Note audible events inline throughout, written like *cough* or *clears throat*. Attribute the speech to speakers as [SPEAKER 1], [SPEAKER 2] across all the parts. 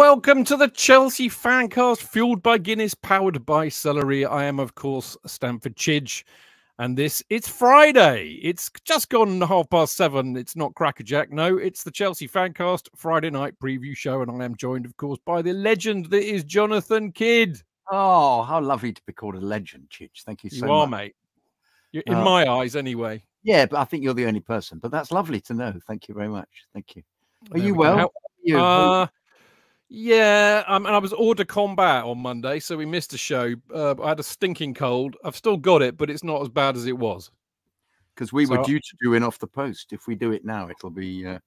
[SPEAKER 1] Welcome to the Chelsea Fancast, fueled by Guinness, powered by celery. I am, of course, Stamford Chidge, and this it's Friday. It's just gone half past seven. It's not Crackerjack, no, it's the Chelsea Fancast Friday night preview show, and I am joined, of course, by the legend that is Jonathan Kydd.
[SPEAKER 2] Oh, how lovely to be called a legend, Chidge. Thank you so much.
[SPEAKER 1] you are,
[SPEAKER 2] much.
[SPEAKER 1] mate. You're, in
[SPEAKER 2] Uh,
[SPEAKER 1] my eyes, anyway.
[SPEAKER 2] Yeah, but I think you're the only person. But that's lovely to know. Thank you very much. Thank you. Are
[SPEAKER 1] There
[SPEAKER 2] you
[SPEAKER 1] we
[SPEAKER 2] well?
[SPEAKER 1] How-
[SPEAKER 2] How are you?
[SPEAKER 1] Uh, yeah, um, and I was hors de combat on Monday, so we missed a show. Uh, I had a stinking cold. I've still got it, but it's not as bad as it was.
[SPEAKER 2] Because we were due to do it off the post. If we do it now, it'll be uh,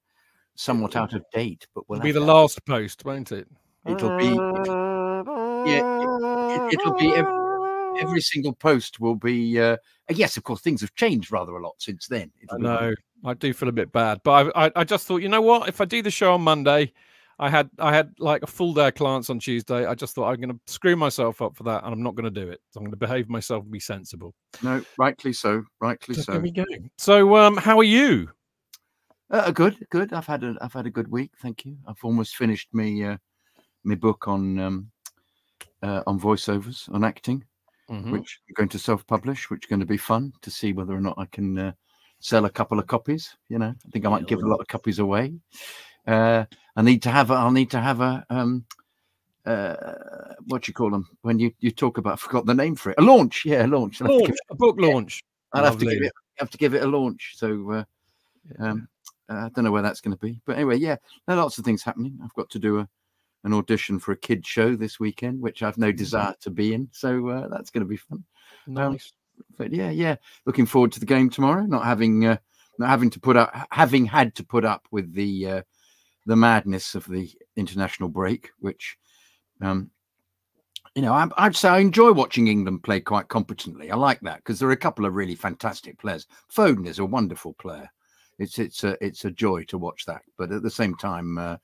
[SPEAKER 2] somewhat out of date. But we'll
[SPEAKER 1] It'll be the last post, won't it?
[SPEAKER 2] It'll be. Yeah, it, it'll be every, every single post will be. Uh, yes, of course, things have changed rather a lot since then.
[SPEAKER 1] I
[SPEAKER 2] It'll be-
[SPEAKER 1] know. I do feel a bit bad, but I, I, I just thought, you know what? If I do the show on Monday, I had I had like a full day of clients on Tuesday. I just thought I'm going to screw myself up for that, and I'm not going to do it. So I'm going to behave myself and be sensible.
[SPEAKER 2] No, rightly so. Rightly
[SPEAKER 1] So
[SPEAKER 2] so.
[SPEAKER 1] there we go. So, um, how are you?
[SPEAKER 2] Uh, good, good. I've had a I've had a good week. Thank you. I've almost finished me uh, my book on um, uh, on voiceovers on acting,
[SPEAKER 1] Mhm.
[SPEAKER 2] which I'm going to self publish, which is going to be fun to see whether or not I can uh, sell a couple of copies. You know, I think I might give a lot of copies away. Uh, I need to have a, I'll need to have a um, uh, what do you call them when you you talk about I forgot the name for it a launch. Yeah, a launch. I'll
[SPEAKER 1] Launch, a book launch.
[SPEAKER 2] I'll have to give it have to give it a launch. So. Uh, um, uh, I don't know where that's going to be, but anyway, yeah, there are lots of things happening. I've got to do a an audition for a kid show this weekend, which I've no desire to be in, so uh, that's going to be fun.
[SPEAKER 1] nice.
[SPEAKER 2] But yeah, yeah, looking forward to the game tomorrow. Not having uh, not having to put up, having had to put up with the uh, the madness of the international break, which um, you know, I, I'd say I enjoy watching England play quite competently. I like that because there are a couple of really fantastic players. Foden is a wonderful player. It's it's a it's a joy to watch that. But at the same time, uh,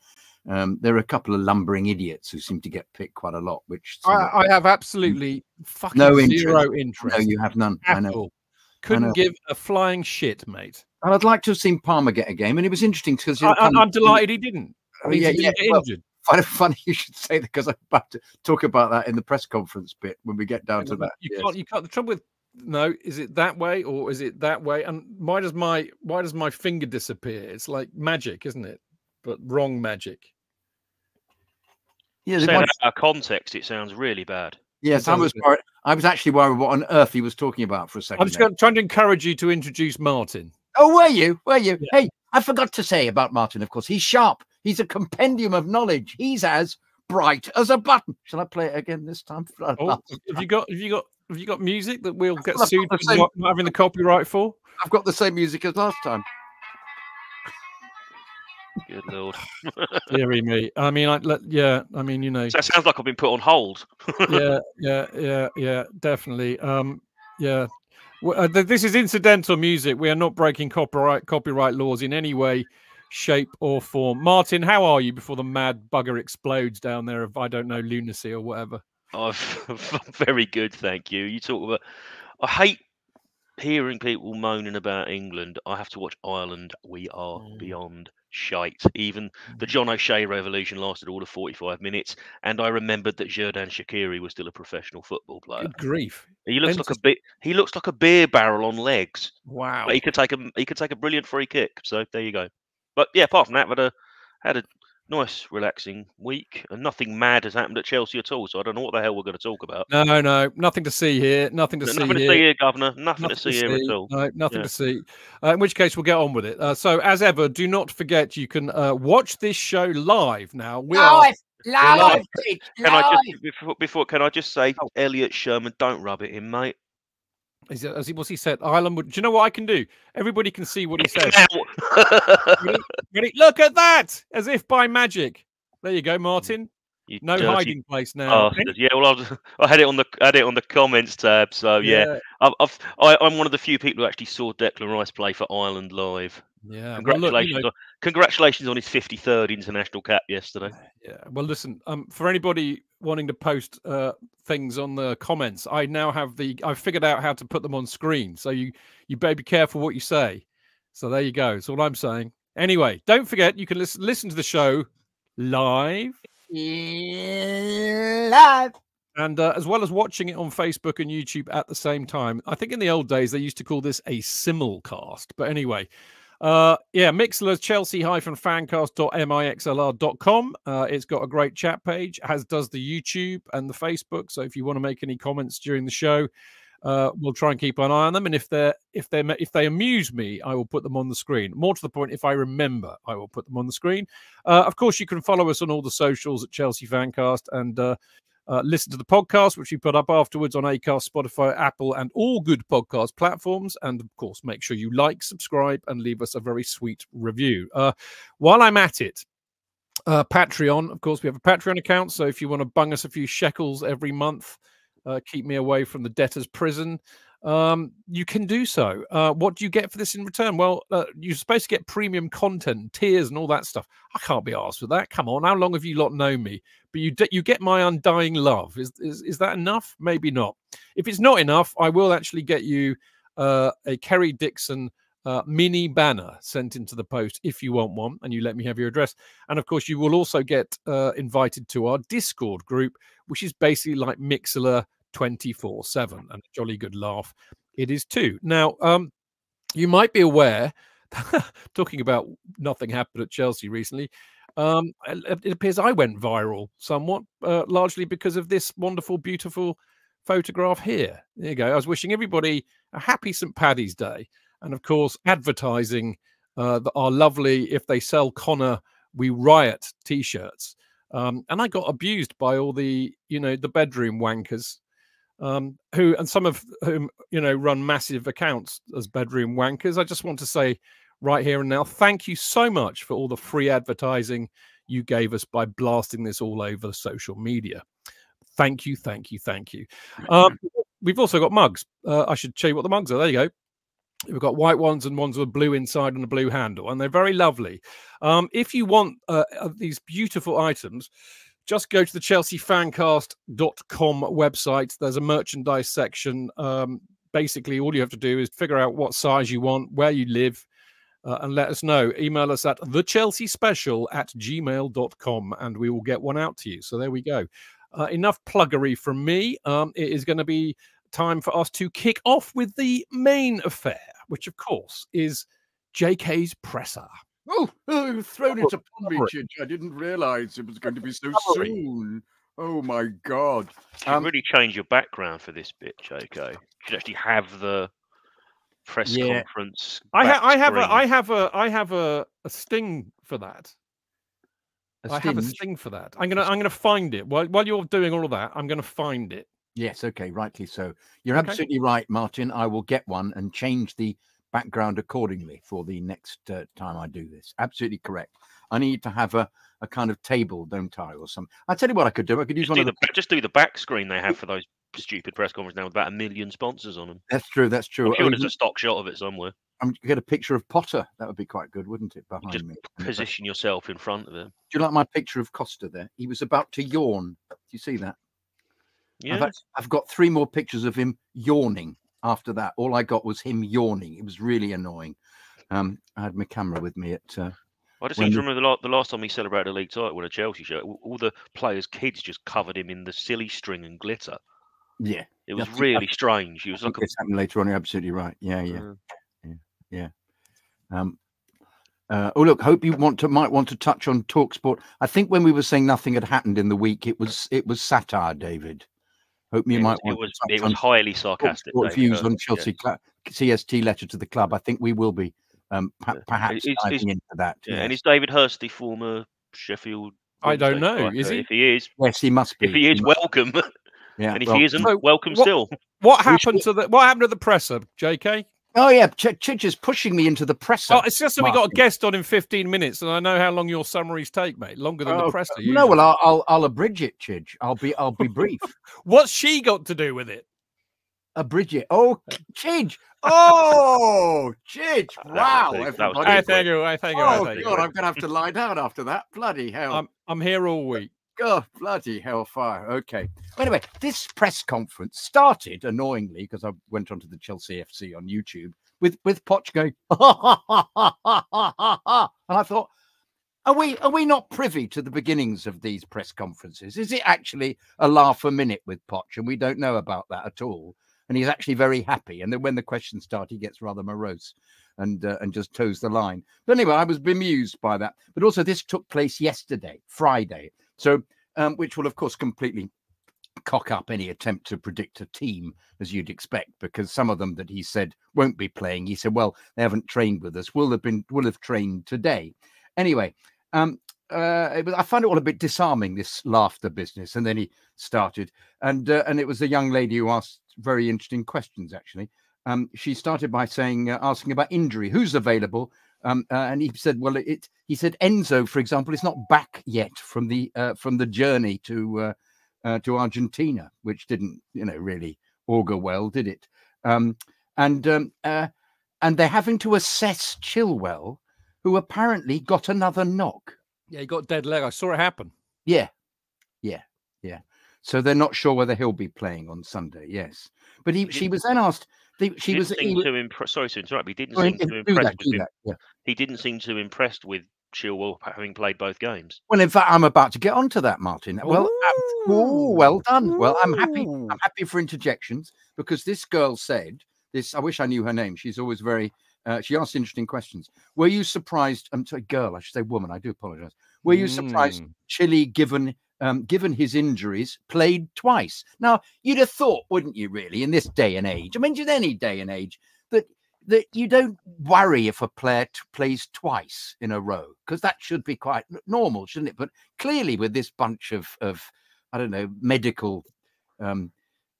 [SPEAKER 2] um, there are a couple of lumbering idiots who seem to get picked quite a lot. Which
[SPEAKER 1] I, I have absolutely fucking
[SPEAKER 2] No interest.
[SPEAKER 1] zero
[SPEAKER 2] no, you have none. I know.
[SPEAKER 1] all. Couldn't
[SPEAKER 2] uh,
[SPEAKER 1] give a flying shit, mate.
[SPEAKER 2] And I'd like to have seen Palmer get a game, and it was interesting because
[SPEAKER 1] I, I, I'm delighted he didn't.
[SPEAKER 2] Oh,
[SPEAKER 1] Means
[SPEAKER 2] yeah,
[SPEAKER 1] he
[SPEAKER 2] yeah,
[SPEAKER 1] get
[SPEAKER 2] well,
[SPEAKER 1] injured.
[SPEAKER 2] Funny, *laughs* funny you should say that because I'm about to talk about that in the press conference bit when we get down to that.
[SPEAKER 1] You
[SPEAKER 2] yes.
[SPEAKER 1] can't. You can't. The trouble with no, is it that way or is it that way? And why does my why does my finger disappear? It's like magic, isn't it? But wrong magic.
[SPEAKER 2] Yeah,
[SPEAKER 3] Saying
[SPEAKER 2] there was-
[SPEAKER 3] that out of context, it sounds really bad.
[SPEAKER 2] Yes, I was worried. I was actually worried what on earth he was talking about for a second.
[SPEAKER 1] I'm just
[SPEAKER 2] there.
[SPEAKER 1] trying to encourage you to introduce Martin.
[SPEAKER 2] Oh, were you? Were you?
[SPEAKER 1] Yeah.
[SPEAKER 2] Hey, I forgot to say about Martin. Of course, he's sharp. He's a compendium of knowledge. He's as bright as a button. Shall I play it again this time? *laughs*
[SPEAKER 1] Oh, have you got have you got have you got music that we'll get
[SPEAKER 2] I've
[SPEAKER 1] sued for not having the copyright for?
[SPEAKER 2] I've got the same music as last time.
[SPEAKER 3] Good lord. *laughs*
[SPEAKER 1] Deary me. I mean, I let, yeah. I mean, you know,
[SPEAKER 3] So that sounds like I've been put on hold. *laughs*
[SPEAKER 1] yeah, yeah, yeah, yeah, definitely. Um, yeah. Well, uh, th- this is incidental music. We are not breaking copyright copyright laws in any way, shape, or form. Martin, how are you before the mad bugger explodes down there of I don't know lunacy or whatever?
[SPEAKER 3] I've *laughs* very good, thank you. You talk about. I hate hearing people moaning about England. I have to watch Ireland. We are
[SPEAKER 1] Mm.
[SPEAKER 3] beyond shite. Even the mm. John O'Shea revolution lasted all of 45 minutes, and I remembered that Xherdan Shaqiri was still a professional football player.
[SPEAKER 1] Good grief!
[SPEAKER 3] He looks
[SPEAKER 1] Hence
[SPEAKER 3] like a bit. He looks like a beer barrel on legs.
[SPEAKER 1] Wow.
[SPEAKER 3] But he could take a he could take a brilliant free kick. So there you go. But yeah, apart from that, had a had a nice, relaxing week, and nothing mad has happened at Chelsea at all. So I don't know what the hell we're going to talk about.
[SPEAKER 1] No, no, nothing to see here. Nothing to
[SPEAKER 3] No-
[SPEAKER 1] see
[SPEAKER 3] nothing to
[SPEAKER 1] here.
[SPEAKER 3] see here, Governor. Nothing,
[SPEAKER 1] Nothing
[SPEAKER 3] to see here at all.
[SPEAKER 1] No, nothing
[SPEAKER 3] Yeah.
[SPEAKER 1] to see. Uh, in which case, we'll get on with it. Uh, so, as ever, do not forget you can uh, watch this show live now. We are
[SPEAKER 2] Live, live,
[SPEAKER 3] live. Can I just before, before can I just say,
[SPEAKER 1] Oh.
[SPEAKER 3] Elliot Sherman, don't rub it in, mate.
[SPEAKER 1] Is it, as he, what's he said? Ireland would. Do you know what I can do? Everybody can see what he says. Ready? Ready? Look at that! As if by magic. There you go, Martin.
[SPEAKER 3] You
[SPEAKER 1] No
[SPEAKER 3] dirty
[SPEAKER 1] hiding place now.
[SPEAKER 3] bastard. Yeah, well, I, was, I had it on the I had it on the comments tab. So yeah, I've, I've I, I'm one of the few people who actually saw Declan Rice play for Ireland live.
[SPEAKER 1] Yeah. Well, look,
[SPEAKER 3] Congratulations!
[SPEAKER 1] you know,
[SPEAKER 3] on, congratulations on his 53rd international cap yesterday.
[SPEAKER 1] yeah. Well, listen. Um, for anybody wanting to post uh things on the comments, I now have the. I've figured out how to put them on screen. So you you better be careful what you say. So there you go. That's all I'm saying. Anyway, don't forget you can listen listen to the show live
[SPEAKER 2] Live.
[SPEAKER 1] And uh, as well as watching it on Facebook and YouTube at the same time, I think in the old days they used to call this a simulcast. But anyway, uh, yeah, Mixlr's chelsea-fancast.mixlr.com. Uh, it's got a great chat page, as does the YouTube and the Facebook. So if you want to make any comments during the show, uh, we'll try and keep an eye on them. And if they're if they if they amuse me, I will put them on the screen. More to the point, if I remember, I will put them on the screen. Uh, of course, you can follow us on all the socials at Chelsea Fancast and. Uh, uh, listen to the podcast, which we put up afterwards on Acast, Spotify, Apple, and all good podcast platforms. And of course, make sure you like, subscribe, and leave us a very sweet review. Uh, while I'm at it, uh, Patreon, of course, we have a Patreon account. So if you want to bung us a few shekels every month, uh, keep me away from the debtor's prison um, you can do so. Uh, what do you get for this in return? Well, uh, you're supposed to get premium content, tiers, and all that stuff. I can't be asked with that. Come on, how long have you lot known me? But you you get my undying love. Is, is is that enough? Maybe not. If it's not enough, I will actually get you uh, a Kerry Dixon uh, mini banner sent into the post if you want one, and you let me have your address. And of course, you will also get uh, invited to our Discord group, which is basically like Mixlr 24 7 and a jolly good laugh it is too. Now, um, you might be aware, *laughs* talking about nothing happened at Chelsea recently, um, it appears I went viral somewhat, uh, largely because of this wonderful, beautiful photograph here. There you go. I was wishing everybody a happy St. Paddy's Day. And of course, advertising uh, our lovely, if they sell Connor, we riot t shirts. Um, and I got abused by all the, you know, the bedroom wankers um, who and some of whom you know run massive accounts as bedroom wankers. I just want to say right here and now, thank you so much for all the free advertising you gave us by blasting this all over social media. Thank you, thank you, thank you. Um, we've also got mugs. Uh, I should show you what the mugs are. There you go. We've got white ones and ones with blue inside and a blue handle, and they're very lovely. Um, if you want uh, these beautiful items, just go to the chelseafancast.com website. There's a merchandise section. Um, basically, all you have to do is figure out what size you want, where you live, uh, and let us know. Email us at the Chelsea Special at gmail.com and we will get one out to you. So there we go. Uh, enough pluggery from me. Um, it is going to be time for us to kick off with the main affair, which, of course, is JK's presser.
[SPEAKER 2] Oh, oh thrown it upon me, Chidge. I didn't realize it was going to be so soon. Oh my god.
[SPEAKER 3] You um, really change your background for this bitch, okay? You should actually have the press yeah. conference.
[SPEAKER 1] I, ha- I have a I have a I have a, a sting for that. I have a sting for that. I'm gonna I'm gonna find it while while you're doing all of that. I'm gonna find it.
[SPEAKER 2] Yes, okay, rightly so. You're okay. absolutely right, Martin. I will get one and change the background accordingly for the next uh, time I do this. Absolutely correct. I need to have a, a kind of table, don't I, or something. I tell you what I could do. I could use
[SPEAKER 3] just
[SPEAKER 2] one
[SPEAKER 3] do
[SPEAKER 2] of the...
[SPEAKER 3] the just do the back screen they have for those stupid press conferences now with about a million sponsors on them.
[SPEAKER 2] That's true. That's true.
[SPEAKER 3] I'm sure there's a stock shot of it somewhere.
[SPEAKER 2] I'm get a picture of Potter. That would be quite good, wouldn't it? Behind
[SPEAKER 3] just
[SPEAKER 2] me. *laughs*
[SPEAKER 3] Position yourself in front of him.
[SPEAKER 2] Do you like my picture of Costa there? He was about to yawn. Do you see that?
[SPEAKER 3] Yeah.
[SPEAKER 2] I've, I've got three more pictures of him yawning after that. All I got was him yawning. It was really annoying. Um, I had my camera with me at. Uh,
[SPEAKER 3] I just seem to remember the last, the last time he celebrated a league title with a Chelsea shirt. All the players' kids just covered him in the silly string and glitter.
[SPEAKER 2] Yeah,
[SPEAKER 3] it was really strange. He was like
[SPEAKER 2] a... it's happening later on. You're absolutely right. Yeah, yeah, uh, yeah, yeah. Um, uh, oh look, hope you want to might want to touch on Talksport. I think when we were saying nothing had happened in the week, it was it was satire, David. Hope you
[SPEAKER 3] it
[SPEAKER 2] might
[SPEAKER 3] was,
[SPEAKER 2] want.
[SPEAKER 3] It was, it was highly sarcastic.
[SPEAKER 2] views on Chelsea yes. CST letter to the club. I think we will be um, perhaps is, diving is, into that.
[SPEAKER 3] Yeah, yes. and is David Hurst the former Sheffield?
[SPEAKER 1] I don't know. Is he?
[SPEAKER 3] If he is,
[SPEAKER 2] yes, he must be.
[SPEAKER 3] If he is,
[SPEAKER 2] he
[SPEAKER 3] welcome. *laughs* Yeah, and if well, he isn't, so welcome what, still.
[SPEAKER 1] What happened to the? What happened to the presser, J.K.?
[SPEAKER 2] Oh yeah, Ch- Chidge is pushing me into the presser.
[SPEAKER 1] Oh, it's just that we got a guest on in 15 minutes, and I know how long your summaries take, mate. Longer than oh, the presser.
[SPEAKER 2] No, well, I'll, I'll, I'll abridge it, Chidge. I'll be I'll be brief. *laughs*
[SPEAKER 1] What's she got to do with it?
[SPEAKER 2] Abridge it. Oh, uh, Chidge. Oh, Chidge. *laughs* Wow.
[SPEAKER 1] I thank you. I thank you.
[SPEAKER 2] Oh,
[SPEAKER 1] thank
[SPEAKER 2] God, I'm going to have to lie down after that. Bloody hell.
[SPEAKER 1] I'm, I'm here all week.
[SPEAKER 2] God, bloody hellfire. Okay. Anyway, this press conference started annoyingly because I went onto the Chelsea FC on YouTube with with Poch going, and I thought, Are we are we not privy to the beginnings of these press conferences? Is it actually a laugh a minute with Poch, and we don't know about that at all? And he's actually very happy. And then when the questions start, he gets rather morose and uh, and just toes the line. But anyway, I was bemused by that. But also, this took place yesterday, Friday, so um, which will of course completely cock up any attempt to predict a team as you'd expect because some of them that he said won't be playing he said well they haven't trained with us will have been will have trained today anyway um uh, was, I find it all a bit disarming this laughter business, and then he started, and uh, and it was a young lady who asked very interesting questions. Actually, um, she started by saying, uh, asking about injury, who's available, um, uh, and he said, well, it. He said Enzo, for example, is not back yet from the uh, from the journey to uh, uh, to Argentina, which didn't, you know, really augur well, did it? Um, and um, uh, and they're having to assess Chilwell, who apparently got another knock.
[SPEAKER 1] Yeah, he got dead leg. I saw it happen.
[SPEAKER 2] Yeah, yeah, yeah. So they're not sure whether he'll be playing on Sunday. Yes, but he, she was then asked. They, she
[SPEAKER 3] He
[SPEAKER 2] was.
[SPEAKER 3] seem to impress. Sorry to interrupt. He didn't
[SPEAKER 2] he
[SPEAKER 3] seem to
[SPEAKER 2] didn't do
[SPEAKER 3] impress
[SPEAKER 2] that,
[SPEAKER 3] with
[SPEAKER 2] do
[SPEAKER 3] him.
[SPEAKER 2] that, yeah.
[SPEAKER 3] He didn't seem to impressed with Chilwell having played both games.
[SPEAKER 2] Well, in fact, I'm about to get onto that, Martin. Well, oh, well done. Well, I'm happy. I'm happy for interjections because this girl said this. I wish I knew her name. She's always very. Uh, she asked interesting questions. Were you surprised? I'm sorry, girl. I should say woman. I do apologize. Were you surprised?
[SPEAKER 1] Mm.
[SPEAKER 2] Chile, given um, given his injuries, played twice. Now, you'd have thought, wouldn't you, really, in this day and age? I mean, just any day and age, that that you don't worry if a player t- plays twice in a row because that should be quite normal, shouldn't it? But clearly, with this bunch of of I don't know medical um,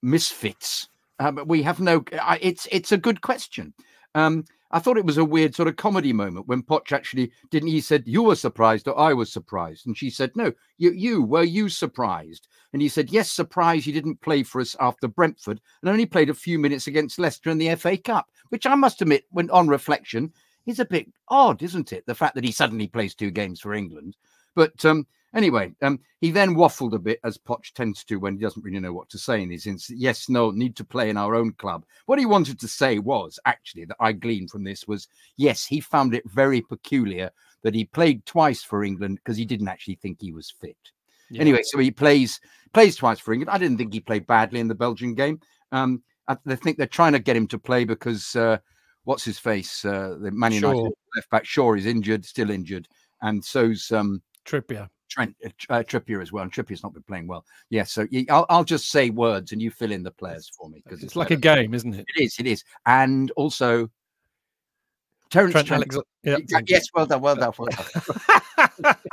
[SPEAKER 2] misfits, um, we have no. It's it's a good question. Um, I thought it was a weird sort of comedy moment when Poch actually didn't. He said, "You were surprised, or I was surprised," and she said, "No, you, you were you surprised?" And he said, "Yes, surprised you didn't play for us after Brentford and only played a few minutes against Leicester in the FA Cup." Which I must admit, when on reflection, is a bit odd, isn't it? The fact that he suddenly plays two games for England. But um, anyway, um, he then waffled a bit, as Poch tends to when he doesn't really know what to say in these instances. Yes, no, need to play in our own club. What he wanted to say was actually that I gleaned from this was yes, he found it very peculiar that he played twice for England because he didn't actually think he was fit.
[SPEAKER 1] Yeah.
[SPEAKER 2] Anyway, so he plays plays twice for England. I didn't think he played badly in the Belgian game. Um, I, they think they're trying to get him to play because uh, what's his face, uh, the Man United
[SPEAKER 1] Shaw.
[SPEAKER 2] left back Shaw is injured, still injured, and so's um,
[SPEAKER 1] Trippier.
[SPEAKER 2] Trent uh, uh, Trippier as well. And Trippier's not been playing well. Yeah, so y- I'll, I'll just say words and you fill in the players for me because
[SPEAKER 1] It's like a game, isn't it?
[SPEAKER 2] it is, it is, and also Terence
[SPEAKER 1] Trent
[SPEAKER 2] Trent.
[SPEAKER 1] Alexander. Yeah.
[SPEAKER 2] Yes, well done, well done. Well done. *laughs*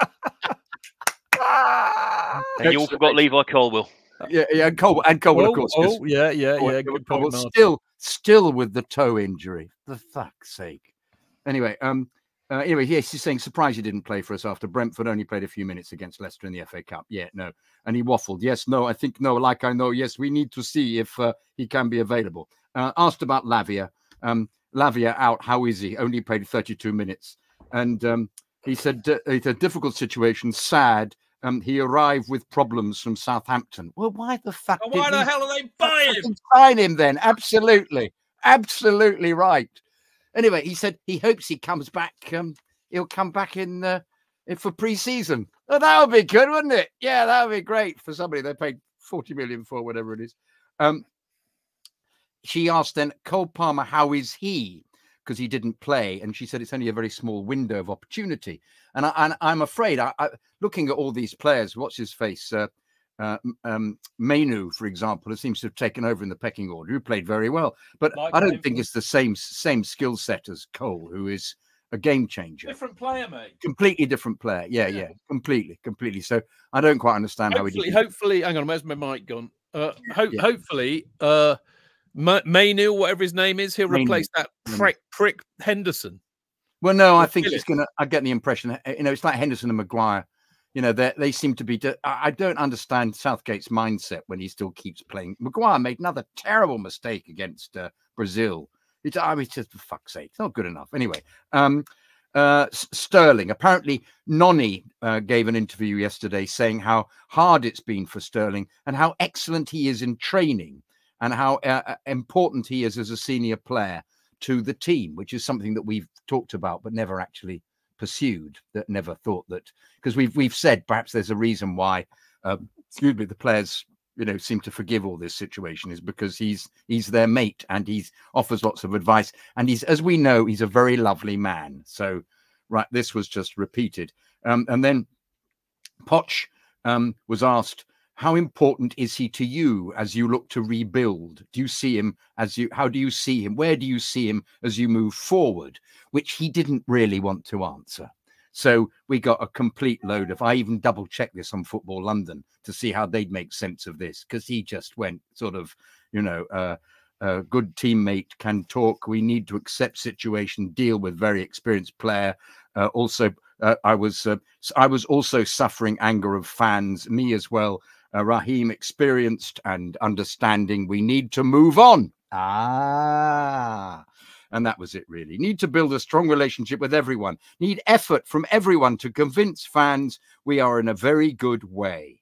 [SPEAKER 3] And you all forgot Levi Colwill.
[SPEAKER 2] yeah, yeah, and Cole, and Cole,
[SPEAKER 1] oh,
[SPEAKER 2] of course. 'cause
[SPEAKER 1] oh, yeah, yeah,
[SPEAKER 2] Cole-
[SPEAKER 1] yeah. Good
[SPEAKER 2] Cole
[SPEAKER 1] point,
[SPEAKER 2] still, still with the toe injury. For fuck's sake. Anyway, um, uh, anyway, yes, he's saying surprised he didn't play for us after Brentford only played a few minutes against Leicester in the FA Cup. Yeah, no, and he waffled. Yes, no, I think no, like I know. Yes, we need to see if uh, he can be available. Uh, asked about Lavia. Um, Lavia out. How is he? Only played 32 minutes, and um, he said it's a difficult situation. Sad. Um, he arrived with problems from Southampton. Well, why the fuck? Did
[SPEAKER 1] why the
[SPEAKER 2] he
[SPEAKER 1] hell are they buying him?
[SPEAKER 2] sign him then. Absolutely. Absolutely right. Anyway, he said he hopes he comes back. Um, he'll come back in, uh, for pre-season. Oh, that would be good, wouldn't it? Yeah, that would be great for somebody they paid 40 million for, whatever it is. Um, she asked then, Cole Palmer, how is he? Because he didn't play. And she said it's only a very small window of opportunity. And, I, I'm afraid, I, I, looking at all these players, what's his face? Uh, uh, um, Mainoo, for example, who seems to have taken over in the pecking order, who played very well. But
[SPEAKER 1] Like
[SPEAKER 2] I don't think it's the same same skill set as Cole, who is a game changer.
[SPEAKER 1] Different player, mate.
[SPEAKER 2] Completely different player. Yeah, yeah,
[SPEAKER 1] Yeah.
[SPEAKER 2] completely, completely. So I don't quite understand how he
[SPEAKER 1] Hopefully, hopefully, hang on, where's my mic gone? Uh, ho-
[SPEAKER 2] Yeah.
[SPEAKER 1] Hopefully, uh, Ma- Mainoo, whatever his name is, he'll
[SPEAKER 2] Mainoo.
[SPEAKER 1] replace that prick, prick Henderson.
[SPEAKER 2] Well, no, I think he's gonna. I get the impression, you know, it's like Henderson and Maguire. You know, they they seem to be. I don't understand Southgate's mindset when he still keeps playing. Maguire made another terrible mistake against uh, Brazil. It's, I mean, it's just for fuck's sake, it's not good enough. Anyway, um, uh, Sterling. Apparently, Noni uh, gave an interview yesterday saying how hard it's been for Sterling and how excellent he is in training and how uh, uh, important he is as a senior player to the team, which is something that we've talked about but never actually pursued that never thought that because we've we've said perhaps there's a reason why uh, excuse me the players you know seem to forgive all this situation is because he's he's their mate and he's offers lots of advice and he's as we know he's a very lovely man. So right this was just repeated. Um, and then Poch um, was asked how important is he to you as you look to rebuild? Do you see him as you how do you see him? Where do you see him as you move forward? Which he didn't really want to answer. So we got a complete load of i even double checked this on football london to see how they'd make sense of this because he just went sort of you know uh, a good teammate can talk. We need to accept situation deal with very experienced player. Uh, also uh, i was uh, i was also suffering anger of fans me as well uh, Raheem experienced and understanding. We need to move on. Ah. And that was it, really. Need to build a strong relationship with everyone. Need effort from everyone to convince fans we are in a very good way.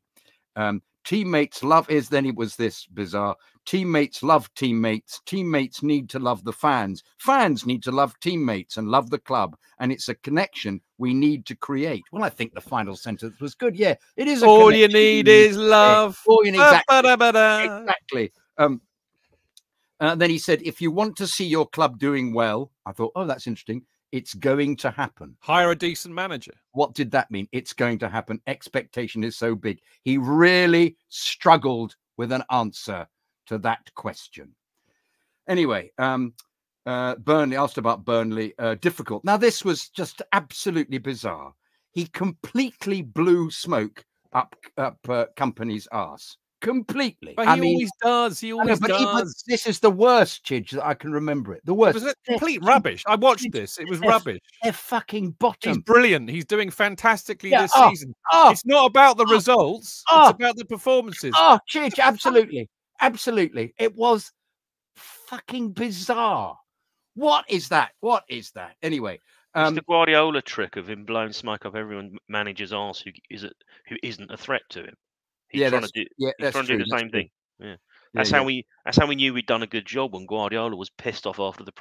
[SPEAKER 2] Um, teammates love is then it was this bizarre teammates love teammates teammates need to love the fans fans need to love teammates and love the club and it's a connection we need to create well i think the final sentence was good yeah it is
[SPEAKER 1] all you need is love
[SPEAKER 2] all you need exactly, exactly. um uh, then he said if you want to see your club doing well i thought oh that's interesting it's going to happen.
[SPEAKER 1] Hire a decent manager.
[SPEAKER 2] What did that mean? It's going to happen. Expectation is so big. He really struggled with an answer to that question. Anyway, um, uh, Burnley asked about Burnley. Uh, difficult. Now, this was just absolutely bizarre. He completely blew smoke up up uh, Kompany's ass completely.
[SPEAKER 1] But he I mean, always does. He always know, does.
[SPEAKER 2] He, this is the worst, Chidge, that I can remember it. The worst.
[SPEAKER 1] It was complete they're, rubbish. I watched this. It was
[SPEAKER 2] they're,
[SPEAKER 1] rubbish.
[SPEAKER 2] They're fucking bottom.
[SPEAKER 1] He's brilliant. He's doing fantastically yeah, this oh, season. Oh, it's not about the oh, results. Oh, it's about the performances.
[SPEAKER 2] Oh, Chidge, absolutely. Absolutely. It was fucking bizarre. What is that? What is that? Anyway,
[SPEAKER 3] um, it's the Guardiola trick of him blowing smoke up everyone manager's ass who is it who isn't a threat to him. He's yeah, trying to do. Yeah, he's trying to do the same true. thing. Yeah. That's yeah, how yeah. we. That's how we knew we'd done a good job when Guardiola was pissed off after the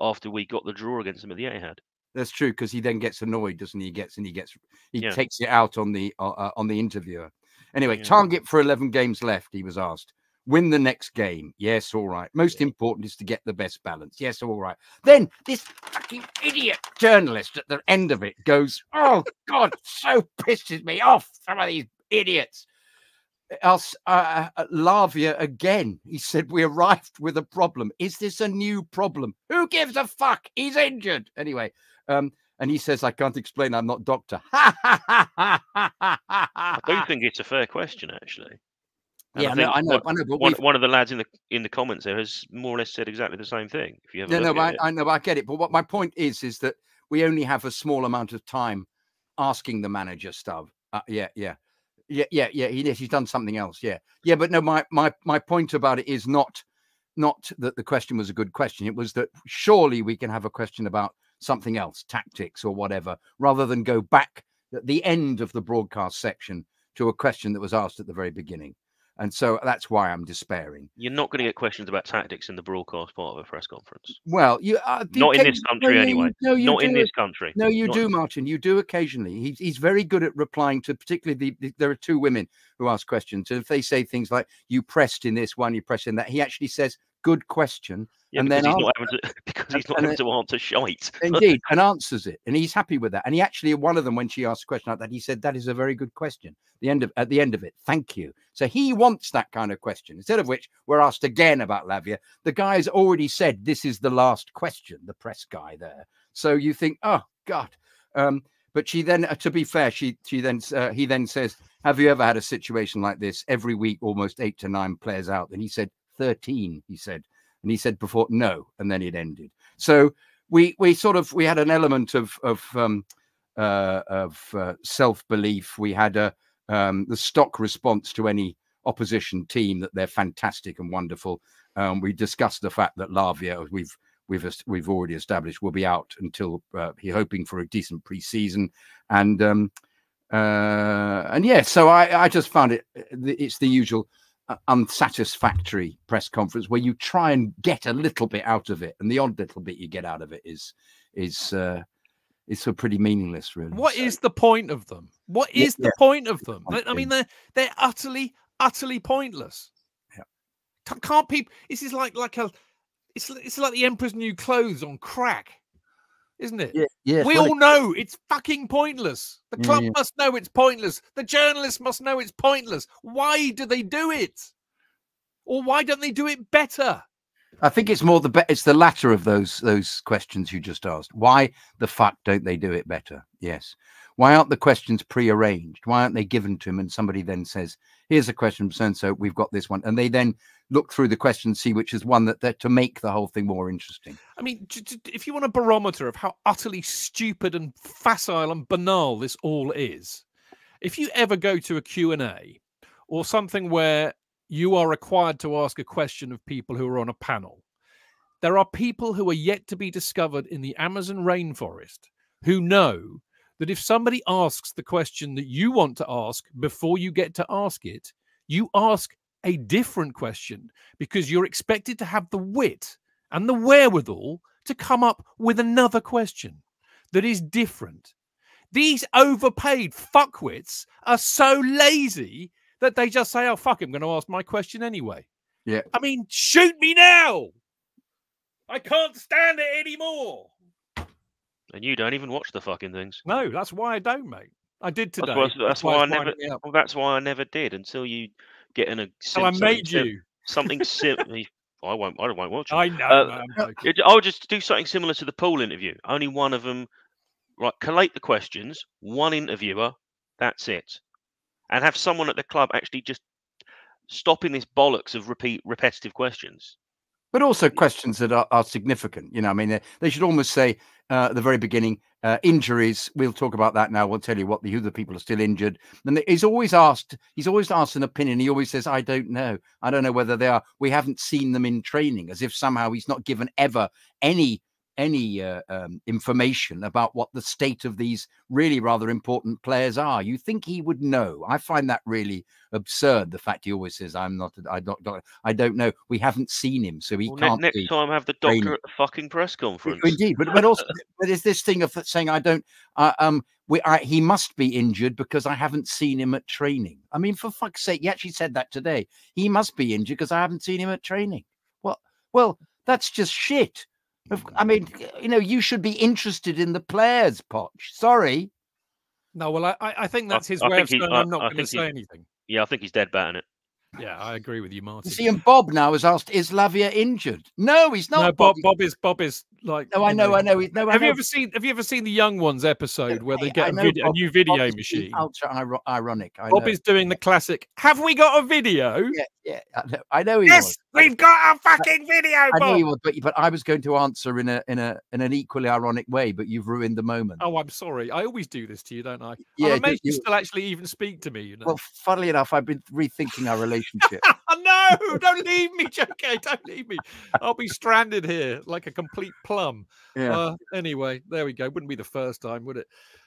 [SPEAKER 3] after we got the draw against him at the Etihad.
[SPEAKER 2] That's true because he then gets annoyed, doesn't he? He gets and he gets he yeah. takes it out on the uh, uh on the interviewer. Anyway, target for eleven games left. He was asked. Win the next game. Yes, all right. Most important is to get the best balance. Yes, all right. Then this fucking idiot journalist at the end of it goes, "Oh God, so pisses me off. Some of these idiots." us uh, uh, Lavia again. He said we arrived with a problem. Is this a new problem? Who gives a fuck? He's injured anyway. Um, and he says I can't explain. I'm not doctor. I
[SPEAKER 3] do think it's a fair question, actually.
[SPEAKER 2] And yeah, I, I know, I know. But
[SPEAKER 3] one, one of the lads in the in the comments there has more or less said exactly the same thing. If you
[SPEAKER 2] no, no, I, I know, I get it. But what my point is, is that we only have a small amount of time asking the manager stuff. Uh, yeah, yeah. Yeah, yeah, yeah. He, he's done something else. Yeah, yeah. But no, my my my point about it is not not that the question was a good question. It was that surely we can have a question about something else, tactics or whatever, rather than go back at the end of the broadcast section to a question that was asked at the very beginning. And so that's why I'm despairing.
[SPEAKER 3] You're not going to get questions about tactics in the broadcast part of a press conference.
[SPEAKER 2] Well, you uh,
[SPEAKER 3] not in this country no, anyway. No, you not do. in this country.
[SPEAKER 2] No, you not do, Martin. You do occasionally. He's he's very good at replying to particularly the, the, there are two women who ask questions. And if they say things like "you pressed in this one, you pressed in that," he actually says good question.
[SPEAKER 3] Yeah, and then he's not having to, *laughs* because he's not having to answer shite. *laughs*
[SPEAKER 2] Indeed, and answers it, and he's happy with that. And he actually, one of them, when she asked a question like that, he said, "That is a very good question." The end of at the end of it, thank you. So he wants that kind of question. Instead of which, we're asked again about Lavia. The guy's already said this is the last question. The press guy there. So you think, oh God. Um, but she then, uh, to be fair, she she then uh, he then says, "Have you ever had a situation like this? Every week, almost eight to nine players out." And he said, 13, he said. And he said before, no, and then it ended. So we we sort of we had an element of of um, uh, of uh, self belief. We had a um, the stock response to any opposition team that they're fantastic and wonderful. Um, we discussed the fact that Lavia, we've we've we've already established, will be out until uh, he's hoping for a decent preseason, and um, uh, and yeah, so I I just found it it's the usual unsatisfactory press conference where you try and get a little bit out of it, and the odd little bit you get out of it is is uh, it's so pretty meaningless, really.
[SPEAKER 1] What
[SPEAKER 2] so.
[SPEAKER 1] is the point of them? What is yeah, the point of them? I mean, they're they're utterly, utterly pointless. Yeah. Can't people? This is like like a, it's it's like the Emperor's New Clothes on crack, isn't it?
[SPEAKER 2] Yeah, yeah.
[SPEAKER 1] We all know it's fucking pointless. The club yeah, must know it's pointless. The journalists must know it's pointless. Why do they do it? Or why don't they do it better?
[SPEAKER 2] I think it's more the be- it's the latter of those those questions you just asked. Why the fuck don't they do it better? Yes. Why aren't the questions pre-arranged? Why aren't they given to him and somebody then says, "Here's a question from so and so. We've got this one," and they then look through the question, see which is one that they're to make the whole thing more interesting.
[SPEAKER 1] I mean, if you want a barometer of how utterly stupid and facile and banal this all is, if you ever go to a Q and A or something where you are required to ask a question of people who are on a panel. There are people who are yet to be discovered in the Amazon rainforest who know that if somebody asks the question that you want to ask before you get to ask it, you ask a different question because you're expected to have the wit and the wherewithal to come up with another question that is different. These overpaid fuckwits are so lazy that they just say, "Oh fuck, I'm going to ask my question anyway."
[SPEAKER 2] Yeah.
[SPEAKER 1] I mean, shoot me now. I can't stand it anymore.
[SPEAKER 3] And you don't even watch the fucking things.
[SPEAKER 1] No, that's why I don't, mate. I did today.
[SPEAKER 3] That's why, that's why, I never. Well, that's why I never did until you get in a.
[SPEAKER 1] So I made you
[SPEAKER 3] something *laughs* similar. I won't. I won't watch it.
[SPEAKER 1] I know. Uh,
[SPEAKER 3] man, I'll just do something similar to the pool interview. Only one of them. Right, collate the questions. One interviewer. That's it and have someone at the club actually just stopping this bollocks of repeat repetitive questions
[SPEAKER 2] but also questions that are, are significant you know i mean they, they should almost say uh, at the very beginning uh, injuries we'll talk about that now we'll tell you what the who the people are still injured. And he's always asked he's always asked an opinion he always says i don't know i don't know whether they are we haven't seen them in training as if somehow he's not given ever any any uh, um, information about what the state of these really rather important players are. You think he would know? I find that really absurd. The fact he always says, "I'm not, I don't, I don't know." We haven't seen him, so he well, can't.
[SPEAKER 3] Next time, have the doctor training. at the fucking press conference.
[SPEAKER 2] Indeed, but but also, *laughs* but is this thing of saying, "I don't," uh, um, we, I, he must be injured because I haven't seen him at training. I mean, for fuck's sake, he actually said that today. He must be injured because I haven't seen him at training. Well, well, that's just shit. I mean, you know, you should be interested in the players, Poch. Sorry.
[SPEAKER 1] No, well, I, I think that's his I, way I of saying I'm not going to say anything.
[SPEAKER 3] Yeah, I think he's dead batting it.
[SPEAKER 1] Yeah, I agree with you, Martin.
[SPEAKER 2] See, and Bob now has asked, "Is Lavia injured?" No, he's not.
[SPEAKER 1] No, Bob. Bob is. Bob is like.
[SPEAKER 2] No, I know, know. I know. No,
[SPEAKER 1] have
[SPEAKER 2] know.
[SPEAKER 1] you ever seen? Have you ever seen the Young Ones episode where they get a, vid- a, new video Bob machine?
[SPEAKER 2] Ultra ironic. I
[SPEAKER 1] Bob
[SPEAKER 2] know.
[SPEAKER 1] is doing the classic. Have we got a video?
[SPEAKER 2] Yeah, yeah. I know. I know he
[SPEAKER 1] yes,
[SPEAKER 2] was.
[SPEAKER 1] We've got a fucking video. I know he was,
[SPEAKER 2] but but I was going to answer in a in a in an equally ironic way, but you've ruined the moment.
[SPEAKER 1] Oh, I'm sorry. I always do this to you, don't I? Yeah. I'm amazed you, you still actually even speak to me. You know?
[SPEAKER 2] Well, funnily enough, I've been rethinking our relationship. *laughs*
[SPEAKER 1] no, don't leave me, JK. Don't leave me. I'll be stranded here like a complete plum.
[SPEAKER 2] Yeah.
[SPEAKER 1] Uh, anyway, there we go. Wouldn't be the first time, would it?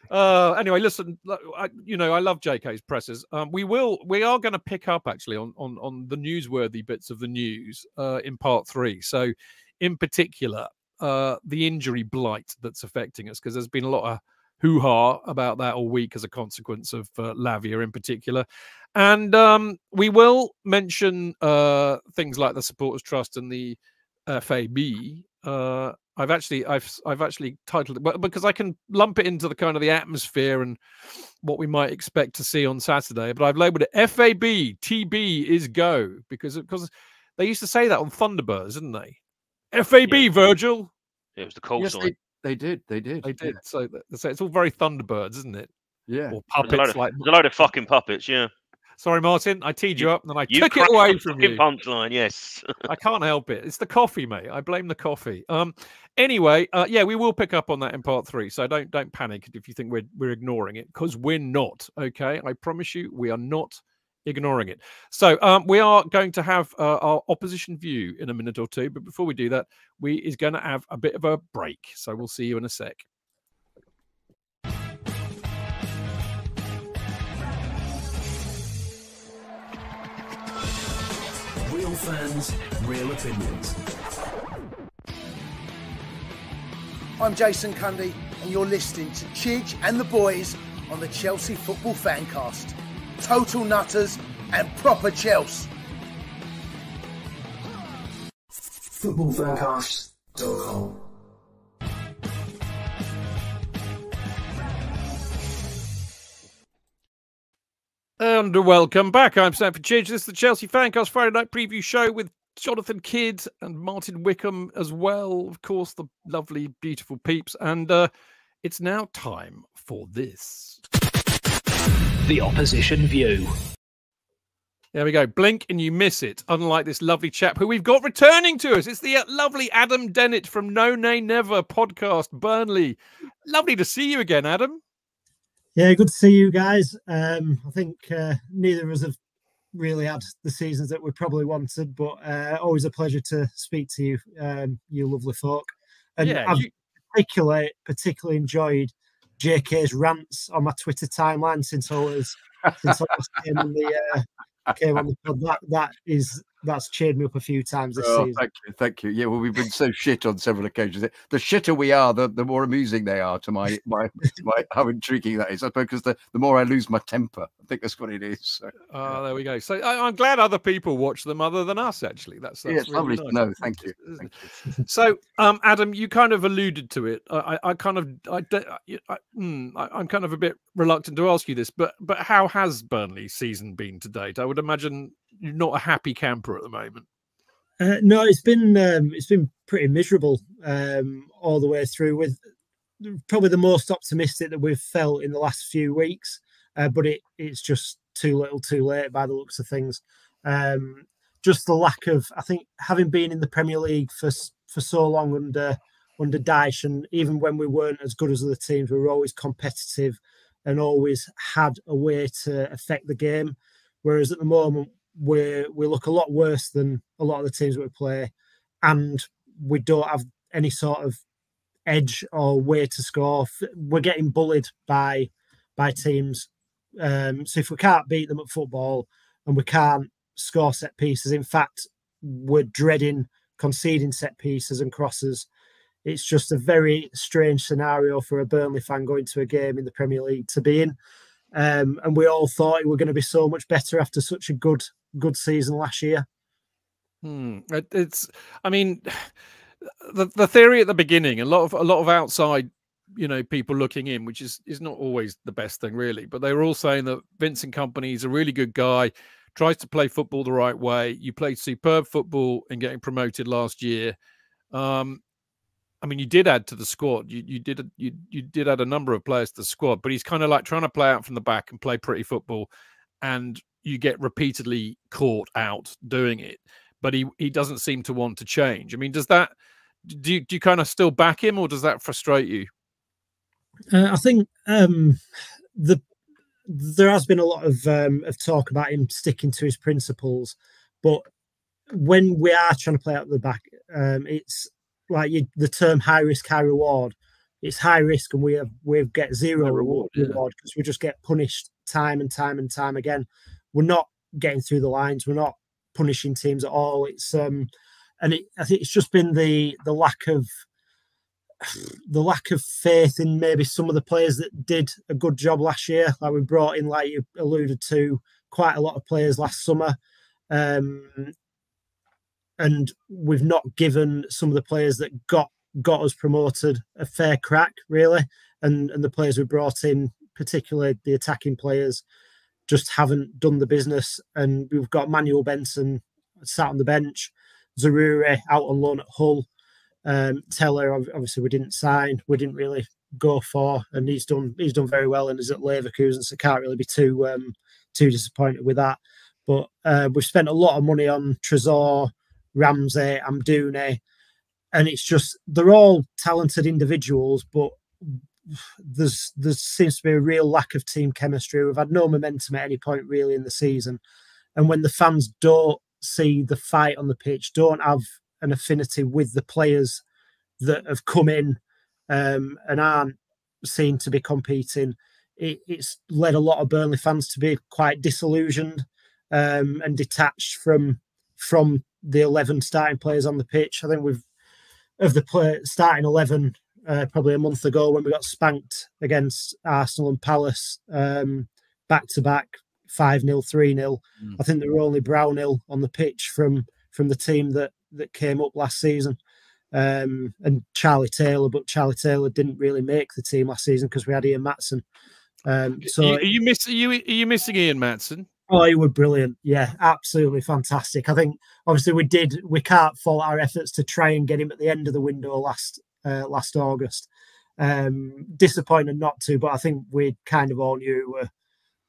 [SPEAKER 1] Uh, anyway, listen. I, you know, I love JK's presses. Um, we will. We are going to pick up actually on on on the newsworthy bits of the news uh, in part three. So, in particular, uh, the injury blight that's affecting us because there's been a lot of hoo ha about that all week as a consequence of uh, Lavia in particular. And um, we will mention uh, things like the Supporters Trust and the FAB. Uh, I've actually I've I've actually titled it because I can lump it into the kind of the atmosphere and what we might expect to see on Saturday. But I've labeled it FAB TB is go because because they used to say that on Thunderbirds, didn't they? FAB yeah. Virgil.
[SPEAKER 3] It was the call yes, sign.
[SPEAKER 2] They, they, did. They did.
[SPEAKER 1] They did. Yeah. So, so it's all very Thunderbirds, isn't it?
[SPEAKER 2] Yeah.
[SPEAKER 1] Or puppets
[SPEAKER 3] of,
[SPEAKER 1] like
[SPEAKER 3] a load of fucking puppets. Yeah.
[SPEAKER 1] Sorry, Martin. I teed you, you up and then I took it away from you.
[SPEAKER 3] Punchline, yes.
[SPEAKER 1] I can't help it. It's the coffee, mate. I blame the coffee. Um. Anyway, uh, yeah, we will pick up on that in part three. So don't don't panic if you think we're we're ignoring it because we're not. Okay, I promise you, we are not ignoring it. So um, we are going to have uh, our opposition view in a minute or two. But before we do that, we is going to have a bit of a break. So we'll see you in a sec.
[SPEAKER 4] Real fans, real opinions.
[SPEAKER 5] I'm Jason Cundy and you're listening to Chidge and the boys on the Chelsea Football Fancast. Total nutters and proper Chelsea.
[SPEAKER 4] Footballfancast.com
[SPEAKER 1] And welcome back. I'm Stamford Chidge. This is the Chelsea Fancast Friday night preview show with Jonathan Kydd and Martin Wickham as well. Of course, the lovely, beautiful peeps. And uh, it's now time for this
[SPEAKER 4] The Opposition View.
[SPEAKER 1] There we go. Blink and you miss it. Unlike this lovely chap who we've got returning to us. It's the uh, lovely Adam Dennett from No Nay Never podcast, Burnley. Lovely to see you again, Adam.
[SPEAKER 6] Yeah, good to see you guys. Um, I think uh, neither of us have really had the seasons that we probably wanted, but uh, always a pleasure to speak to you, um, you lovely folk. And yeah, I've you... particularly particularly enjoyed JK's rants on my Twitter timeline since I was since I was came on the uh, came on the pod. That that is that's cheered me up a few times this oh, season.
[SPEAKER 2] Thank you, thank you. Yeah, well, we've been so shit on several occasions. The shitter we are, the, the more amusing they are to my my my *laughs* how intriguing that is. I suppose because the, the more I lose my temper, I think that's what it is. So,
[SPEAKER 1] oh, there we go. So I, am glad other people watch them other than us. Actually, that's, that's
[SPEAKER 2] yeah, it's really lovely. Nice. No, thank you. Thank
[SPEAKER 1] you. So, um, Adam, you kind of alluded to it. I, I kind of, I, I, mm, I, am kind of a bit reluctant to ask you this, but but how has Burnley season been to date? I would imagine not a happy camper at the moment.
[SPEAKER 6] Uh, no, it's been um, it's been pretty miserable um, all the way through. With probably the most optimistic that we've felt in the last few weeks, uh, but it it's just too little, too late by the looks of things. Um, just the lack of, I think, having been in the Premier League for for so long under under Dyche, and even when we weren't as good as other teams, we were always competitive and always had a way to affect the game. Whereas at the moment, we we look a lot worse than a lot of the teams we play, and we don't have any sort of edge or way to score. We're getting bullied by by teams. Um, so if we can't beat them at football and we can't score set pieces, in fact, we're dreading conceding set pieces and crosses. It's just a very strange scenario for a Burnley fan going to a game in the Premier League to be in. Um, and we all thought it were going to be so much better after such a good good season last year.
[SPEAKER 1] Hmm. It, it's, I mean, *sighs* the the theory at the beginning, a lot of a lot of outside, you know, people looking in, which is is not always the best thing, really. But they were all saying that Vincent Kompany is a really good guy, tries to play football the right way. You played superb football in getting promoted last year. Um, I mean, you did add to the squad. You you did you you did add a number of players to the squad, but he's kind of like trying to play out from the back and play pretty football, and you get repeatedly caught out doing it. But he he doesn't seem to want to change. I mean, does that do you, do you kind of still back him, or does that frustrate you?
[SPEAKER 6] Uh, I think um, the there has been a lot of um, of talk about him sticking to his principles, but when we are trying to play out the back, um, it's like you, the term high risk, high reward. It's high risk, and we have we get zero reward because yeah. we just get punished time and time and time again. We're not getting through the lines. We're not punishing teams at all. It's um, and it, I think it's just been the the lack of the lack of faith in maybe some of the players that did a good job last year. Like we brought in, like you alluded to, quite a lot of players last summer. Um, and we've not given some of the players that got got us promoted a fair crack, really. And and the players we brought in, particularly the attacking players, just haven't done the business. And we've got Manuel Benson sat on the bench, Zaroury out on loan at Hull. Um, Tella, obviously, we didn't sign. We didn't really go for, and he's done he's done very well and is at Leverkusen, so can't really be too um, too disappointed with that. But uh, we've spent a lot of money on Trezor, Ramsey, Amdouni, and it's just they're all talented individuals, but there's there seems to be a real lack of team chemistry. We've had no momentum at any point really in the season, and when the fans don't see the fight on the pitch, don't have an affinity with the players that have come in um, and aren't seen to be competing, it, it's led a lot of Burnley fans to be quite disillusioned um, and detached from from the 11 starting players on the pitch. I think we've, of the play, starting 11, uh, probably a month ago when we got spanked against Arsenal and Palace um, back to back, five 0 three 0 mm. I think there were only Brownhill on the pitch from from the team that that came up last season. Um, and Charlie Taylor, but Charlie Taylor didn't really make the team last season because we had Ian Maatsen. Um, so
[SPEAKER 1] are you, are you miss are you are you missing Ian Maatsen?
[SPEAKER 6] Oh, he was brilliant. Yeah, absolutely fantastic. I think obviously we did we can't fault our efforts to try and get him at the end of the window last uh, last August. Um, disappointed not to, but I think we kind of all knew we were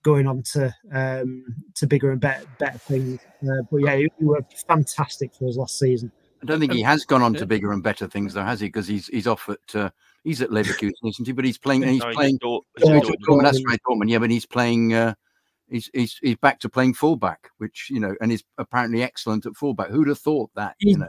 [SPEAKER 6] going on to um, to bigger and better better things. Uh, but yeah, he, he were fantastic for us last season.
[SPEAKER 2] I don't think he has gone on to bigger and better things, though, has he? Because he's he's off at uh, he's at Leverkusen, isn't he? But he's playing. He's playing. Dortmund. Dortmund. That's right, Dortmund. Yeah, but he's playing. Uh, he's, he's he's back to playing fullback, which you know, and he's apparently excellent at fullback. Who'd have thought that? He, you know?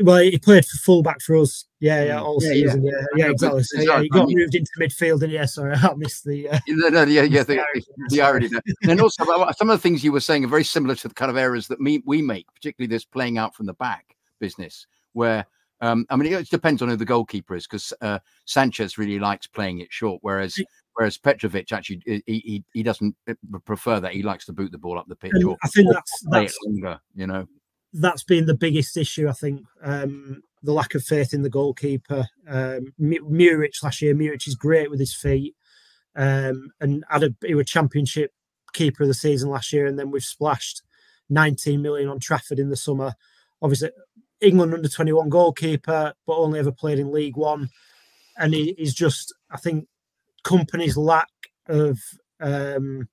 [SPEAKER 6] Well, he played for fullback for us. Yeah, yeah, mm. all yeah, season. Yeah, yeah, yeah exactly. So, yeah, he got moved into midfield, and yeah, sorry, *laughs* I missed the. Uh,
[SPEAKER 2] no, no, yeah, yeah, the, the irony. and also, some of the things you were saying are very similar to the kind of errors that me, we make, particularly this playing out from the back business, where um, I mean, it depends on who the goalkeeper is because uh, Sanchez really likes playing it short, whereas whereas Petrovic actually he, he, he doesn't uh, prefer that. He likes to boot the ball up the pitch. Or,
[SPEAKER 6] I think that's, that's
[SPEAKER 2] longer, you know.
[SPEAKER 6] That's been the biggest issue. I think um, the lack of faith in the goalkeeper. Um, Muric last year, Muric is great with his feet, um, and had a, he was championship keeper of the season last year, and then we've splashed 19 million on Trafford in the summer. Obviously, England under 21 goalkeeper, but only ever played in League One. And he, he's just, I think, Kompany's lack of, um,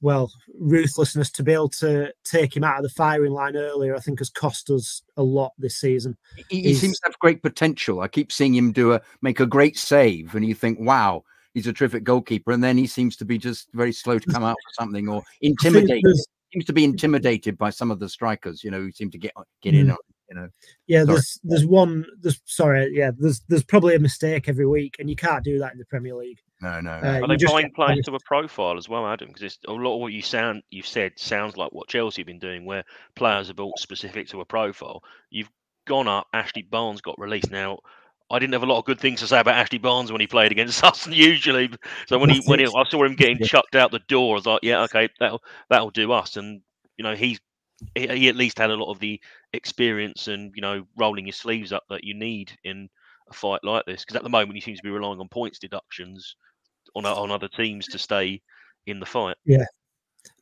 [SPEAKER 6] well, ruthlessness to be able to take him out of the firing line earlier, I think has cost us a lot this season.
[SPEAKER 2] He, he seems to have great potential. I keep seeing him do a make a great save, and you think, wow, he's a terrific goalkeeper. And then he seems to be just very slow to come out for something or intimidate seems to be intimidated by some of the strikers, you know, who seem to get get in mm. on you know.
[SPEAKER 6] Yeah, sorry. there's there's one there's sorry, yeah, there's there's probably a mistake every week, and you can't do that in the Premier League.
[SPEAKER 2] No, no.
[SPEAKER 3] Uh, Are they buying players to a profile as well, Adam? Because a lot of what you sound you've said sounds like what Chelsea have been doing, where players are bought specific to a profile. You've gone up. Ashley Barnes got released now. I didn't have a lot of good things to say about Ashley Barnes when he played against *laughs* us usually. So when he when he, I saw him getting chucked out the door, I was like, yeah, okay, that'll that'll do us. And you know, he's he, he at least had a lot of the experience and you know rolling his sleeves up that you need in a fight like this. Because at the moment he seems to be relying on points deductions on on other teams to stay in the fight.
[SPEAKER 6] Yeah.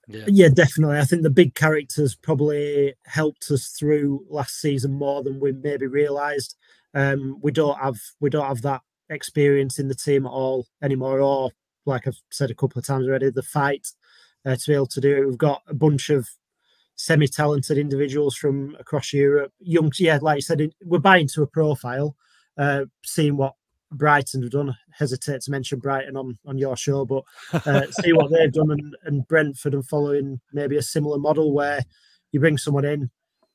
[SPEAKER 6] Yeah. yeah, definitely. I think the big characters probably helped us through last season more than we maybe realised. Um, we don't have we don't have that experience in the team at all anymore. Or like I've said a couple of times already, the fight uh, to be able to do it. We've got a bunch of semi-talented individuals from across Europe. Young, yeah, like you said, we're buying to a profile, uh, seeing what Brighton have done. I hesitate to mention Brighton on, on your show, but uh, *laughs* see what they've done and, and Brentford and following maybe a similar model where you bring someone in,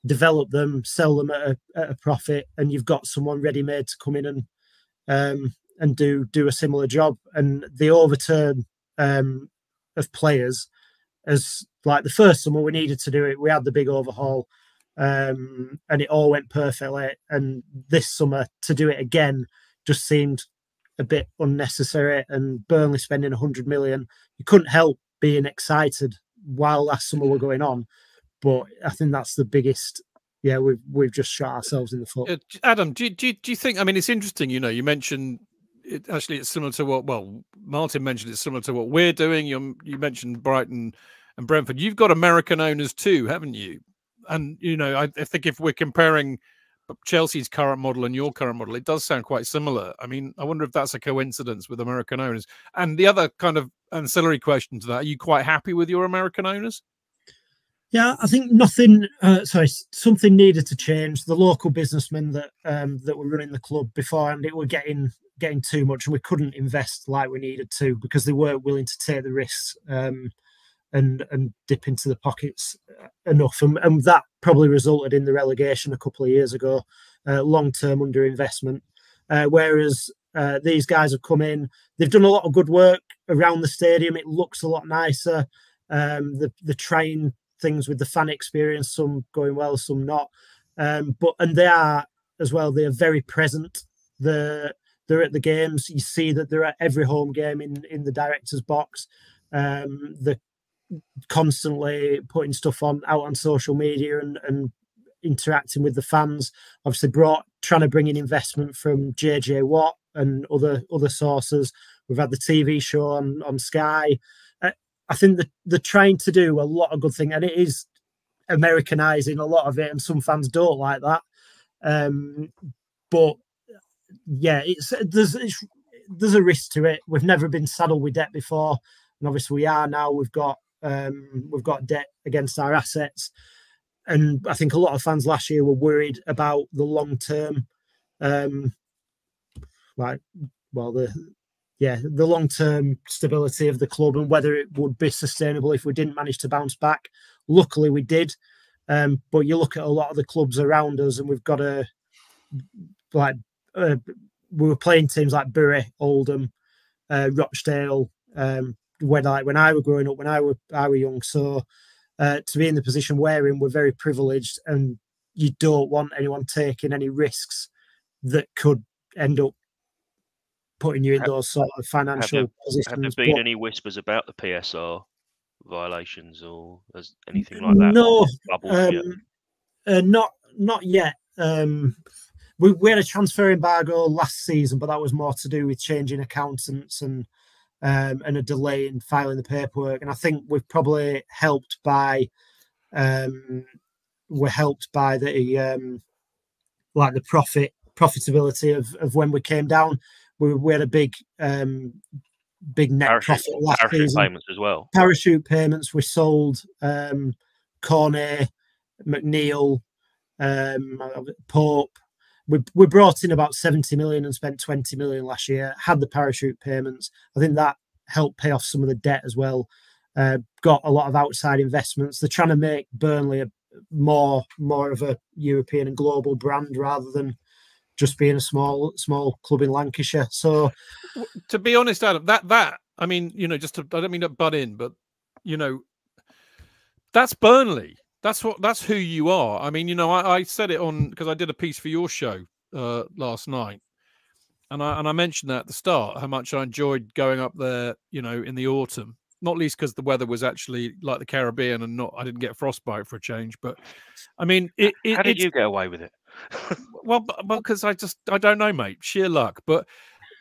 [SPEAKER 6] develop them, sell them at a, at a profit, and you've got someone ready made to come in and um, and do do a similar job. And the overturn um, of players as like the first summer we needed to do it, we had the big overhaul, um, and it all went perfectly. And this summer to do it again just seemed a bit unnecessary. And Burnley spending 100 million, you couldn't help being excited while last summer were going on but I think that's the biggest. Yeah, we've we've just shot ourselves in the foot.
[SPEAKER 1] Uh, Adam, do you, do you, do you think? I mean, it's interesting. You know, you mentioned it, actually it's similar to what well Martin mentioned. It's similar to what we're doing. You you mentioned Brighton and Brentford. You've got American owners too, haven't you? And you know, I, I think if we're comparing Chelsea's current model and your current model, it does sound quite similar. I mean, I wonder if that's a coincidence with American owners. And the other kind of ancillary question to that: Are you quite happy with your American owners?
[SPEAKER 6] Yeah, I think nothing. Uh, sorry, something needed to change. The local businessmen that um, that were running the club before, and it were getting getting too much, and we couldn't invest like we needed to because they weren't willing to take the risks um, and and dip into the pockets uh, enough, and, and that probably resulted in the relegation a couple of years ago. Uh, Long term underinvestment, uh, whereas uh, these guys have come in, they've done a lot of good work around the stadium. It looks a lot nicer. Um, the the train things with the fan experience, some going well, some not. Um, but and they are as well. They are very present the they're at the games. You see that they're at every home game in in the director's box. Um, they're constantly putting stuff on out on social media and and interacting with the fans. Obviously, brought trying to bring in investment from JJ Watt and other other sources. We've had the TV show on on Sky. I think that they're trying to do a lot of good things, and it is Americanizing a lot of it, and some fans don't like that. Um, but yeah, it's there's it's, there's a risk to it. We've never been saddled with debt before, and obviously we are now. We've got um, we've got debt against our assets, and I think a lot of fans last year were worried about the long term, um, like well the yeah the long term stability of the club and whether it would be sustainable if we didn't manage to bounce back. Luckily, we did. Um, but you look at a lot of the clubs around us, and we've got a like uh, we were playing teams like Bury, Oldham, uh, Rochdale. Um, when like when I was growing up, when I were I were young, so uh, to be in the position we're in, we're very privileged, and you don't want anyone taking any risks that could end up putting you in those sort of financial
[SPEAKER 3] have
[SPEAKER 6] there, positions.
[SPEAKER 3] Have there been but, any whispers about the PSR violations or anything like that?
[SPEAKER 6] No, um, uh, not not yet. Um, we, we had a transfer embargo last season, but that was more to do with changing accountants and um, and a delay in filing the paperwork. And I think we've probably helped by um, we're helped by the um, like the profit profitability of, of when we came down. We, we had a big um, big net
[SPEAKER 3] parachute,
[SPEAKER 6] profit last
[SPEAKER 3] parachute
[SPEAKER 6] season.
[SPEAKER 3] payments as well.
[SPEAKER 6] Parachute payments. We sold um, Cornet, McNeil, um, Pope. We, we brought in about 70 million and spent 20 million last year, had the parachute payments. I think that helped pay off some of the debt as well. Uh, got a lot of outside investments. They're trying to make Burnley a more more of a European and global brand rather than just being a small small club in Lancashire. So,
[SPEAKER 1] to be honest, Adam, that that I mean, you know, just to, I don't mean to butt in, but you know, that's Burnley. That's what that's who you are. I mean, you know, I, I said it on because I did a piece for your show uh, last night, and I and I mentioned that at the start how much I enjoyed going up there. You know, in the autumn, not least because the weather was actually like the Caribbean and not I didn't get frostbite for a change. But I mean, it, it,
[SPEAKER 3] how did you get away with it?
[SPEAKER 1] Well, well, because I just I don't know, mate. Sheer luck. But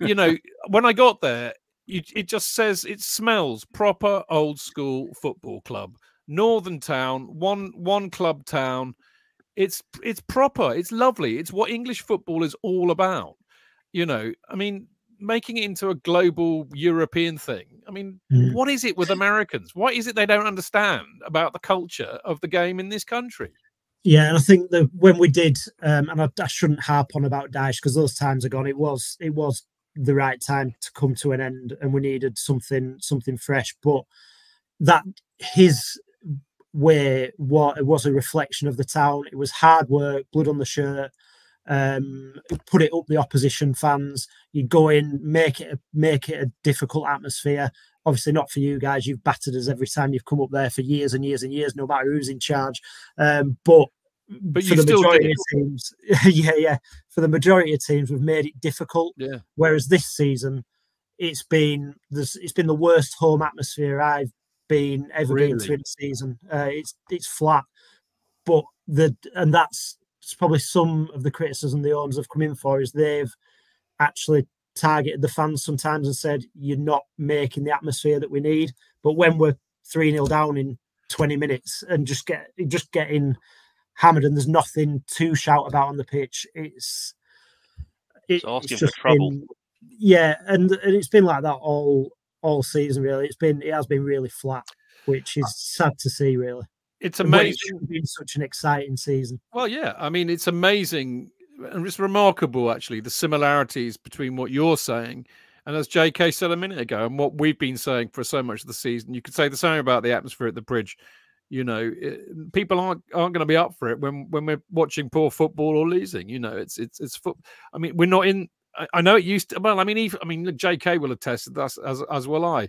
[SPEAKER 1] you know, *laughs* when I got there, you, it just says it smells proper old school football club, northern town, one one club town. It's it's proper. It's lovely. It's what English football is all about. You know, I mean, making it into a global European thing. I mean, mm. what is it with Americans? What is it they don't understand about the culture of the game in this country?
[SPEAKER 6] Yeah, and I think that when we did, um, and I, I, shouldn't harp on about Dyche because those times are gone. It was it was the right time to come to an end, and we needed something something fresh. But that his way what it was a reflection of the town. It was hard work, blood on the shirt. Um, put it up the opposition fans. You go in, make it a, make it a difficult atmosphere. Obviously, not for you guys. You've battered us every time you've come up there for years and years and years, no matter who's in charge. Um, but
[SPEAKER 1] but for the majority
[SPEAKER 6] of teams, *laughs* yeah, yeah, for the majority of teams, we've made it difficult.
[SPEAKER 1] Yeah.
[SPEAKER 6] Whereas this season, it's been this, it's been the worst home atmosphere I've been ever really? into in a season. Uh, it's it's flat, but the and that's probably some of the criticism the owners have come in for is they've actually targeted the fans sometimes and said you're not making the atmosphere that we need. But when we're three 0 down in 20 minutes and just get just getting hammered and there's nothing to shout about on the pitch. It's
[SPEAKER 3] it, it's, it's just trouble.
[SPEAKER 6] Been, yeah, and, and it's been like that all all season. Really, it's been it has been really flat, which is sad to see. Really,
[SPEAKER 1] it's amazing.
[SPEAKER 6] It's been such an exciting season.
[SPEAKER 1] Well, yeah, I mean, it's amazing and it's remarkable actually the similarities between what you're saying and as JK said a minute ago, and what we've been saying for so much of the season, you could say the same about the atmosphere at the bridge. You know, it, people aren't aren't going to be up for it when when we're watching poor football or losing. You know, it's it's it's foot. I mean, we're not in. I, I know it used to. Well, I mean, even I mean, J.K. will attest to that as as will I.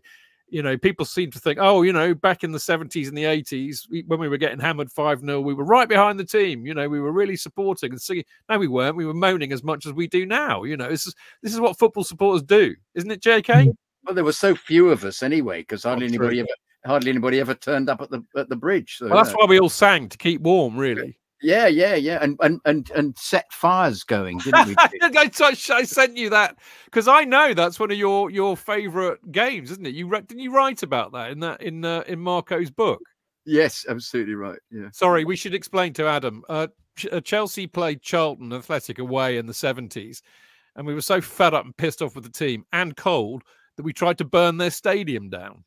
[SPEAKER 1] you know, people seem to think, oh, you know, back in the 70s and the 80s, we, when we were getting hammered 5 0, we were right behind the team. You know, we were really supporting and singing. No, we weren't. We were moaning as much as we do now. You know, this is, this is what football supporters do, isn't it, JK?
[SPEAKER 2] Well, there were so few of us anyway, because hardly oh, anybody ever hardly anybody ever turned up at the at the bridge.
[SPEAKER 1] So, well, that's why we all sang to keep warm, really.
[SPEAKER 2] Yeah, yeah, yeah, and and and and set fires going, didn't we? *laughs*
[SPEAKER 1] I, I sent you that because I know that's one of your your favorite games, isn't it? You didn't you write about that in that in uh, in Marco's book?
[SPEAKER 2] Yes, absolutely right. Yeah.
[SPEAKER 1] Sorry, we should explain to Adam. Uh, uh Chelsea played Charlton Athletic away in the seventies, and we were so fed up and pissed off with the team and cold that we tried to burn their stadium down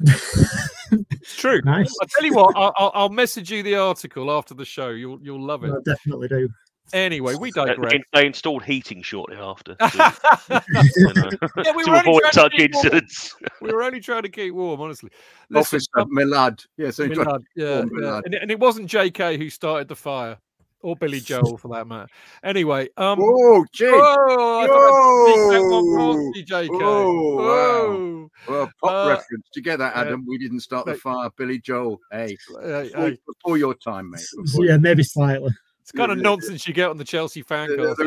[SPEAKER 1] it's true. Nice. I'll tell you what, I'll, I'll, message you the article after the show. You'll you'll love it. I
[SPEAKER 6] definitely do.
[SPEAKER 1] Anyway, we digress.
[SPEAKER 3] They, they installed heating shortly after *laughs* to, you know, yeah, we to avoid such incidents.
[SPEAKER 1] we were only trying to keep warm, honestly.
[SPEAKER 2] Listen, Officer um, Milad.
[SPEAKER 1] Yeah, so Milad, yeah, yeah. And, and, it wasn't JK who started the fire or Billy Joel for that matter. *laughs* Anyway, um,
[SPEAKER 2] oh, Jake, oh,
[SPEAKER 1] oh, JK.
[SPEAKER 2] Oh, wow. Well, pop uh, reference. To get that, Adam, we didn't start the fire. Billy Joel, hey, before, before your time, mate.
[SPEAKER 6] Before yeah, maybe slightly.
[SPEAKER 1] It's kind of nonsense you get on the Chelsea fan cast.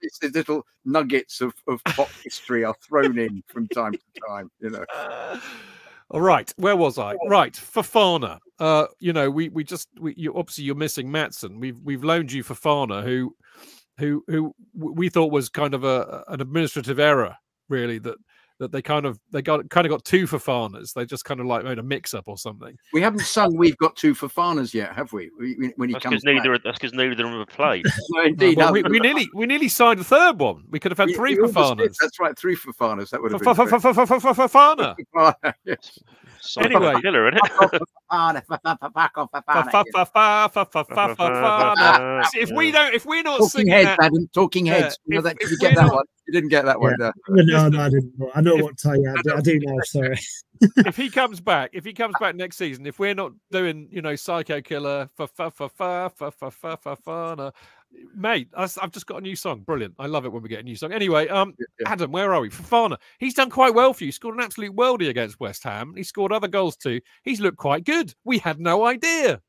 [SPEAKER 2] These little nuggets of, of pop history are thrown in from time to time, you know. *laughs*
[SPEAKER 1] All right, where was I? Right, Fofana. Uh, you know, we we just we, you obviously you're missing Maatsen. We've we've loaned you Fofana, who who who we thought was kind of a an administrative error, really that that they kind of they got kind of got two Fofanas. They just kind of like made a mix up or something.
[SPEAKER 2] We haven't sung "We've Got Two Fofanas" yet, have we? When he
[SPEAKER 3] that's
[SPEAKER 2] comes,
[SPEAKER 3] neither that's because neither of them have played. *laughs*
[SPEAKER 2] no, indeed.
[SPEAKER 1] Well, we, we, nearly we nearly signed a third one. We could have had three Fofanas.
[SPEAKER 2] That's right, three Fofanas. That would have
[SPEAKER 1] been Fofana. *laughs* Yes. Anyway, killer, isn't it? if we don't, if we're not
[SPEAKER 2] talking
[SPEAKER 1] singing
[SPEAKER 2] heads, that, Adam, talking heads. Yeah, you, know that, did you get that not, one? You didn't get that one.
[SPEAKER 6] Yeah. No, no, I didn't. I know if, what to you. I do, I do know. Sorry.
[SPEAKER 1] if he comes back, if he comes back next season, if we're not doing, you know, Psycho Killer, fa fa fa fa fa fa fa fa fa, mate, I've just got a new song. Brilliant. I love it when we get a new song. Anyway, um, yeah. Adam, where are we? Fofana, he's done quite well for you. He scored an absolute worldie against West Ham. He scored other goals too. He's looked quite good. We had no idea.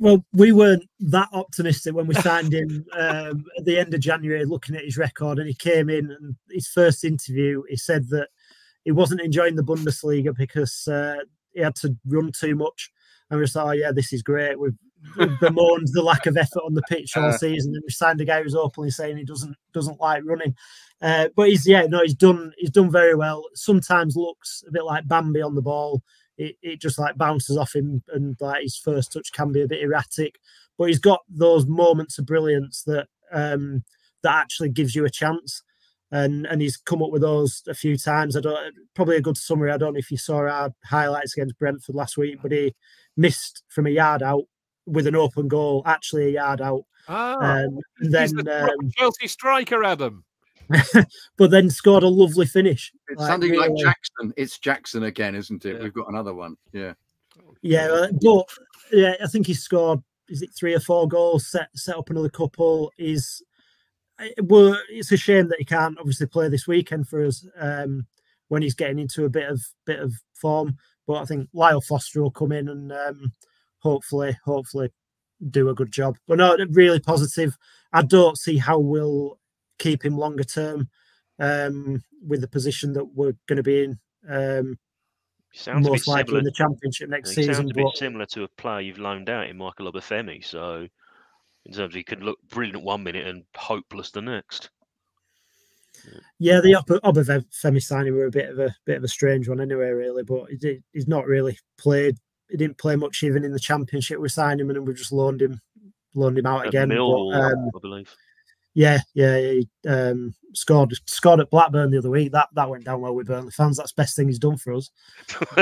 [SPEAKER 6] Well, we weren't that optimistic when we signed him *laughs* um, at the end of January, looking at his record. And he came in and his first interview, he said that he wasn't enjoying the Bundesliga because uh, he had to run too much. And we thought, oh, yeah, this is great. We've *laughs* bemoaned the lack of effort on the pitch all uh, season, and we signed a guy who's openly saying he doesn't doesn't like running. Uh, but he's yeah, no, he's done he's done very well. Sometimes looks a bit like Bambi on the ball. It, it just like bounces off him, and like his first touch can be a bit erratic. But he's got those moments of brilliance that um, that actually gives you a chance. And, and he's come up with those a few times. I don't probably a good summary. I don't know if you saw our highlights against Brentford last week, but he missed from a yard out with an open goal, actually a yard out.
[SPEAKER 1] Ah, um, then the um, Chelsea striker, Adam. *laughs*
[SPEAKER 6] but then scored a lovely finish.
[SPEAKER 2] It's like, something really, like Jackson. It's Jackson again, isn't it? Yeah. We've got another one. Yeah.
[SPEAKER 6] Yeah, uh, but yeah, I think he scored. Is it three or four goals? Set set up another couple. Is well, it's a shame that he can't obviously play this weekend for us um, when he's getting into a bit of bit of form. But I think Lyle Foster will come in and um, hopefully, hopefully do a good job. But no, really positive. I don't see how we'll keep him longer term um, with the position that we're going to be in. Um, sounds most likely similar, in the championship next
[SPEAKER 3] it
[SPEAKER 6] season.
[SPEAKER 3] Sounds a bit similar to a player you've loaned out in Michael Obafemi. So, in terms of he could look brilliant one minute and hopeless the next.
[SPEAKER 6] Yeah, the Obafemi signing were a bit of a bit of a strange one anyway, really. But he's not really played he didn't play much even in the championship. We signed him and we just loaned him, loaned him out at again.
[SPEAKER 3] Millwall, but, um, I believe.
[SPEAKER 6] Yeah, yeah, he um, scored scored at Blackburn the other week. That that went down well with Burnley fans. That's the best thing he's done for us. *laughs*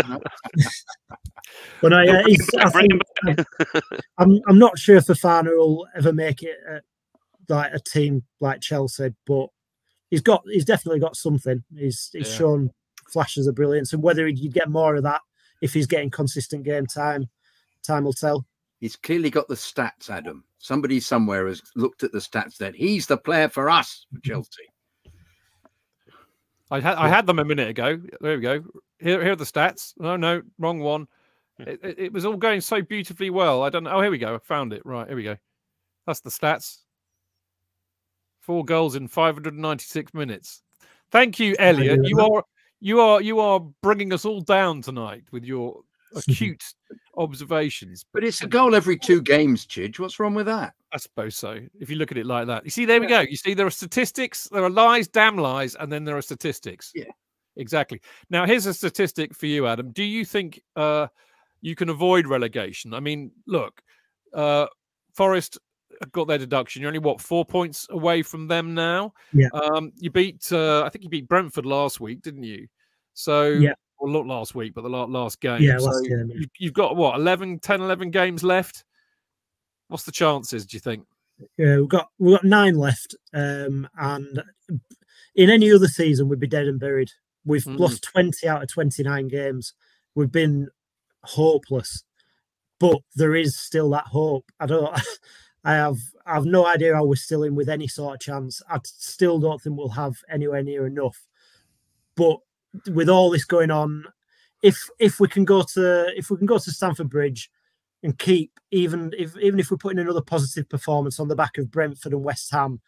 [SPEAKER 6] but I, uh, I think, *laughs* I'm I'm not sure if Fofana will ever make it at, like a team like Chelsea, but he's got he's definitely got something. He's he's yeah. shown flashes of brilliance, and whether you get more of that if he's getting consistent game time, time will tell.
[SPEAKER 2] He's clearly got the stats, Adam. Somebody somewhere has looked at the stats that he's the player for us for mhm. Chelsea.
[SPEAKER 1] I had I had them a minute ago. There we go. Here, here are the stats. No, no, wrong one. It, it, it, was all going so beautifully well. I don't know. Oh, here we go. I found it. Right, here we go. That's the stats. Four goals in 596 minutes. Thank you, Elliot. You are you are you are bringing us all down tonight with your *laughs* acute observations.
[SPEAKER 2] But it's a goal every two games, Chidge. What's wrong with that?
[SPEAKER 1] I suppose so. If you look at it like that, you see, there we go. You see, there are statistics, there are lies, damn lies, and then there are statistics.
[SPEAKER 2] Yeah,
[SPEAKER 1] exactly. Now, here's a statistic for you, Adam. Do you think uh, you can avoid relegation? I mean, look, uh, Forest got their deduction. You're only what four points away from them now.
[SPEAKER 6] Yeah.
[SPEAKER 1] Um, you beat, uh, I think you beat Brentford last week, didn't you? So
[SPEAKER 6] yeah.
[SPEAKER 1] Well, not last week, but the last game.
[SPEAKER 6] Yeah,
[SPEAKER 1] so
[SPEAKER 6] last game. Yeah.
[SPEAKER 1] You've got what 11, 10, 11 games left. What's the chances? Do you think?
[SPEAKER 6] Yeah, we've got we've got nine left, um, and in any other season we'd be dead and buried. We've mm. lost twenty out of twenty nine games. We've been hopeless, but there is still that hope. I don't. *laughs* I have I have no idea how we're still in with any sort of chance. I still don't think we'll have anywhere near enough. But with all this going on, if if we can go to if we can go to Stamford Bridge and keep even if even if we put in another positive performance on the back of Brentford and West Ham,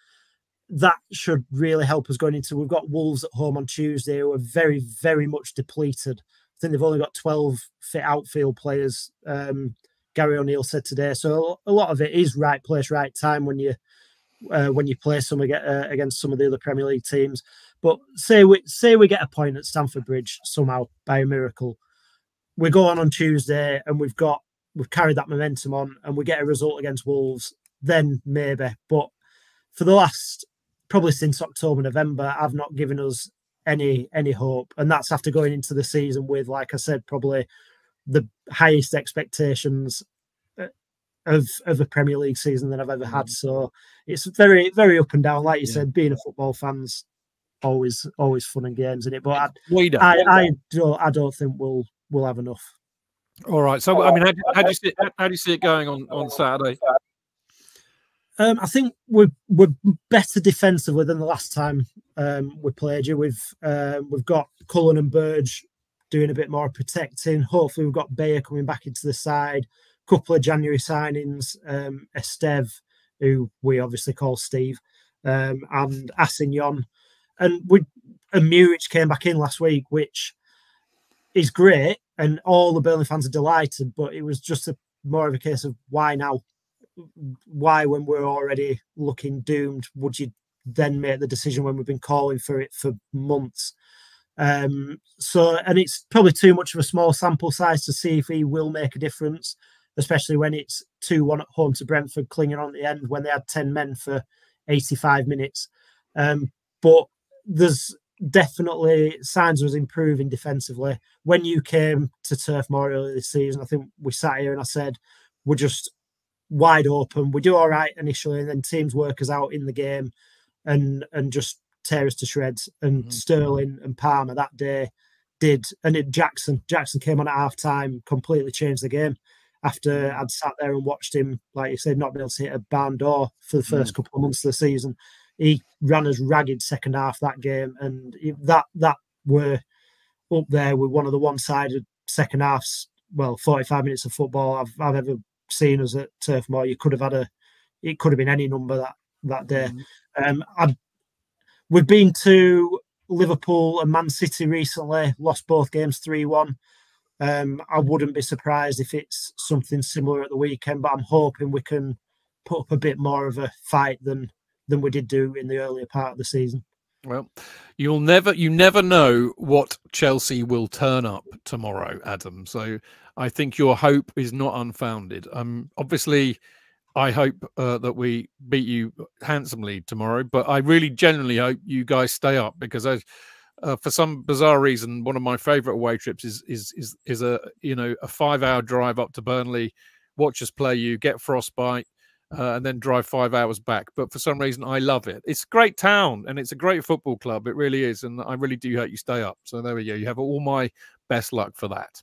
[SPEAKER 6] that should really help us going into. We've got Wolves at home on Tuesday who are very very much depleted. I think they've only got twelve fit outfield players. Um, Gary O'Neill said today. So a lot of it is right place, right time when you uh, when you play some uh, against some of the other Premier League teams. But say we say we get a point at Stamford Bridge somehow by a miracle, we go on on Tuesday and we've got we've carried that momentum on and we get a result against Wolves, then maybe. But for the last probably since October November, I've not given us any any hope, and that's after going into the season with, like I said, probably the highest expectations uh, of of a Premier League season that I've ever had. Mm. So it's very very up and down. Like you yeah. said, being a football fan's always always fun and games in it. But I, I, I, don't I don't think we'll we'll have enough.
[SPEAKER 1] All right. So I mean, how, how do you see it, how do you see it going on on Saturday?
[SPEAKER 6] Um, I think we're we're better defensively than the last time um, we played you. We've um, we've got Cullen and Berge doing a bit more protecting. Hopefully, we've got Beyer coming back into the side. Couple of January signings, um, Esteve, who we obviously call Steve, um, and Assignon and we and Muric came back in last week, which is great, and all the Burnley fans are delighted. But it was just a more of a case of why now? Why, when we're already looking doomed, would you then make the decision when we've been calling for it for months? Um, so, and it's probably too much of a small sample size to see if he will make a difference, especially when it's 2 1 at home to Brentford, clinging on at the end when they had 10 men for 85 minutes. Um, but there's definitely signs was improving defensively. When you came to Turf Moor earlier this season, I think we sat here and I said we're just wide open. We do all right initially, and then teams work us out in the game and and just tear us to shreds. And mm-hmm. Sterling and Palmer that day did, and it, Jackson Jackson came on at half time, completely changed the game. After mm-hmm. I'd sat there and watched him, like you said, not be able to hit a barn door for the 1st mm-hmm. couple of months of the season, he ran as ragged second half that game, and that that were up there with one of the one-sided second halves. Well, forty-five minutes of football I've I've ever seen us at Turf Moor. You could have had a, it could have been any number that that day. Mm-hmm. Um, I, we've been to Liverpool and Man City recently, lost both games three-one. Um, I wouldn't be surprised if it's something similar at the weekend, but I'm hoping we can put up a bit more of a fight than than we did do in the earlier part of the season.
[SPEAKER 1] Well, you'll never you never know what Chelsea will turn up tomorrow, Adam. So I think your hope is not unfounded. Um, obviously, I hope uh, that we beat you handsomely tomorrow, but I really genuinely hope you guys stay up because I, uh, for some bizarre reason, one of my favourite away trips is is is is a you know a five hour drive up to Burnley, watch us play you, get frostbite, uh, and then drive five hours back. But for some reason, I love it. It's a great town and it's a great football club. It really is. And I really do hope you stay up. So there we go. You have all my best luck for that.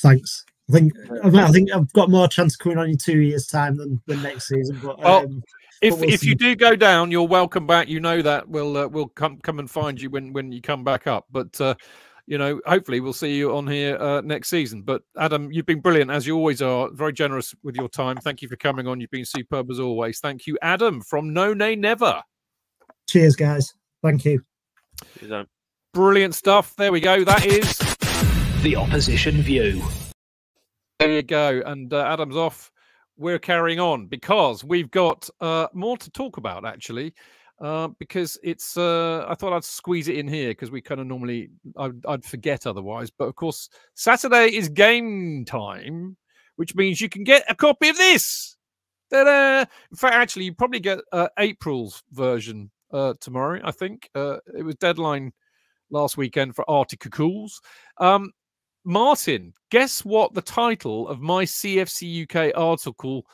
[SPEAKER 6] Thanks. I think I think I've got more chance of coming on in two years' time than, than next season. But
[SPEAKER 1] well, um, if but we'll if see. you do go down, you're welcome back. You know that we'll uh, we'll come come and find you when when you come back up. But uh, you know, hopefully we'll see you on here uh, next season. But Adam, you've been brilliant as you always are. Very generous with your time. Thank you for coming on. You've been superb as always. Thank you, Adam from No Nay Never.
[SPEAKER 6] Cheers, guys. Thank you.
[SPEAKER 1] Brilliant stuff. There we go. That is
[SPEAKER 4] the opposition view.
[SPEAKER 1] There you go. And uh, Adam's off. We're carrying on because we've got uh, more to talk about, actually. Uh, because it's, uh, I thought I'd squeeze it in here because we kind of normally, I'd, I'd, forget otherwise. But of course, Saturday is game time, which means you can get a copy of this. Ta-da! In fact, actually, you probably get uh, April's version uh, tomorrow, I think. Uh, it was deadline last weekend for articles. Um, Martin, guess what the title of my CFC UK article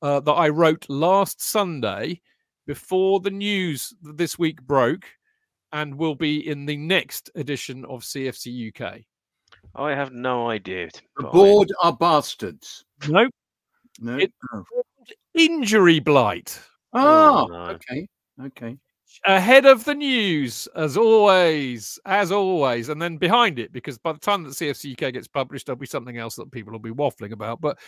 [SPEAKER 1] uh, that I wrote last Sunday before the news this week broke and will be in the next edition of CFC UK?
[SPEAKER 3] I have no idea.
[SPEAKER 2] The board are bastards.
[SPEAKER 1] Nope.
[SPEAKER 2] No.
[SPEAKER 1] Oh. Injury blight.
[SPEAKER 2] Oh, oh no. okay. Okay
[SPEAKER 1] ahead of the news as always as always and then behind it because by the time that cfc uk gets published there'll be something else that people will be waffling about. But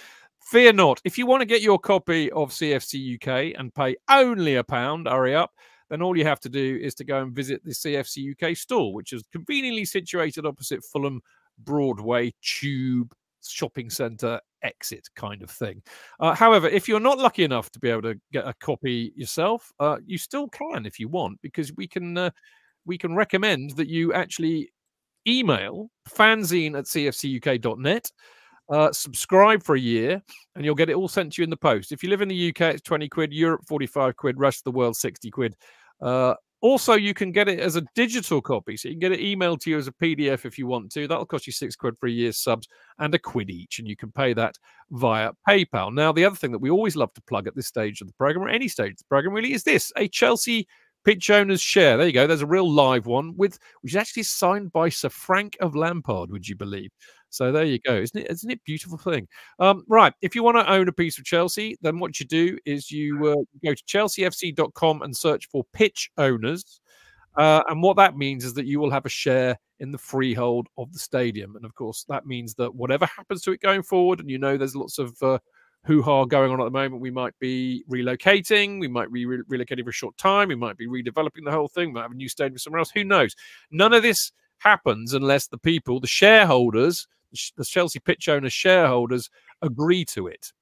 [SPEAKER 1] fear not if you want to get your copy of cfc uk and pay only a pound hurry up then all you have to do is to go and visit the cfc uk store which is conveniently situated opposite fulham broadway tube shopping centre exit kind of thing. Uh, however, if you're not lucky enough to be able to get a copy yourself, uh, you still can if you want, because we can uh, we can recommend that you actually email fanzine at cfcuk.net. Uh, subscribe for a year and you'll get it all sent to you in the post. If you live in the UK, it's 20 quid, Europe, 45 quid, rest of the world, 60 quid. Uh, also, you can get it as a digital copy. So you can get it emailed to you as a PDF if you want to. That'll cost you six quid for a year's subs and a quid each. And you can pay that via PayPal. Now, the other thing that we always love to plug at this stage of the program, or any stage of the program, really, is this a Chelsea pitch owners share. There you go. There's a real live one with which is actually signed by Sir Frank of Lampard, would you believe? So there you go. Isn't it? Isn't it beautiful thing? Um, right. If you want to own a piece of Chelsea, then what you do is you uh, go to chelseafc.com and search for pitch owners. Uh, and what that means is that you will have a share in the freehold of the stadium. And of course, that means that whatever happens to it going forward, and you know, there's lots of uh, hoo ha going on at the moment. We might be relocating, we might be re- relocating for a short time, we might be redeveloping the whole thing, we might have a new stadium somewhere else. Who knows? None of this happens unless the people, the shareholders, the Chelsea pitch owners, shareholders agree to it.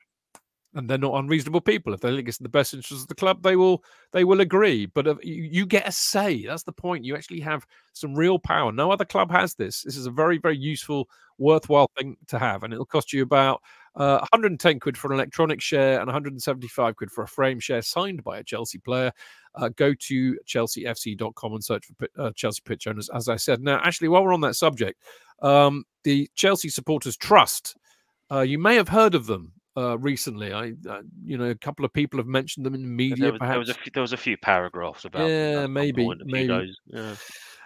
[SPEAKER 1] And they're not unreasonable people. If they think it's in the best interest of the club, they will they will agree. But uh, you, you get a say. That's the point. You actually have some real power. No other club has this. This is a very very useful, worthwhile thing to have, and it'll cost you about uh, 110 quid for an electronic share and 175 quid for a frame share signed by a Chelsea player. Uh, go to chelseafc.com and search for uh, Chelsea pitch owners, as I said. Now, actually, while we're on that subject, um, the Chelsea Supporters Trust, uh, you may have heard of them uh, recently. I, uh, you know, a couple of people have mentioned them in the media.
[SPEAKER 3] There was,
[SPEAKER 1] perhaps
[SPEAKER 3] there was, a, few, there was a few paragraphs about.
[SPEAKER 1] Yeah, maybe, maybe. Yeah.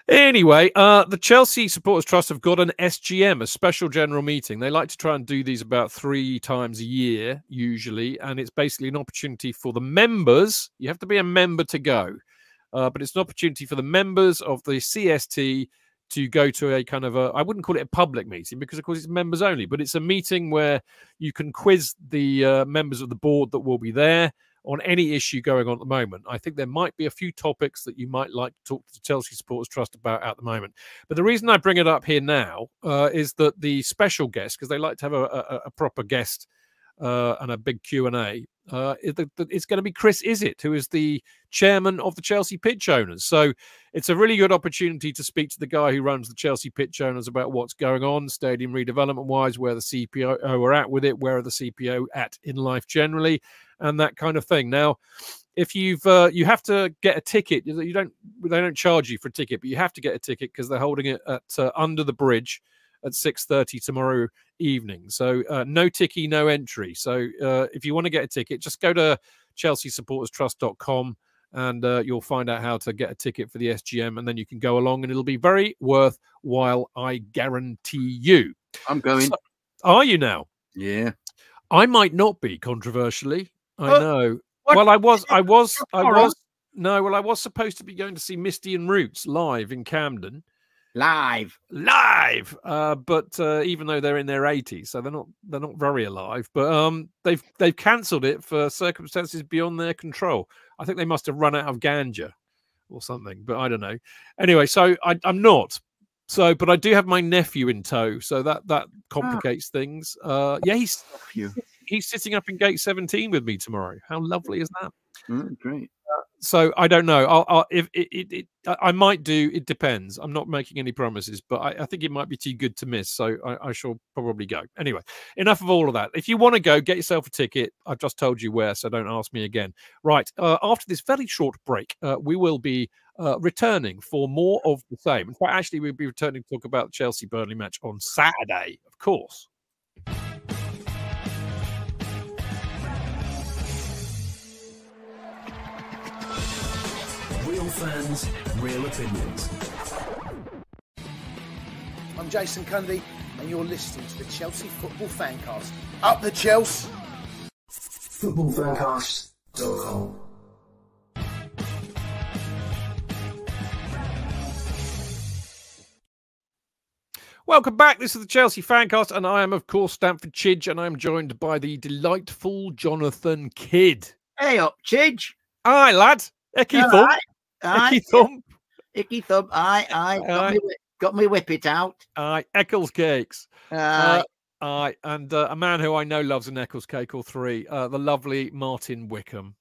[SPEAKER 1] Anyway, uh, the Chelsea Supporters Trust have got an SGM, a special general meeting. They like to try and do these about three times a year, usually, and it's basically an opportunity for the members. You have to be a member to go, uh, but it's an opportunity for the members of the CST to go to a kind of a I wouldn't call it a public meeting because of course it's members only, but it's a meeting where you can quiz the uh, members of the board that will be there on any issue going on at the moment. I think there might be a few topics that you might like to talk to the Chelsea Supporters Trust about at the moment. But the reason I bring it up here now uh, is that the special guest, because they like to have a, a, a proper guest uh, and a big Q and A. Uh, it's going to be Chris Izzet, who is the chairman of the Chelsea Pitch Owners. So it's a really good opportunity to speak to the guy who runs the Chelsea Pitch Owners about what's going on, stadium redevelopment wise, where the CPO are at with it, where are the CPO at in life generally, and that kind of thing. Now, if you've uh, you have to get a ticket, you don't they don't charge you for a ticket, but you have to get a ticket because they're holding it at uh, under the bridge at 6.30 tomorrow evening. So uh, no ticky, no entry. So uh, if you want to get a ticket, just go to chelseasupporterstrust.com and uh, you'll find out how to get a ticket for the SGM and then you can go along and it'll be very worthwhile, I guarantee you.
[SPEAKER 2] I'm going. So,
[SPEAKER 1] are you now?
[SPEAKER 2] Yeah.
[SPEAKER 1] I might not be controversially. I uh, know. What? Well, I was, I was, I was. No, well, I was supposed to be going to see Misty in Roots live in Camden.
[SPEAKER 2] Live,
[SPEAKER 1] live. Uh, but uh, even though they're in their 80s, so they're not they're not very alive. But um, they've they've cancelled it for circumstances beyond their control. I think they must have run out of ganja or something, but I don't know. Anyway, so I, I'm not. So, but I do have my nephew in tow, so that that ah. complicates oh. things. Uh, yeah, he's he's sitting up in gate 17 with me tomorrow. How lovely is that?
[SPEAKER 2] Mm, great.
[SPEAKER 1] So I don't know. I'll, I'll if it, it, it, I might do. It depends. I'm not making any promises, but I, I think it might be too good to miss. So I, I, shall probably go. Anyway, enough of all of that. If you want to go, get yourself a ticket. I've just told you where, so don't ask me again. Right. Uh, after this very short break, uh, we will be uh, returning for more of the same. In fact, actually, we'll be returning to talk about the Chelsea Burnley match on Saturday, of course.
[SPEAKER 4] Real fans, real opinions.
[SPEAKER 5] I'm Jason Cundy, and you're listening to the Chelsea Football Fancast. Up the Chelsea!
[SPEAKER 4] Footballfancast.com
[SPEAKER 1] Welcome back. This is the Chelsea Fancast, and I am, of course, Stamford Chidge, and I'm joined by the delightful Jonathan Kydd.
[SPEAKER 7] Hey up, Chidge.
[SPEAKER 1] Aye, lad. Icky thump.
[SPEAKER 7] Aye. Icky thump. Icky thump. Aye, *laughs* aye. Got. Me, got me whip it out.
[SPEAKER 1] Aye. Eccles cakes.
[SPEAKER 7] Aye. Uh,
[SPEAKER 1] aye. And uh, a man who I know loves an Eccles cake or three, uh, the lovely Martin Wickham.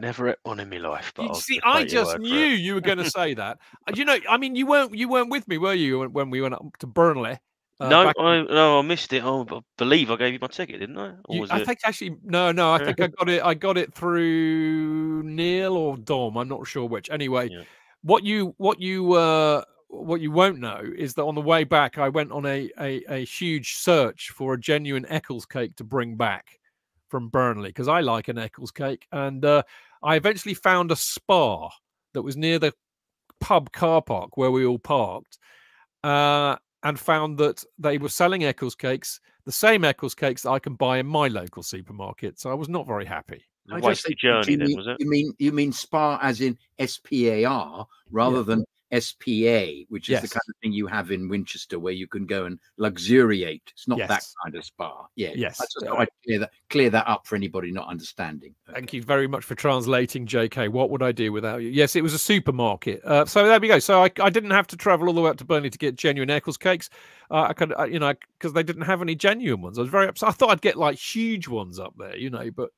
[SPEAKER 3] Never ate one in my life. But
[SPEAKER 1] see, I just knew you were going to say that. *laughs* you know, I mean, you weren't you weren't with me, were you, when we went up to Burnley?
[SPEAKER 3] Uh, no, I no, I missed it. Oh, I believe I gave you my ticket, didn't I?
[SPEAKER 1] You, I it... think actually, no, no. I think I got it. I got it through Neil or Dom. I'm not sure which. Anyway, yeah. what you what you uh what you won't know is that on the way back, I went on a a, a huge search for a genuine Eccles cake to bring back from Burnley because I like an Eccles cake, and uh, I eventually found a spa that was near the pub car park where we all parked, uh, and found that they were selling Eccles cakes, the same Eccles cakes that I can buy in my local supermarket. So I was not very happy.
[SPEAKER 3] A wasted journey, then,
[SPEAKER 2] mean,
[SPEAKER 3] was it?
[SPEAKER 2] You mean you mean spa as in S P A R rather yeah. than SPA, which is yes. the kind of thing you have in Winchester where you can go and luxuriate. It's not yes. that kind of spa. Yeah.
[SPEAKER 1] Yes.
[SPEAKER 2] I just uh, I'd clear that clear that up for anybody not understanding.
[SPEAKER 1] Okay. Thank you very much for translating, JK. What would I do without you? Yes, it was a supermarket. Uh, so there we go. So I, I didn't have to travel all the way up to Burnley to get genuine Eccles cakes. Uh, I could, uh, you know, because they didn't have any genuine ones. I was very upset. I thought I'd get like huge ones up there, you know, but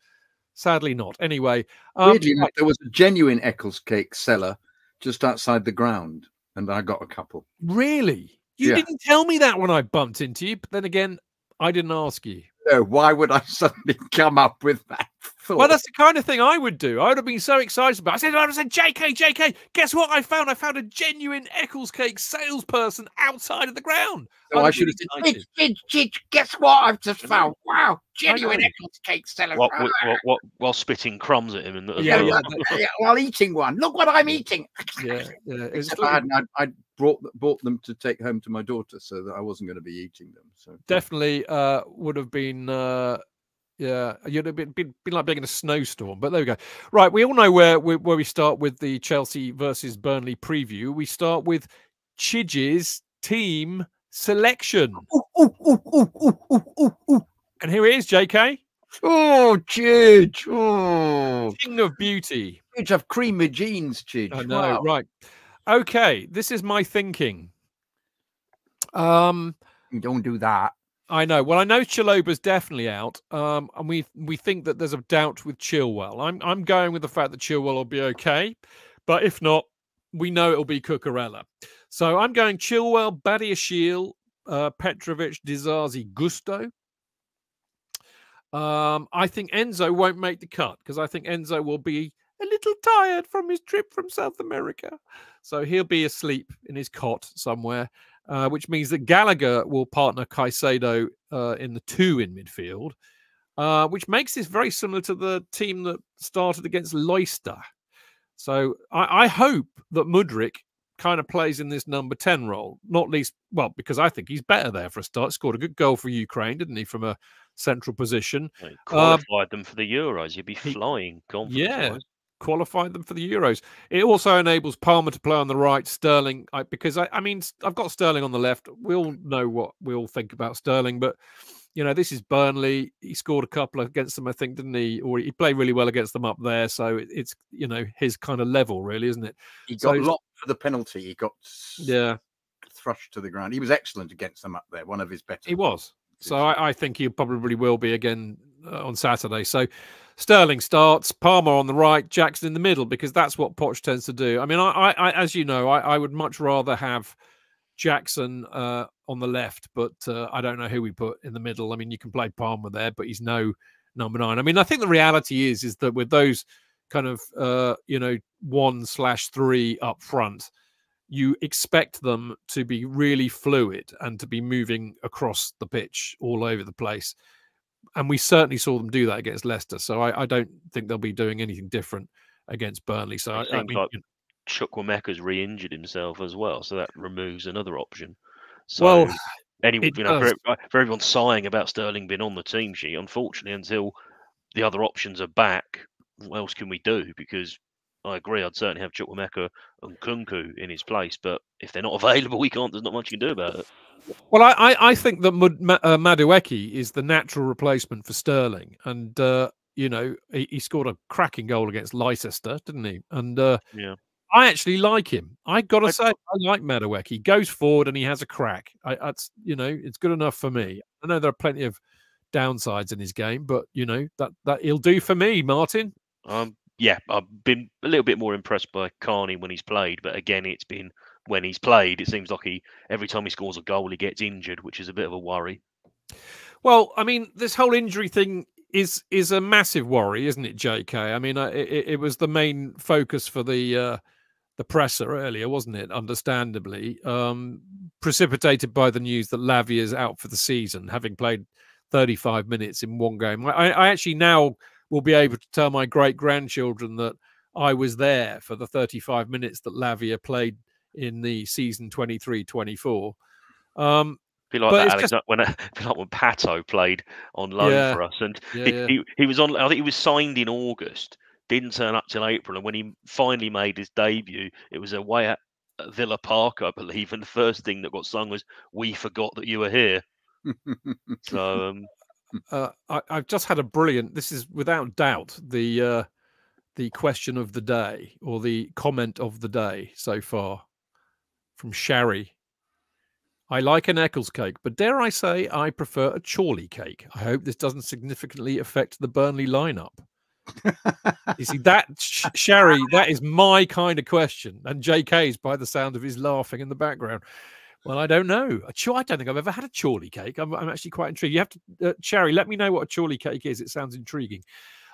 [SPEAKER 1] sadly not. Anyway,
[SPEAKER 2] um, weirdly enough, there was a genuine Eccles cake seller just outside the ground and I got a couple.
[SPEAKER 1] Really? You yeah. didn't tell me that when I bumped into you, but then again, I didn't ask you.
[SPEAKER 2] No, why would I *laughs* suddenly come up with that?
[SPEAKER 1] Thought? Well, that's the kind of thing I would do. I would have been so excited about. It. I said, I would have said, JK, JK, guess what? I found. I found a genuine Eccles cake salesperson outside of the ground.
[SPEAKER 2] So I should have said,
[SPEAKER 7] Chidge, Chidge, guess what? I've just found. Wow, genuine Eccles cake seller.
[SPEAKER 3] What, what, ah. what, what, while spitting crumbs at him and
[SPEAKER 7] yeah, well. *laughs* yeah, yeah, while eating one. Look what I'm eating. *laughs*
[SPEAKER 1] Yeah, yeah.
[SPEAKER 2] It's I, I brought bought them to take home to my daughter, so that I wasn't going to be eating them. So
[SPEAKER 1] definitely uh, would have been. Uh, yeah, you'd have been, been, been like being in a snowstorm, but there we go. Right, we all know where where we start with the Chelsea versus Burnley preview. We start with Chidge's team selection. Ooh, ooh, ooh, and here it is, JK.
[SPEAKER 2] Oh, Chidge. Oh.
[SPEAKER 1] King of beauty.
[SPEAKER 2] Chidge have creamy jeans, Chidge.
[SPEAKER 1] I know, wow. right. Okay, this is my thinking. Um,
[SPEAKER 2] don't do that.
[SPEAKER 1] I know. Well, I know Chalobah's definitely out, um, and we we think that there's a doubt with Chilwell. I'm I'm going with the fact that Chilwell will be okay, but if not, we know it'll be Cucurella. So I'm going Chilwell, Badiashile, uh, Petrovic, Disasi, Gusto. Um, I think Enzo won't make the cut because I think Enzo will be a little tired from his trip from South America. So he'll be asleep in his cot somewhere, uh, which means that Gallagher will partner Caicedo uh, in the two in midfield, uh, which makes this very similar to the team that started against Leicester. So I, I hope that Mudryk kind of plays in this number 10 role, not least, well, because I think he's better there for a start. Scored a good goal for Ukraine, didn't he, from a central position.
[SPEAKER 3] qualified um, them for the Euros. You'd be flying.
[SPEAKER 1] Yeah, qualified them for the Euros. It also enables Palmer to play on the right, Sterling. I, because I, I mean, I've got Sterling on the left. We all know what we all think about Sterling, but you know, this is Burnley. He scored a couple against them, I think, didn't he? Or he played really well against them up there. So it's you know his kind of level, really, isn't it?
[SPEAKER 2] He got so, locked for the penalty. He got
[SPEAKER 1] yeah
[SPEAKER 2] thrust to the ground. He was excellent against them up there. One of his better.
[SPEAKER 1] He was. So I, I think he probably will be again uh, on Saturday. So Sterling starts, Palmer on the right, Jackson in the middle, because that's what Poch tends to do. I mean, I, I as you know, I, I would much rather have Jackson uh, on the left, but uh, I don't know who we put in the middle. I mean, you can play Palmer there, but he's no number nine. I mean, I think the reality is is that with those kind of uh, you know one slash three up front, you expect them to be really fluid and to be moving across the pitch all over the place. And we certainly saw them do that against Leicester. So I, I don't think they'll be doing anything different against Burnley. So I, I mean, like
[SPEAKER 3] you Chukwuemeka's re-injured himself as well, so that removes another option. So
[SPEAKER 1] well,
[SPEAKER 3] anyway, you know, for, for, everyone sighing about Sterling being on the team sheet, unfortunately, until the other options are back, what else can we do? Because I agree. I'd certainly have Chukwuemeka and Nkunku in his place, but if they're not *laughs* available, we can't. There's not much you can do about it.
[SPEAKER 1] Well, I I, think that uh, Madueke is the natural replacement for Sterling, and uh, you know he, he, scored a cracking goal against Leicester, didn't he? And uh,
[SPEAKER 3] yeah.
[SPEAKER 1] I actually like him. I gotta I, say, I like Madueke. He goes forward and he has a crack. I, that's you know, it's good enough for me. I know there are plenty of downsides in his game, but you know that that he'll do for me, Martin.
[SPEAKER 3] Um, yeah, I've been a little bit more impressed by Carney when he's played, but again, it's been when he's played. It seems like he every time he scores a goal, he gets injured, which is a bit of a worry.
[SPEAKER 1] Well, I mean, this whole injury thing is is a massive worry, isn't it, J.K.? I mean, it, it was the main focus for the uh, the presser earlier, wasn't it? Understandably, um, precipitated by the news that Lavia is out for the season, having played 35 minutes in one game. I, I actually now will be able to tell my great grandchildren that I was there for the 35 minutes that Lavia played in the season 23 24. Um,
[SPEAKER 3] feel like that, Alex, just... when *laughs* feel like when Pato played on loan yeah. for us, and yeah, he, yeah. he, he was on. I think he was signed in August, didn't turn up till April, and when he finally made his debut, it was away at Villa Park, I believe, and the first thing that got sung was "We forgot that you were here." *laughs* so um,
[SPEAKER 1] uh, I, have just had a brilliant. This is without doubt the uh, the question of the day or the comment of the day so far from Sherry. I like an Eccles cake, but dare I say I prefer a Chorley cake. I hope this doesn't significantly affect the Burnley lineup. you see that Sherry, that is my kind of question, and JK's by the sound of his laughing in the background. Well, I don't know. A ch- I don't think I've ever had a Chorley cake. I'm, I'm actually quite intrigued. You have to, uh, Cherry, let me know what a Chorley cake is. It sounds intriguing.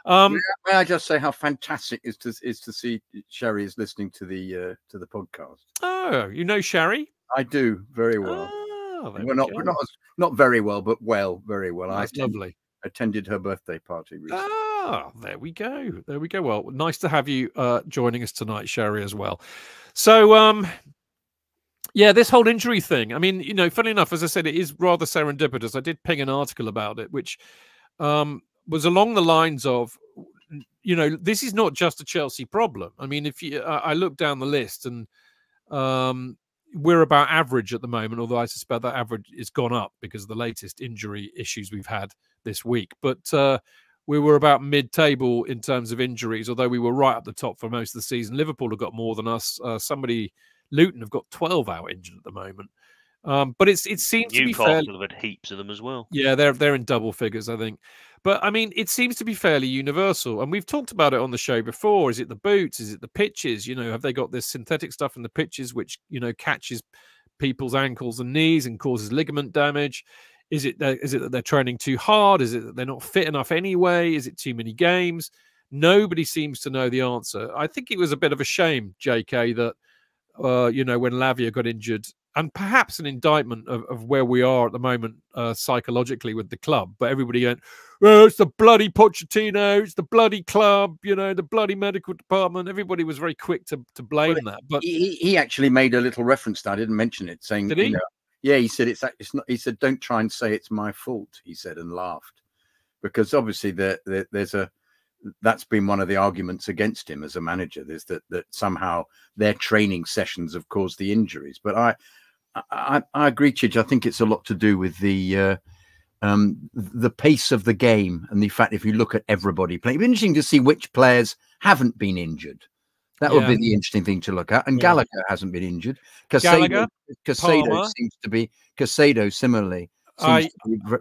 [SPEAKER 1] Um,
[SPEAKER 2] may I just say how fantastic is to is to see Sherry is listening to the uh, to the podcast.
[SPEAKER 1] Oh, you know Sherry?
[SPEAKER 2] I do very well. Oh, we're not we're not not very well, but well, very well.
[SPEAKER 1] That's I attended, lovely.
[SPEAKER 2] Attended her birthday party recently.
[SPEAKER 1] Ah, there we go. There we go. Well, nice to have you uh, joining us tonight, Sherry, as well. So, um, yeah, this whole injury thing. I mean, you know, funny enough, as I said, it is rather serendipitous. I did ping an article about it, which um, was along the lines of, you know, this is not just a Chelsea problem. I mean, if you, I look down the list and um, we're about average at the moment, although I suspect that average has gone up because of the latest injury issues we've had this week. But uh, we were about mid-table in terms of injuries, although we were right up the top for most of the season. Liverpool have got more than us. Uh, somebody Luton have got 12 out injured at the moment. Um, but it's it seems
[SPEAKER 3] Newcastle
[SPEAKER 1] to be fairly,
[SPEAKER 3] have had heaps of them as well.
[SPEAKER 1] Yeah, they're they're in double figures, I think. But I mean, it seems to be fairly universal, and we've talked about it on the show before. Is it the boots? Is it the pitches? You know, have they got this synthetic stuff in the pitches which you know catches people's ankles and knees and causes ligament damage? Is it is it that they're training too hard? Is it that they're not fit enough anyway? Is it too many games? Nobody seems to know the answer. I think it was a bit of a shame, J.K., that uh, you know, when Lavia got injured, and perhaps an indictment of, of where we are at the moment uh, psychologically with the club. But everybody went, well, it's the bloody Pochettino, it's the bloody club, you know, the bloody medical department. Everybody was very quick to, to blame well, that. But
[SPEAKER 2] he, he actually made a little reference to that. I didn't mention it, saying,
[SPEAKER 1] Did he? You know,
[SPEAKER 2] yeah, he said it's it's not. He said, "Don't try and say it's my fault." He said and laughed. because obviously the, the, there's a that's been one of the arguments against him as a manager. Is that that somehow their training sessions have caused the injuries. But I I, I agree, Chidge. I think it's a lot to do with the uh, um, the pace of the game and the fact if you look at everybody playing, it'd be interesting to see which players haven't been injured. That yeah. would be the interesting thing to look at. And yeah. Gallagher hasn't been injured.
[SPEAKER 1] Caicedo,
[SPEAKER 2] Caicedo seems to be Caicedo similarly I,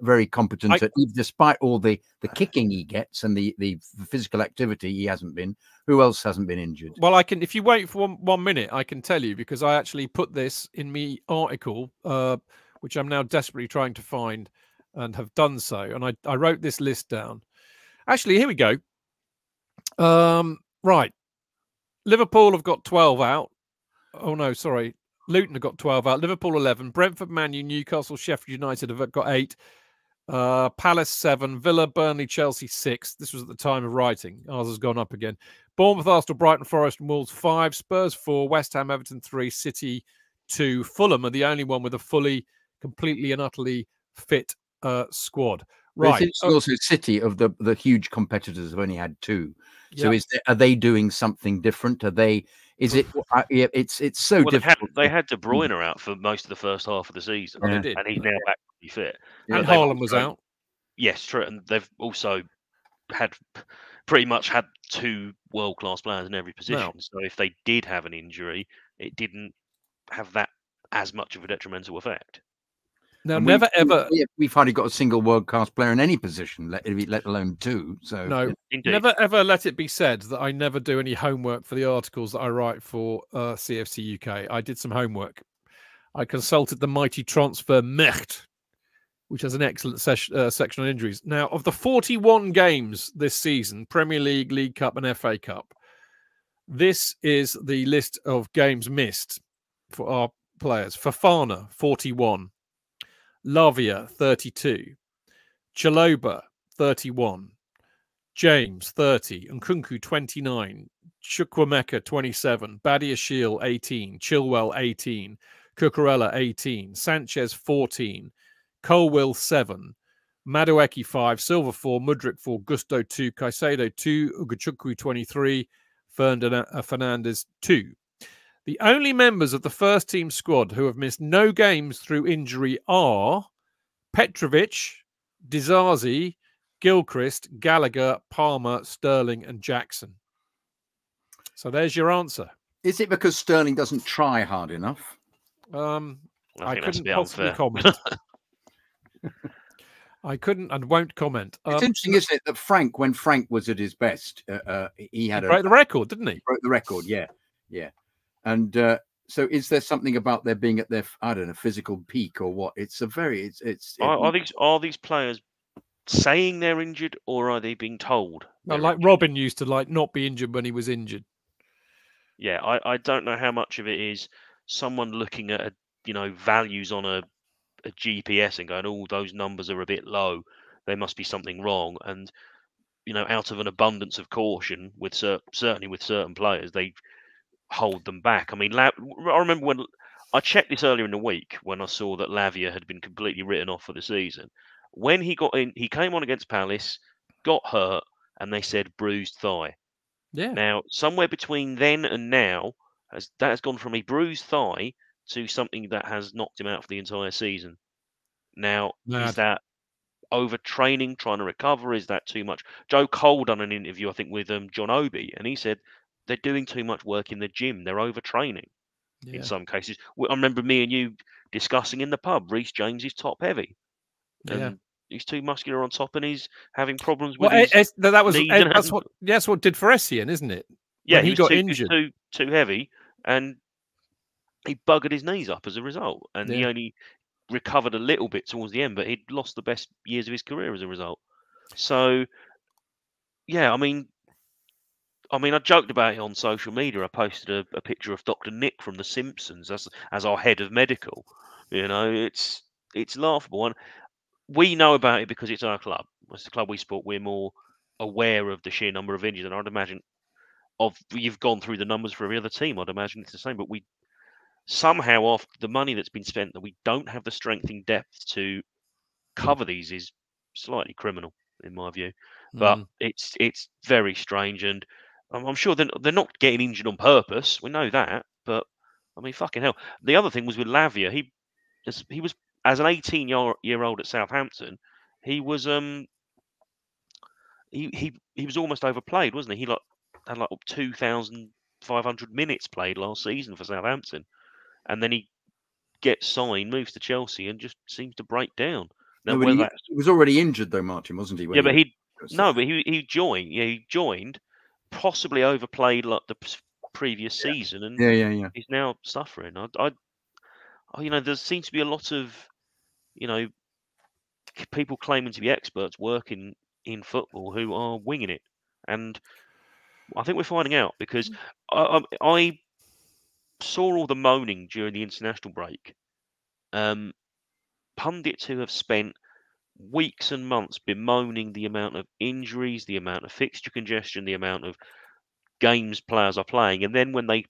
[SPEAKER 2] very competent I, despite all the the kicking he gets and the the physical activity he hasn't been who else hasn't been injured?
[SPEAKER 1] Well i can if you wait for one, one minute i can tell you because i actually put this in me article uh, which i'm now desperately trying to find and have done so and i i wrote this list down. Actually here we go. Um right. Liverpool have got 12 out. Oh no sorry Luton have got 12 out. Liverpool 11. Brentford, Man U, Newcastle, Sheffield United have got eight. Uh, Palace seven. Villa, Burnley, Chelsea six. This was at the time of writing. Ours has gone up again. Bournemouth, Arsenal, Brighton, Forest, and Wolves five. Spurs four. West Ham, Everton three. City two. Fulham are the only one with a fully, completely, and utterly fit uh, squad. Right.
[SPEAKER 2] It's also City of the the huge competitors have only had two. So is there, are they doing something different? Are they is it? Uh, yeah, it's it's so well, difficult.
[SPEAKER 3] They had, they had De Bruyne out for most of the first half of the season, yeah. and he's now back to be fit.
[SPEAKER 1] Yeah. And Haaland was out.
[SPEAKER 3] Yes, true. And they've also had pretty much had two world class players in every position. No. So if they did have an injury, it didn't have that as much of a detrimental effect.
[SPEAKER 1] Now, and never
[SPEAKER 2] we've,
[SPEAKER 1] ever.
[SPEAKER 2] We've hardly got a single world class player in any position, let, let alone two. So
[SPEAKER 1] no, Indeed. never ever let it be said that I never do any homework for the articles that I write for uh, CFC UK. I did some homework. I consulted the mighty Transfermarkt, which has an excellent ses- uh, section on injuries. Now, of the 41 games this season, Premier League, League Cup, and FA Cup, this is the list of games missed for our players. Fofana, 41. Lavia, 32. Chalobah, 31. James, 30. Nkunku, 29. Chukwuemeka, 27. Badiashile, 18. Chilwell, 18. Cucurella, 18. Sanchez, 14. Colwill, 7. Madueke, 5. Silva, 4. Mudryk, 4. Gusto, 2. Caicedo, 2. Ugochukwu, 23. Uh, Fernandes, 2. The only members of the first team squad who have missed no games through injury are Petrovic, Disasi, Gilchrist, Gallagher, Palmer, Sterling, and Jackson. So there's your answer.
[SPEAKER 2] Is it because Sterling doesn't try hard enough?
[SPEAKER 1] Um, I, I couldn't possibly comment. *laughs* I couldn't and won't comment.
[SPEAKER 2] Um, it's interesting, isn't it, that Frank, when Frank was at his best, uh, uh, he had
[SPEAKER 1] he broke a, the record, didn't he?
[SPEAKER 2] Broke the record, yeah, yeah. And uh, so, is there something about their being at their I don't know physical peak or what? It's a very it's it's.
[SPEAKER 3] Are, are these are these players saying they're injured or are they being told?
[SPEAKER 1] No, like injured? Robin used to like not be injured when he was injured.
[SPEAKER 3] Yeah, I, I don't know how much of it is someone looking at a, you know values on a, a GPS and going, oh, those numbers are a bit low. There must be something wrong. And you know, out of an abundance of caution, with cer- certainly with certain players, they hold them back. I mean, La- I remember when I checked this earlier in the week when I saw that Lavia had been completely written off for the season. When he got in, he came on against Palace, got hurt, and they said bruised thigh.
[SPEAKER 1] Yeah.
[SPEAKER 3] Now, somewhere between then and now, has that has gone from a bruised thigh to something that has knocked him out for the entire season. Now, Mad. is that overtraining, trying to recover? Is that too much? Joe Cole done an interview, I think, with um, John Obi, and he said they're doing too much work in the gym. They're overtraining yeah. in some cases. I remember me and you discussing in the pub. Reece James is top heavy. And yeah. He's too muscular on top, and he's having problems with. Well, his
[SPEAKER 1] that was that's what that's what did for Essien, isn't it?
[SPEAKER 3] Yeah, he, he got too, injured, too too heavy, and he buggered his knees up as a result, and yeah. he only recovered a little bit towards the end, but he'd lost the best years of his career as a result. So, yeah, I mean, I mean, I joked about it on social media. I posted a, a, picture of Doctor Nick from The Simpsons as as our head of medical. You know, it's it's laughable, and we know about it because it's our club. It's the club we support. We're more aware of the sheer number of injuries, and I'd imagine of you've gone through the numbers for every other team. I'd imagine it's the same, but we somehow after the money that's been spent that we don't have the strength in depth to cover these is slightly criminal. in my view. But
[SPEAKER 1] Mm.
[SPEAKER 3] it's it's very strange, and I'm, I'm sure they're, they're not getting injured on purpose. We know that, but I mean, fucking hell. The other thing was with Lavia. He as- he was as an 18 year year old at Southampton. He was um he he he was almost overplayed, wasn't he? He like had like 2,500 minutes played last season for Southampton, and then he gets signed, moves to Chelsea, and just seems to break down. Now,
[SPEAKER 2] No, he, he was already injured though, Martin, wasn't he?
[SPEAKER 3] yeah, but he no, but he he joined. Yeah, he joined, possibly overplayed like the previous season, and
[SPEAKER 2] Yeah, yeah, yeah.
[SPEAKER 3] he's now suffering. I, I, I- you know, there seems to be a lot of, you know, people claiming to be experts working in football who are winging it, and I think we're finding out because I, I, I saw all the moaning during the international break. Um, pundits who have spent weeks and months bemoaning the amount of injuries, the amount of fixture congestion, the amount of games players are playing, and then when they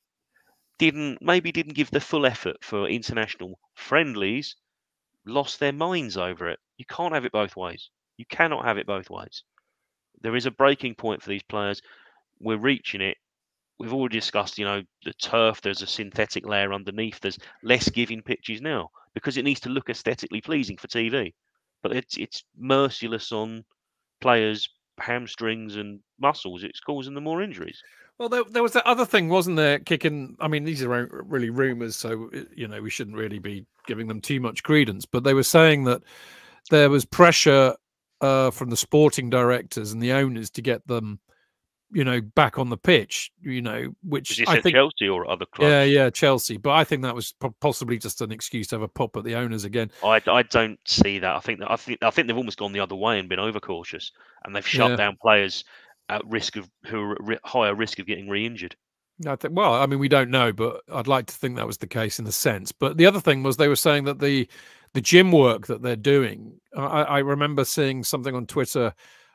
[SPEAKER 3] didn't maybe didn't give the full effort for international friendlies, lost their minds over it. You can't have it both ways. You cannot have it both ways. There is a breaking point for these players. We're reaching it. We've already discussed, you know, the turf. There's a synthetic layer underneath. There's less giving pitches now because it needs to look aesthetically pleasing for TV. But it's it's merciless on players' hamstrings and muscles. It's causing them more injuries.
[SPEAKER 1] Well, there, there was that other thing, wasn't there? Kicking. I mean, these are really rumours, so uh, you know we shouldn't really be giving them too much credence. But they were saying that there was pressure uh, from the sporting directors and the owners to get them, you know, back on the pitch. You know, which
[SPEAKER 3] Is
[SPEAKER 1] I think.
[SPEAKER 3] Chelsea or other clubs?
[SPEAKER 1] Yeah, yeah, Chelsea. But I think that was possibly just an excuse to have a pop at the owners again.
[SPEAKER 3] I, I don't see that. I think that I think I think they've almost gone the other way and been overcautious, and they've shut
[SPEAKER 1] Yeah.
[SPEAKER 3] down players at risk of who are at higher risk of getting re-injured.
[SPEAKER 1] I think, well, I mean, we don't know, but I'd like to think that was the case in a sense. But the other thing was they were saying that the the gym work that they're doing. I, I remember seeing something on Twitter,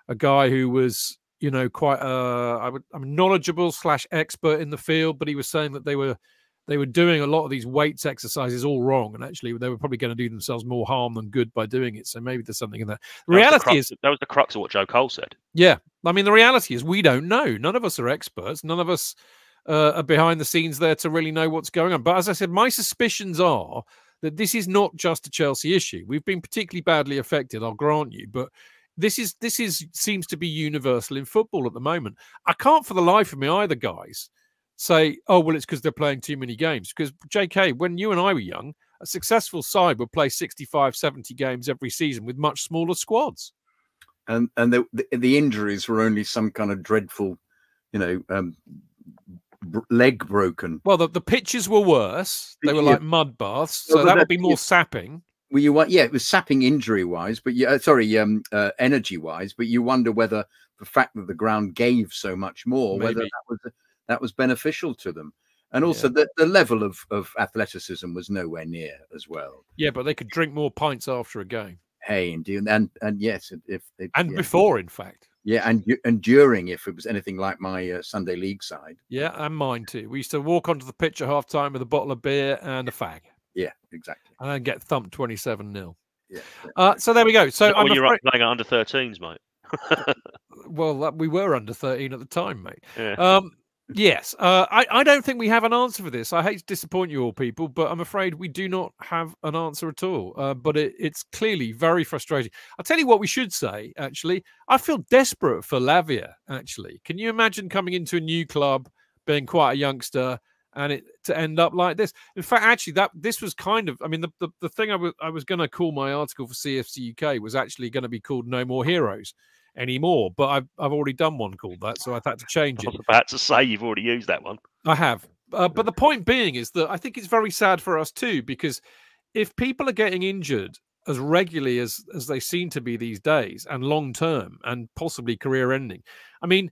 [SPEAKER 1] a guy who was, you know, quite uh, I would, I'm knowledgeable slash expert in the field, but he was saying that they were they were doing a lot of these weights exercises all wrong, and actually they were probably going to do themselves more harm than good by doing it. So maybe there's something in that. The
[SPEAKER 3] That
[SPEAKER 1] reality
[SPEAKER 3] crux-
[SPEAKER 1] is,
[SPEAKER 3] that was the crux of what Joe Cole said.
[SPEAKER 1] yeah. I mean, the reality is we don't know. None of us are experts. None of us uh, are behind the scenes there to really know what's going on. But as I said, my suspicions are that this is not just a Chelsea issue. We've been particularly badly affected, I'll grant you, but this is this is seems to be universal in football at the moment. I can't for the life of me either, guys, say, oh well, it's because they're playing too many games. Because JK, when you and I were young, a successful side would play 65, 70 games every season with much smaller squads.
[SPEAKER 2] and and the, the the injuries were only some kind of dreadful, you know, um, leg broken.
[SPEAKER 1] Well, the, the pitches were worse. They were
[SPEAKER 2] Yeah.
[SPEAKER 1] like mud baths, so
[SPEAKER 2] but
[SPEAKER 1] that would be more
[SPEAKER 2] yeah.
[SPEAKER 1] sapping.
[SPEAKER 2] Well, you want yeah, it was sapping injury wise, but yeah, sorry, um, uh, energy wise. But you wonder whether the fact that the ground gave so much more, whether that was that was beneficial to them, and also the, the level of of athleticism was nowhere near as well.
[SPEAKER 1] Yeah, but they could drink more pints after a game
[SPEAKER 2] Hey, indeed, and and yes, if, if
[SPEAKER 1] and
[SPEAKER 2] yeah,
[SPEAKER 1] before, in fact.
[SPEAKER 2] yeah, and and during, if it was anything like my uh, Sunday league side,
[SPEAKER 1] Yeah, and mine too. We used to walk onto the pitch at half time with a bottle of beer and a fag,
[SPEAKER 2] yeah, exactly,
[SPEAKER 1] and then get thumped twenty-seven 0
[SPEAKER 2] yeah.
[SPEAKER 1] uh, So there we go. So
[SPEAKER 3] Not you're
[SPEAKER 1] afraid,
[SPEAKER 3] playing at under 13s, mate. *laughs*
[SPEAKER 1] well, that, we were under thirteen at the time, mate.
[SPEAKER 3] Yeah.
[SPEAKER 1] Um, yes, uh, I, I don't think we have an answer for this. I hate to disappoint you all, people, but I'm afraid we do not have an answer at all. Uh, but it, it's clearly very frustrating. I'll tell you what we should say, actually. I feel desperate for Lavia, actually. Can you imagine coming into a new club, being quite a youngster, and it to end up like this? In fact, actually, that this was kind of, I mean, the, the, the thing I was, I was going to call my article for CFC UK was actually going to be called No More Heroes anymore, but I've, I've already done one called that, so I've had to change it.
[SPEAKER 3] I was about to say you've already used that one.
[SPEAKER 1] I have. Uh, but the point being is that I think it's very sad for us too, because if people are getting injured as regularly as as they seem to be these days, and long term, and possibly career ending, I mean,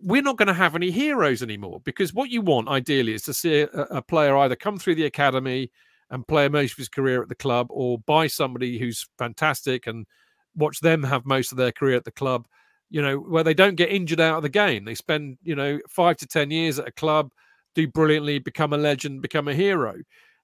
[SPEAKER 1] we're not going to have any heroes anymore. Because what you want ideally is to see a, a player either come through the academy and play most of his career at the club, or buy somebody who's fantastic and watch them have most of their career at the club. You know, where they don't get injured out of the game. They spend, you know, five to ten years at a club do brilliantly, become a legend, become a hero.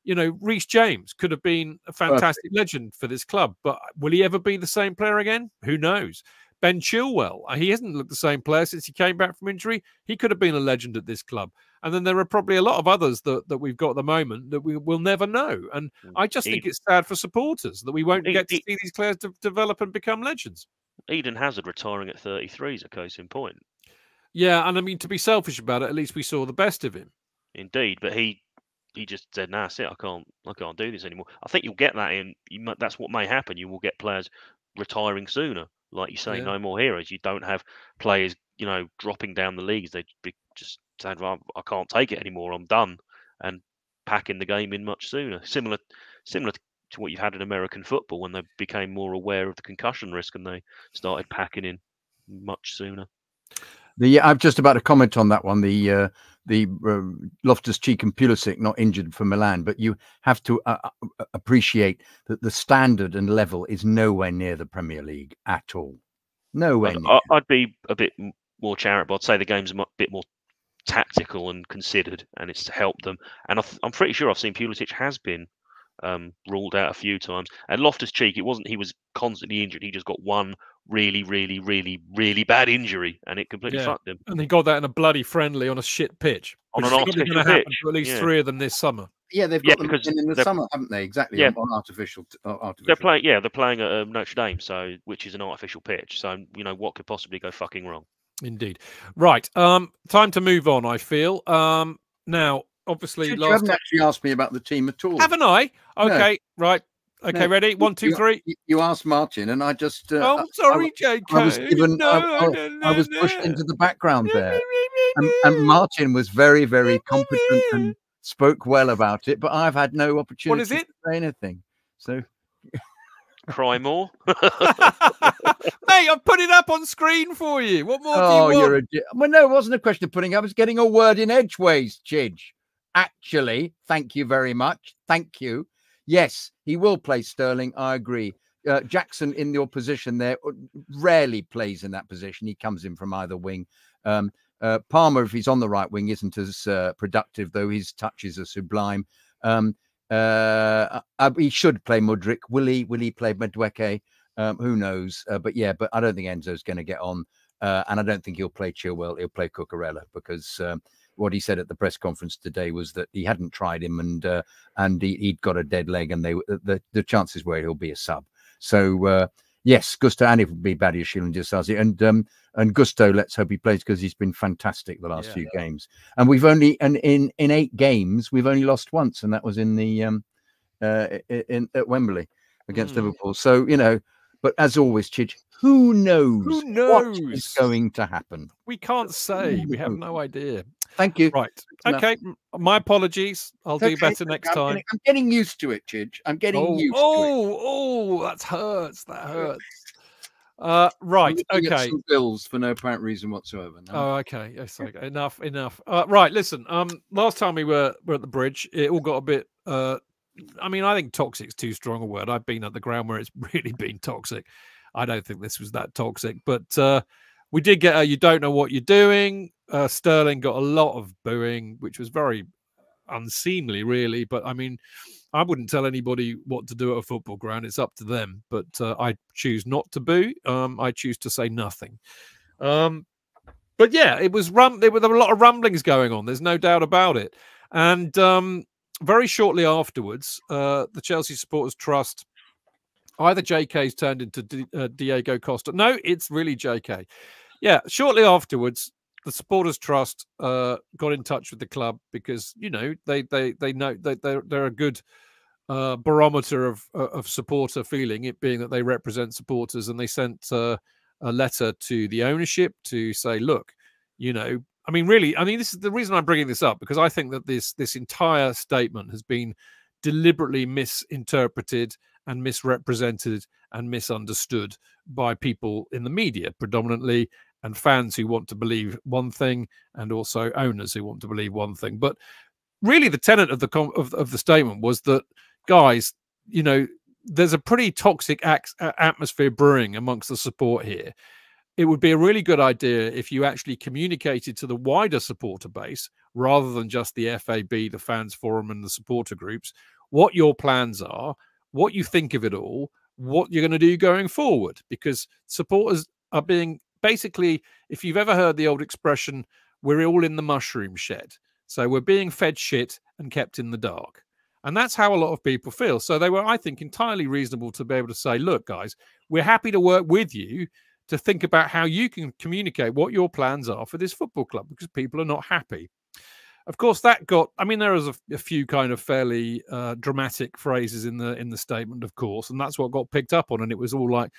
[SPEAKER 1] You know, Reece James could have been a fantastic legend for this club, but will he ever be the same player again? Who knows? Ben Chilwell. Uh, he hasn't looked the same player since he came back from injury. He could have been a legend at this club. And then there are probably a lot of others that, that we've got at the moment that we will never know. And mm, I just think it's sad for supporters that we won't get to see these players to develop and become legends.
[SPEAKER 3] Eden Hazard retiring at 33 is a case in point.
[SPEAKER 1] Yeah, and I mean to be selfish about it, at least we saw the best of him.
[SPEAKER 3] Indeed, but he he just said, "Nah, that's it. I can't I can't do this anymore." I think you'll get that in. You that's what may happen. You will get players retiring sooner, like you say, yeah. no more heroes. You don't have players, you know, dropping down the leagues. They just said, well, "I can't take it anymore. I'm done," and packing the game in much sooner. Similar, similar to what you've had in American football when they became more aware of the concussion risk and they started packing in much sooner.
[SPEAKER 2] The I'm just about to comment on that one. The uh, the uh, Loftus Cheek and Pulisic not injured for Milan, but you have to uh, uh, appreciate that the standard and level is nowhere near the Premier League at all. Nowhere.
[SPEAKER 3] I'd, I'd be a bit more charitable. I'd say the game's a bit more tactical and considered, and it's helped them. And I am pretty sure I've seen Pulisic has been um, ruled out a few times. And Loftus Cheek, it wasn't he was constantly injured. He just got one really, really, really, really bad injury, and it completely yeah. fucked him.
[SPEAKER 1] And he got that in a bloody friendly on a shit pitch.
[SPEAKER 3] On an artificial pitch. To
[SPEAKER 1] at least yeah. three of them this summer.
[SPEAKER 2] Yeah, they've got yeah, them in, in the summer, haven't they? Exactly. Yeah. on artificial, uh, artificial.
[SPEAKER 3] They're playing. Yeah, they're playing at um, Notre Dame, so which is an artificial pitch. So you know what could possibly go fucking wrong.
[SPEAKER 1] Indeed. Right. Um, time to move on. I feel. Um, now obviously,
[SPEAKER 2] you haven't time... actually asked me about the team at all.
[SPEAKER 1] Haven't I? Okay, no. right. Okay, no. ready? One, two, three.
[SPEAKER 2] You, you, asked Martin, and I just.
[SPEAKER 1] Uh, oh, sorry,
[SPEAKER 2] I, I, was given. No, I, no, I, was pushed into the background there, and, and, Martin was very, very competent and spoke well about it. But I've had no opportunity what is it? to say anything. So.
[SPEAKER 3] Cry more, *laughs* *laughs*
[SPEAKER 1] mate! I've put it up on screen for you. What more? Oh, you are a.
[SPEAKER 2] Well, no, it wasn't a question of putting up. It was getting a word in edgeways, Chidge actually, thank you very much. Thank you. Yes, he will play Sterling. I agree. Uh, Jackson in your position there uh, rarely plays in that position. He comes in from either wing. Um, uh, Palmer, if he's on the right wing, isn't as uh, productive, though his touches are sublime. Um, uh, uh, he should play Mudryk. Will he? Will he play Madueke? Um, who knows? but yeah, but I don't think Enzo's going to get on, and I don't think he'll play Chilwell. He'll play Cucurella because um, what he said at the press conference today was that he hadn't tried him and uh, and he, would got a dead leg, and they the the chances were he'll be a sub. So uh, yes, Gusto and it would be Badiashile and Disasi and um and Gusto. Let's hope he plays because he's been fantastic the last yeah, few yeah. games. And we've only and in in eight games we've only lost once, and that was in the um uh in at Wembley against mm. Liverpool. So you know, but as always, Chidge, who knows?
[SPEAKER 1] Who knows
[SPEAKER 2] what is going to happen?
[SPEAKER 1] We can't say. We have no idea.
[SPEAKER 2] Thank you.
[SPEAKER 1] Right. Okay. My apologies. I'll it's do okay. better next
[SPEAKER 2] I'm
[SPEAKER 1] time.
[SPEAKER 2] Getting, I'm getting used to it, Chidge. I'm getting
[SPEAKER 1] oh,
[SPEAKER 2] used
[SPEAKER 1] oh,
[SPEAKER 2] to
[SPEAKER 1] it. Oh, that hurts. That hurts. Uh, right. Okay.
[SPEAKER 2] bills for no apparent reason whatsoever. No?
[SPEAKER 1] Oh, okay. Yes. Okay. enough. Enough. Uh, right. Listen. Um, last time we were were at the bridge, it all got a bit. Uh, I mean, I think toxic's too strong a word. I've been at the ground where it's *laughs* really been toxic. I don't think this was that toxic, but uh, we did get a you don't know what you're doing. Uh, Sterling got a lot of booing, which was very unseemly, really. But I mean, I wouldn't tell anybody what to do at a football ground. It's up to them. But uh, I choose not to boo. Um, I choose to say nothing. Um, but yeah, it was rum. There were, a lot of rumblings going on. There's no doubt about it. And um, very shortly afterwards, uh, the Chelsea Supporters Trust either JK's turned into D uh, Diego Costa. No, it's really JK. Yeah, shortly afterwards, the Supporters Trust uh, got in touch with the club because you know they they they know they they're, they're a good uh, barometer of uh, of supporter feeling. It being that they represent supporters, and they sent uh, a letter to the ownership to say, look, you know, I mean, really, I mean, this is the reason I'm bringing this up because I think that this this entire statement has been deliberately misinterpreted and misrepresented and misunderstood by people in the media predominantly and fans who want to believe one thing and also owners who want to believe one thing. But really the tenet of the of, of the statement was that guys you know there's a pretty toxic atmosphere brewing amongst the support here. It would be a really good idea if you actually communicated to the wider supporter base rather than just the FAB, the fans forum, and the supporter groups what your plans are, what you think of it all, what you're going to do going forward. Because supporters are being basically, if you've ever heard the old expression, we're all in the mushroom shed. So we're being fed shit and kept in the dark. And that's how a lot of people feel. So they were, I think, entirely reasonable to be able to say, look, guys, we're happy to work with you to think about how you can communicate what your plans are for this football club because people are not happy. Of course, that got. I mean, there was a, a few kind of fairly uh, dramatic phrases in the in the statement, of course, and that's what got picked up on. And it was all like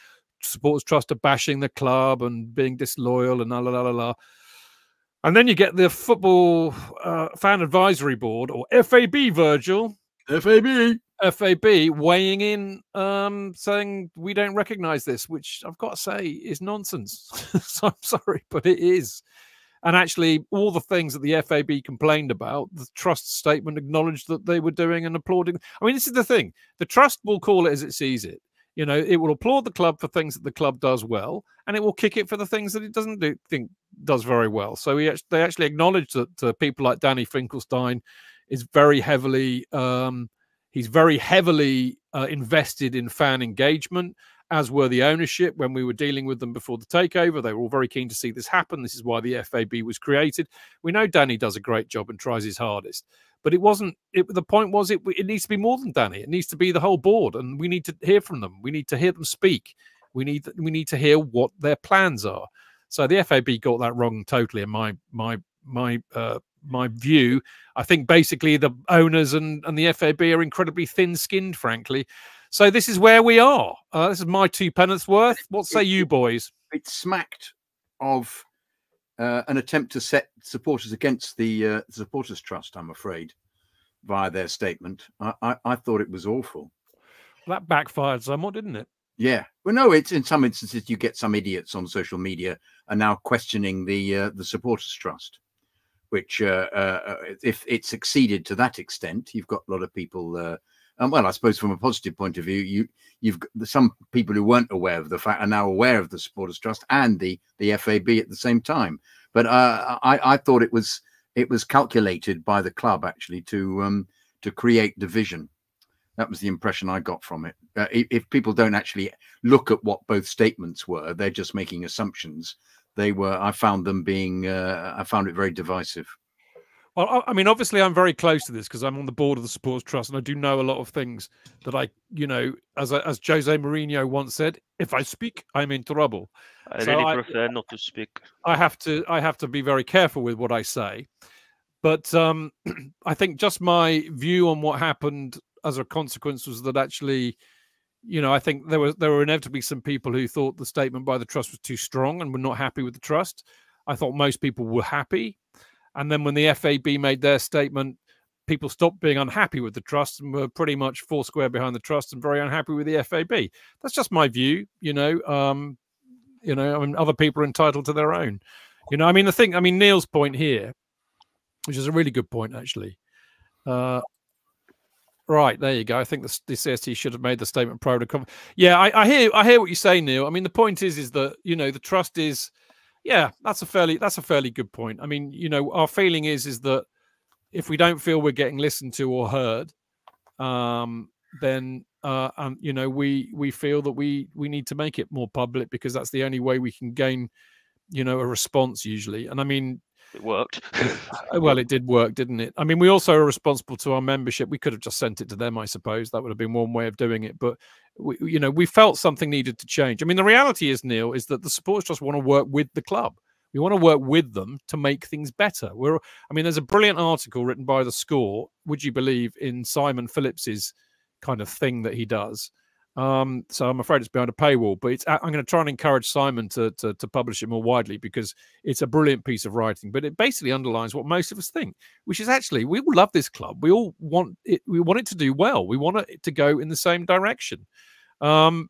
[SPEAKER 1] supporters trust are bashing the club and being disloyal and la la la la. And then you get the football uh, fan advisory board or FAB, Virgil.
[SPEAKER 2] FAB.
[SPEAKER 1] FAB weighing in, um, saying we don't recognise this, which I've got to say is nonsense. *laughs* so I'm sorry, but it is. And actually, all the things that the FAB complained about, the trust statement acknowledged that they were doing and applauding. I mean, this is the thing: the trust will call it as it sees it. You know, it will applaud the club for things that the club does well, and it will kick it for the things that it doesn't do, think does very well. So we they actually acknowledge that uh, people like Danny Finkelstein is very heavily um, he's very heavily uh, invested in fan engagement as were the ownership when we were dealing with them before the takeover. They were all very keen to see this happen. This is why the FAB was created. We know Danny does a great job and tries his hardest, but it wasn't. It, the point was it, it needs to be more than Danny. It needs to be the whole board, and we need to hear from them. We need to hear them speak. We need we need to hear what their plans are. So the FAB got that wrong totally in my my my uh, my view. I think basically the owners and, and the FAB are incredibly thin skinned, frankly. So this is where we are. Uh, this is my two pennants worth. What say you, boys?
[SPEAKER 2] It smacked of uh, an attempt to set supporters against the uh, supporters trust. I'm afraid, via their statement. I, I, I thought it was awful.
[SPEAKER 1] That backfired somewhat, didn't it?
[SPEAKER 2] Yeah. Well, no. It's in some instances you get some idiots on social media are now questioning the uh, the supporters trust which uh, uh, if it succeeded to that extent, you've got a lot of people. Um, well, I suppose from a positive point of view, you you've some people who weren't aware of the fact are now aware of the supporters trust and the the FAB at the same time. But uh, I I thought it was it was calculated by the club actually to um, to create division. That was the impression I got from it. Uh, if, if people don't actually look at what both statements were, they're just making assumptions they were i found them being uh, i found it very divisive
[SPEAKER 1] well i mean obviously i'm very close to this because i'm on the board of the supporters trust and i do know a lot of things that i you know as as jose mourinho once said if i speak i'm in trouble.
[SPEAKER 3] I so really I, prefer not to speak.
[SPEAKER 1] I have to i have to be very careful with what i say. But um *clears throat* i think just my view on what happened as a consequence was that actually you know, I think there was there were inevitably some people who thought the statement by the trust was too strong and were not happy with the trust. I thought most people were happy, and then when the FAB made their statement, people stopped being unhappy with the trust and were pretty much four square behind the trust and very unhappy with the FAB. That's just my view, you know. Um, you know, I mean, other people are entitled to their own. You know, I mean, the thing, I mean, Neil's point here, which is a really good point, actually. Uh, Right there you go. I think the, the CST should have made the statement pro to. Yeah, I, I, hear I hear what you say, Neil. I mean, the point is is that you know the trust is, yeah, that's a fairly that's a fairly good point. I mean, you know, our feeling is is that if we don't feel we're getting listened to or heard, um, then uh, um, you know we we feel that we we need to make it more public because that's the only way we can gain, you know, a response usually. And I mean,
[SPEAKER 3] it worked. *laughs*
[SPEAKER 1] Uh, well, it did work, didn't it? I mean, we also are responsible to our membership. We could have just sent it to them, I suppose. That would have been one way of doing it. But we, you know, we felt something needed to change. I mean, the reality is, Neil, is that the supporters just want to work with the club. We want to work with them to make things better. We're, I mean, there's a brilliant article written by the Score. Would you believe in Simon Phillips's kind of thing that he does? Um, so I'm afraid it's behind a paywall, but it's, I'm going to try and encourage Simon to, to, to publish it more widely because it's a brilliant piece of writing. But it basically underlines what most of us think, which is actually we all love this club. We all want it. We want it to do well. We want it to go in the same direction. Um,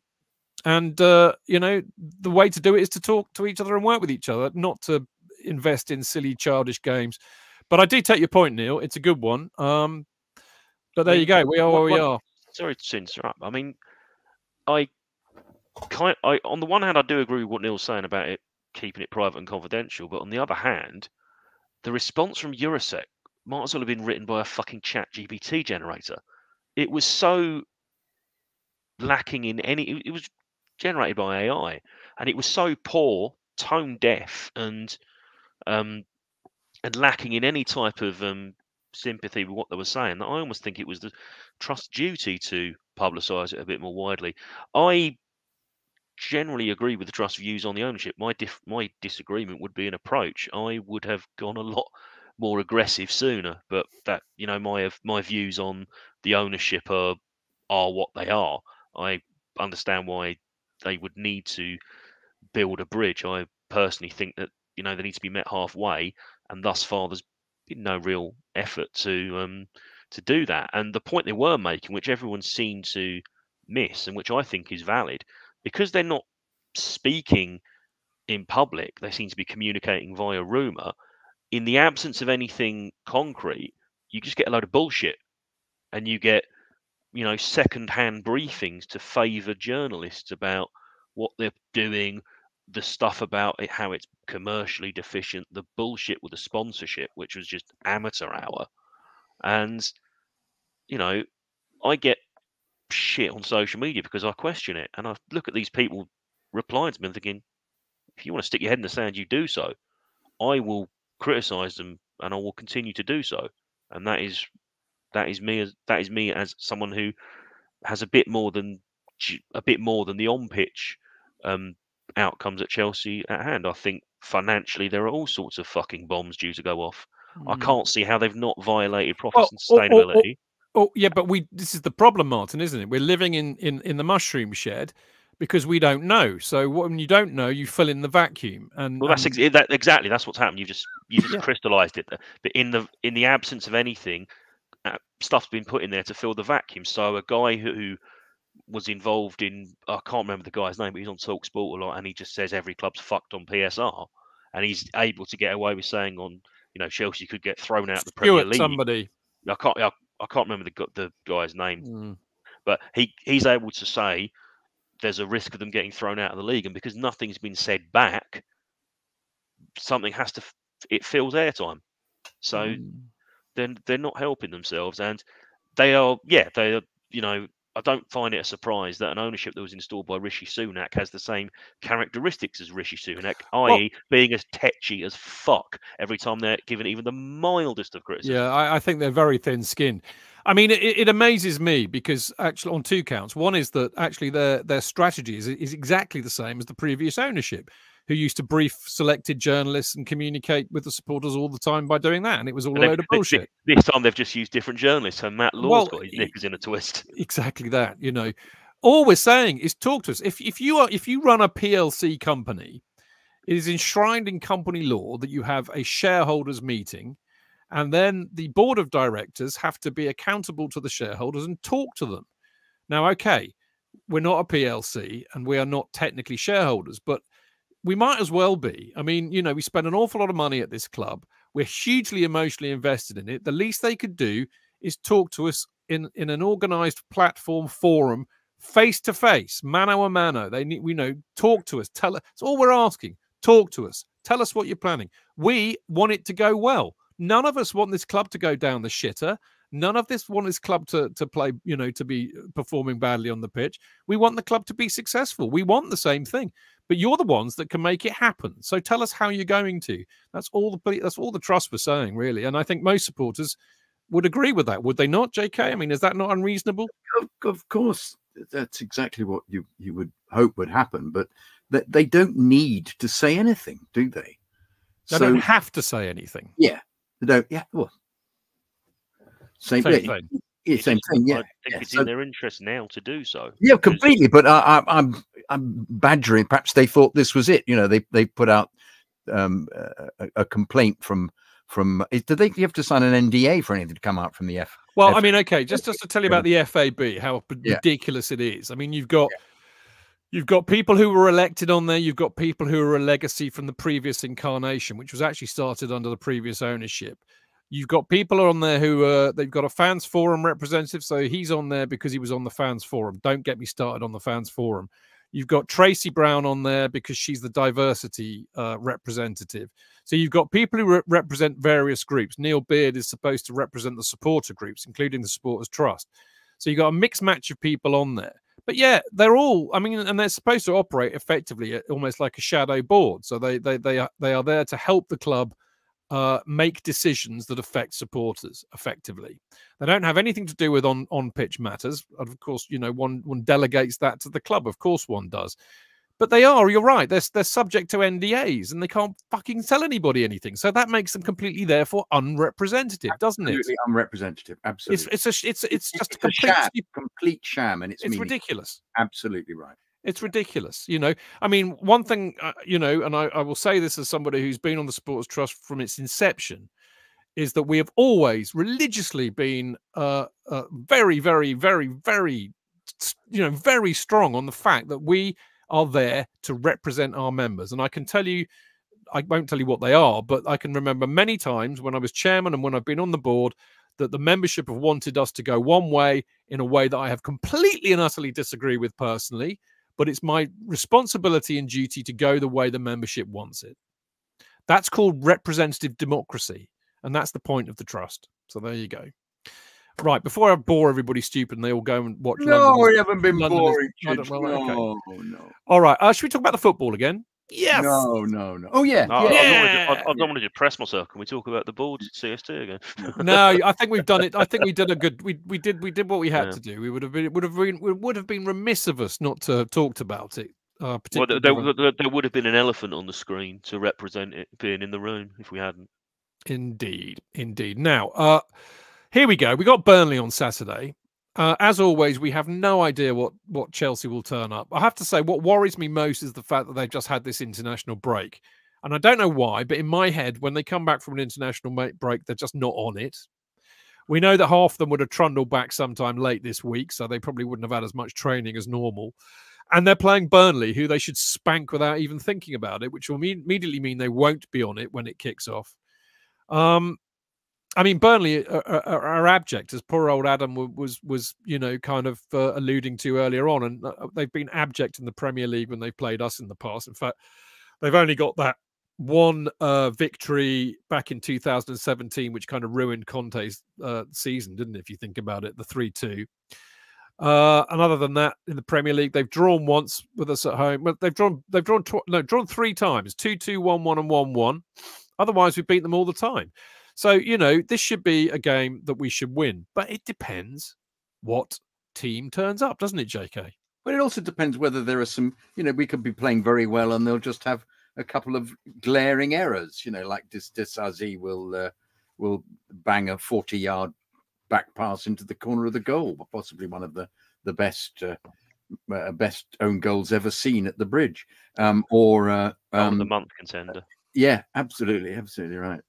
[SPEAKER 1] and uh, you know the way to do it is to talk to each other and work with each other, not to invest in silly childish games. But I do take your point, Neil. It's a good one. Um, but there you go. We are where we are.
[SPEAKER 3] Sorry to interrupt. I mean, I kind I on the one hand I do agree with what Neil's saying about it keeping it private and confidential, but on the other hand, the response from Eurosec might as well have been written by a fucking chat GPT generator. It was so lacking in any it, was generated by AI, and it was so poor, tone deaf, and um, and lacking in any type of um, sympathy with what they were saying that I almost think it was the trust duty to publicise it a bit more widely. I generally agree with the trust views on the ownership. My dif- my disagreement would be an approach. I would have gone a lot more aggressive sooner, but that you know my my views on the ownership are are what they are. I understand why they would need to build a bridge. I personally think that you know they need to be met halfway, and thus far there's no real effort to um, to do that. And the point they were making, which everyone seemed to miss, and which I think is valid, because they're not speaking in public, they seem to be communicating via rumor. In the absence of anything concrete, you just get a load of bullshit, and you get you know second-hand briefings to favor journalists about what they're doing the stuff about it how it's commercially deficient the bullshit with the sponsorship which was just amateur hour. And you know i get shit on social media because i question it and i look at these people replying to me and thinking if you want to stick your head in the sand you do so. I will criticize them and i will continue to do so. And that is that is me as that is me as someone who has a bit more than a bit more than the on pitch um, outcomes at Chelsea at hand. I think financially there are all sorts of fucking bombs due to go off. Mm. I hmm. can't see how they've not violated profits well, and sustainability.
[SPEAKER 1] Oh, oh, oh, yeah, but we this is the problem, Martin, isn't it? We're living in in in the mushroom shed because we don't know. So when you don't know, you fill in the vacuum. And
[SPEAKER 3] well, that's
[SPEAKER 1] ex-
[SPEAKER 3] that, exactly that's what's happened. You just you just yeah. crystallized it. But in the in the absence of anything, uh, stuff's been put in there to fill the vacuum. So a guy who, who was involved in I can't remember the guy's name, but he's on Talk Sport a lot, and he just says every club's fucked on PSR, and he's able to get away with saying on you know Chelsea could get thrown out of the Premier League.
[SPEAKER 1] Somebody,
[SPEAKER 3] I can't I, I can't remember the the guy's name, mm. but he he's able to say there's a risk of them getting thrown out of the league, and because nothing's been said back, something has to it fills airtime. So. Mm then they're not helping themselves, and they are. Yeah, they are. You know, I don't find it a surprise that an ownership that was installed by Rishi Sunak has the same characteristics as Rishi Sunak, i.e., well, being as tetchy as fuck every time they're given even the mildest of criticism.
[SPEAKER 1] Yeah, I, I think they're very thin-skinned. I mean, it, it, amazes me because actually, on two counts. One is that actually their their strategy is, is exactly the same as the previous ownership who used to brief selected journalists and communicate with the supporters all the time by doing that, and it was all and a load of bullshit.
[SPEAKER 3] This time they've just used different journalists, and Matt Law's well, got his knickers in a twist. *laughs*
[SPEAKER 1] Exactly that. You know, all we're saying is talk to us. If if you are if you run a PLC company, it is enshrined in company law that you have a shareholders meeting. And then the board of directors have to be accountable to the shareholders and talk to them. Now, okay, we're not a PLC and we are not technically shareholders, but we might as well be. I mean, you know, we spend an awful lot of money at this club. We're hugely emotionally invested in it. The least they could do is talk to us in in an organized platform forum, face to face, mano a mano. They need, we know, talk to us. Tell us. It's all we're asking. Talk to us. Tell us what you're planning. We want it to go well. None of us want this club to go down the shitter. None of this want this club to to play, you know, to be uh, performing badly on the pitch. We want the club to be successful. We want the same thing but you're the ones that can make it happen. So tell us how you're going to. That's all the that's all the trust we're saying, really. And I think most supporters would agree with that, would they not, JK? I mean, is that not unreasonable?
[SPEAKER 2] Of, of course, that's exactly what you you would hope would happen. But they, they don't need to say anything, do they?
[SPEAKER 1] They so, don't have to say anything.
[SPEAKER 2] Yeah, they don't. Yeah, well, same, same thing. Yeah, same thing. Yeah, I
[SPEAKER 3] think
[SPEAKER 2] yeah.
[SPEAKER 3] it's so, in their interest now to do so.
[SPEAKER 2] Yeah, completely. But I, I, I'm I'm badgering. Perhaps they thought this was it. You know, they they put out um, a, a, complaint from from. Did they you have to sign an NDA for anything to come out from the F?
[SPEAKER 1] Well,
[SPEAKER 2] F-
[SPEAKER 1] I mean, okay, just just to tell you about the FAB, how yeah. ridiculous it is. I mean, you've got. Yeah. You've got people who were elected on there. You've got people who are a legacy from the previous incarnation, which was actually started under the previous ownership. You've got people on there who uh, they've got a fans forum representative, so he's on there because he was on the fans forum. Don't get me started on the fans forum. You've got Tracy Brown on there because she's the diversity uh, representative. So you've got people who re represent various groups. Neil Beard is supposed to represent the supporter groups, including the Supporters Trust. So you've got a mixed match of people on there. But yeah, they're all. I mean, and they're supposed to operate effectively, almost like a shadow board. So they they they are they are there to help the club uh, make decisions that affect supporters effectively. They don't have anything to do with on on pitch matters. Of course, you know one one delegates that to the club. Of course, one does. But they are, you're right. They're, they're subject to NDAs and they can't fucking tell anybody anything. So that makes them completely, therefore, unrepresentative, doesn't it?
[SPEAKER 2] Absolutely unrepresentative. Absolutely.
[SPEAKER 1] It's, it's a it's it's, just
[SPEAKER 2] a complete, sham, complete sham, and it's
[SPEAKER 1] it's ridiculous.
[SPEAKER 2] Absolutely right.
[SPEAKER 1] It's ridiculous. You know, I mean, one thing, uh, you know, and I, I will say this as somebody who's been on the Sports Trust from its inception, is that we have always religiously been uh, uh, very, very, very, very, you know, very strong on the fact that we are there to represent our members. And I can tell you, I won't tell you what they are, but I can remember many times when I was chairman and when I've been on the board that the membership have wanted us to go one way in a way that I have completely and utterly disagree with personally. But it's my responsibility and duty to go the way the membership wants it. That's called representative democracy. And that's the point of the trust. So there you go. Right, before I bore everybody stupid and they all go and watch.
[SPEAKER 2] No, London, we haven't been London boring. Is, well, no,
[SPEAKER 1] okay. no. All right, uh, should we talk about the football again?
[SPEAKER 2] Yes. No, no, no. Oh yeah.
[SPEAKER 3] No,
[SPEAKER 2] yeah.
[SPEAKER 3] I, don't want to depress myself. Can we talk about the board CST again? *laughs*
[SPEAKER 1] no, I think we've done it. I think we did a good. We we did we did what we had yeah. to do. We would have been it would have been it would have been remiss of us not to have talked about it.
[SPEAKER 3] Uh, well, there, there, there, would have been an elephant on the screen to represent it being in the room if we hadn't.
[SPEAKER 1] Indeed, indeed. Now, uh, here we go. We got Burnley on Saturday. Uh, as always, we have no idea what what Chelsea will turn up. I have to say, what worries me most is the fact that they've just had this international break, and I don't know why. But in my head, when they come back from an international break, they're just not on it. We know that half of them would have trundled back sometime late this week, so they probably wouldn't have had as much training as normal. And they're playing Burnley, who they should spank without even thinking about it, which will mean, immediately mean they won't be on it when it kicks off. Um, I mean, Burnley are, are, are, abject, as poor old Adam was was you know kind of uh, alluding to earlier on, and uh, they've been abject in the Premier League when they've played us in the past. In fact, they've only got that one uh, victory back in 2017, which kind of ruined Conte's uh, season, didn't it? If you think about it, the three-two. Uh, and other than that, in the Premier League, they've drawn once with us at home. But they've drawn, they've drawn, no, drawn three times: two, two, one, one, and one, one. Otherwise, we beat them all the time. So, you know, this should be a game that we should win, but it depends what team turns up, doesn't it, JK?
[SPEAKER 2] But it also depends whether there are some, you know, we could be playing very well and they'll just have a couple of glaring errors, you know, like this Disasi will uh, will bang a 40 yard back pass into the corner of the goal, possibly one of the the best uh, uh, best own goals ever seen at the bridge, um, or uh,
[SPEAKER 3] um, the month contender.
[SPEAKER 2] Yeah, absolutely, absolutely right.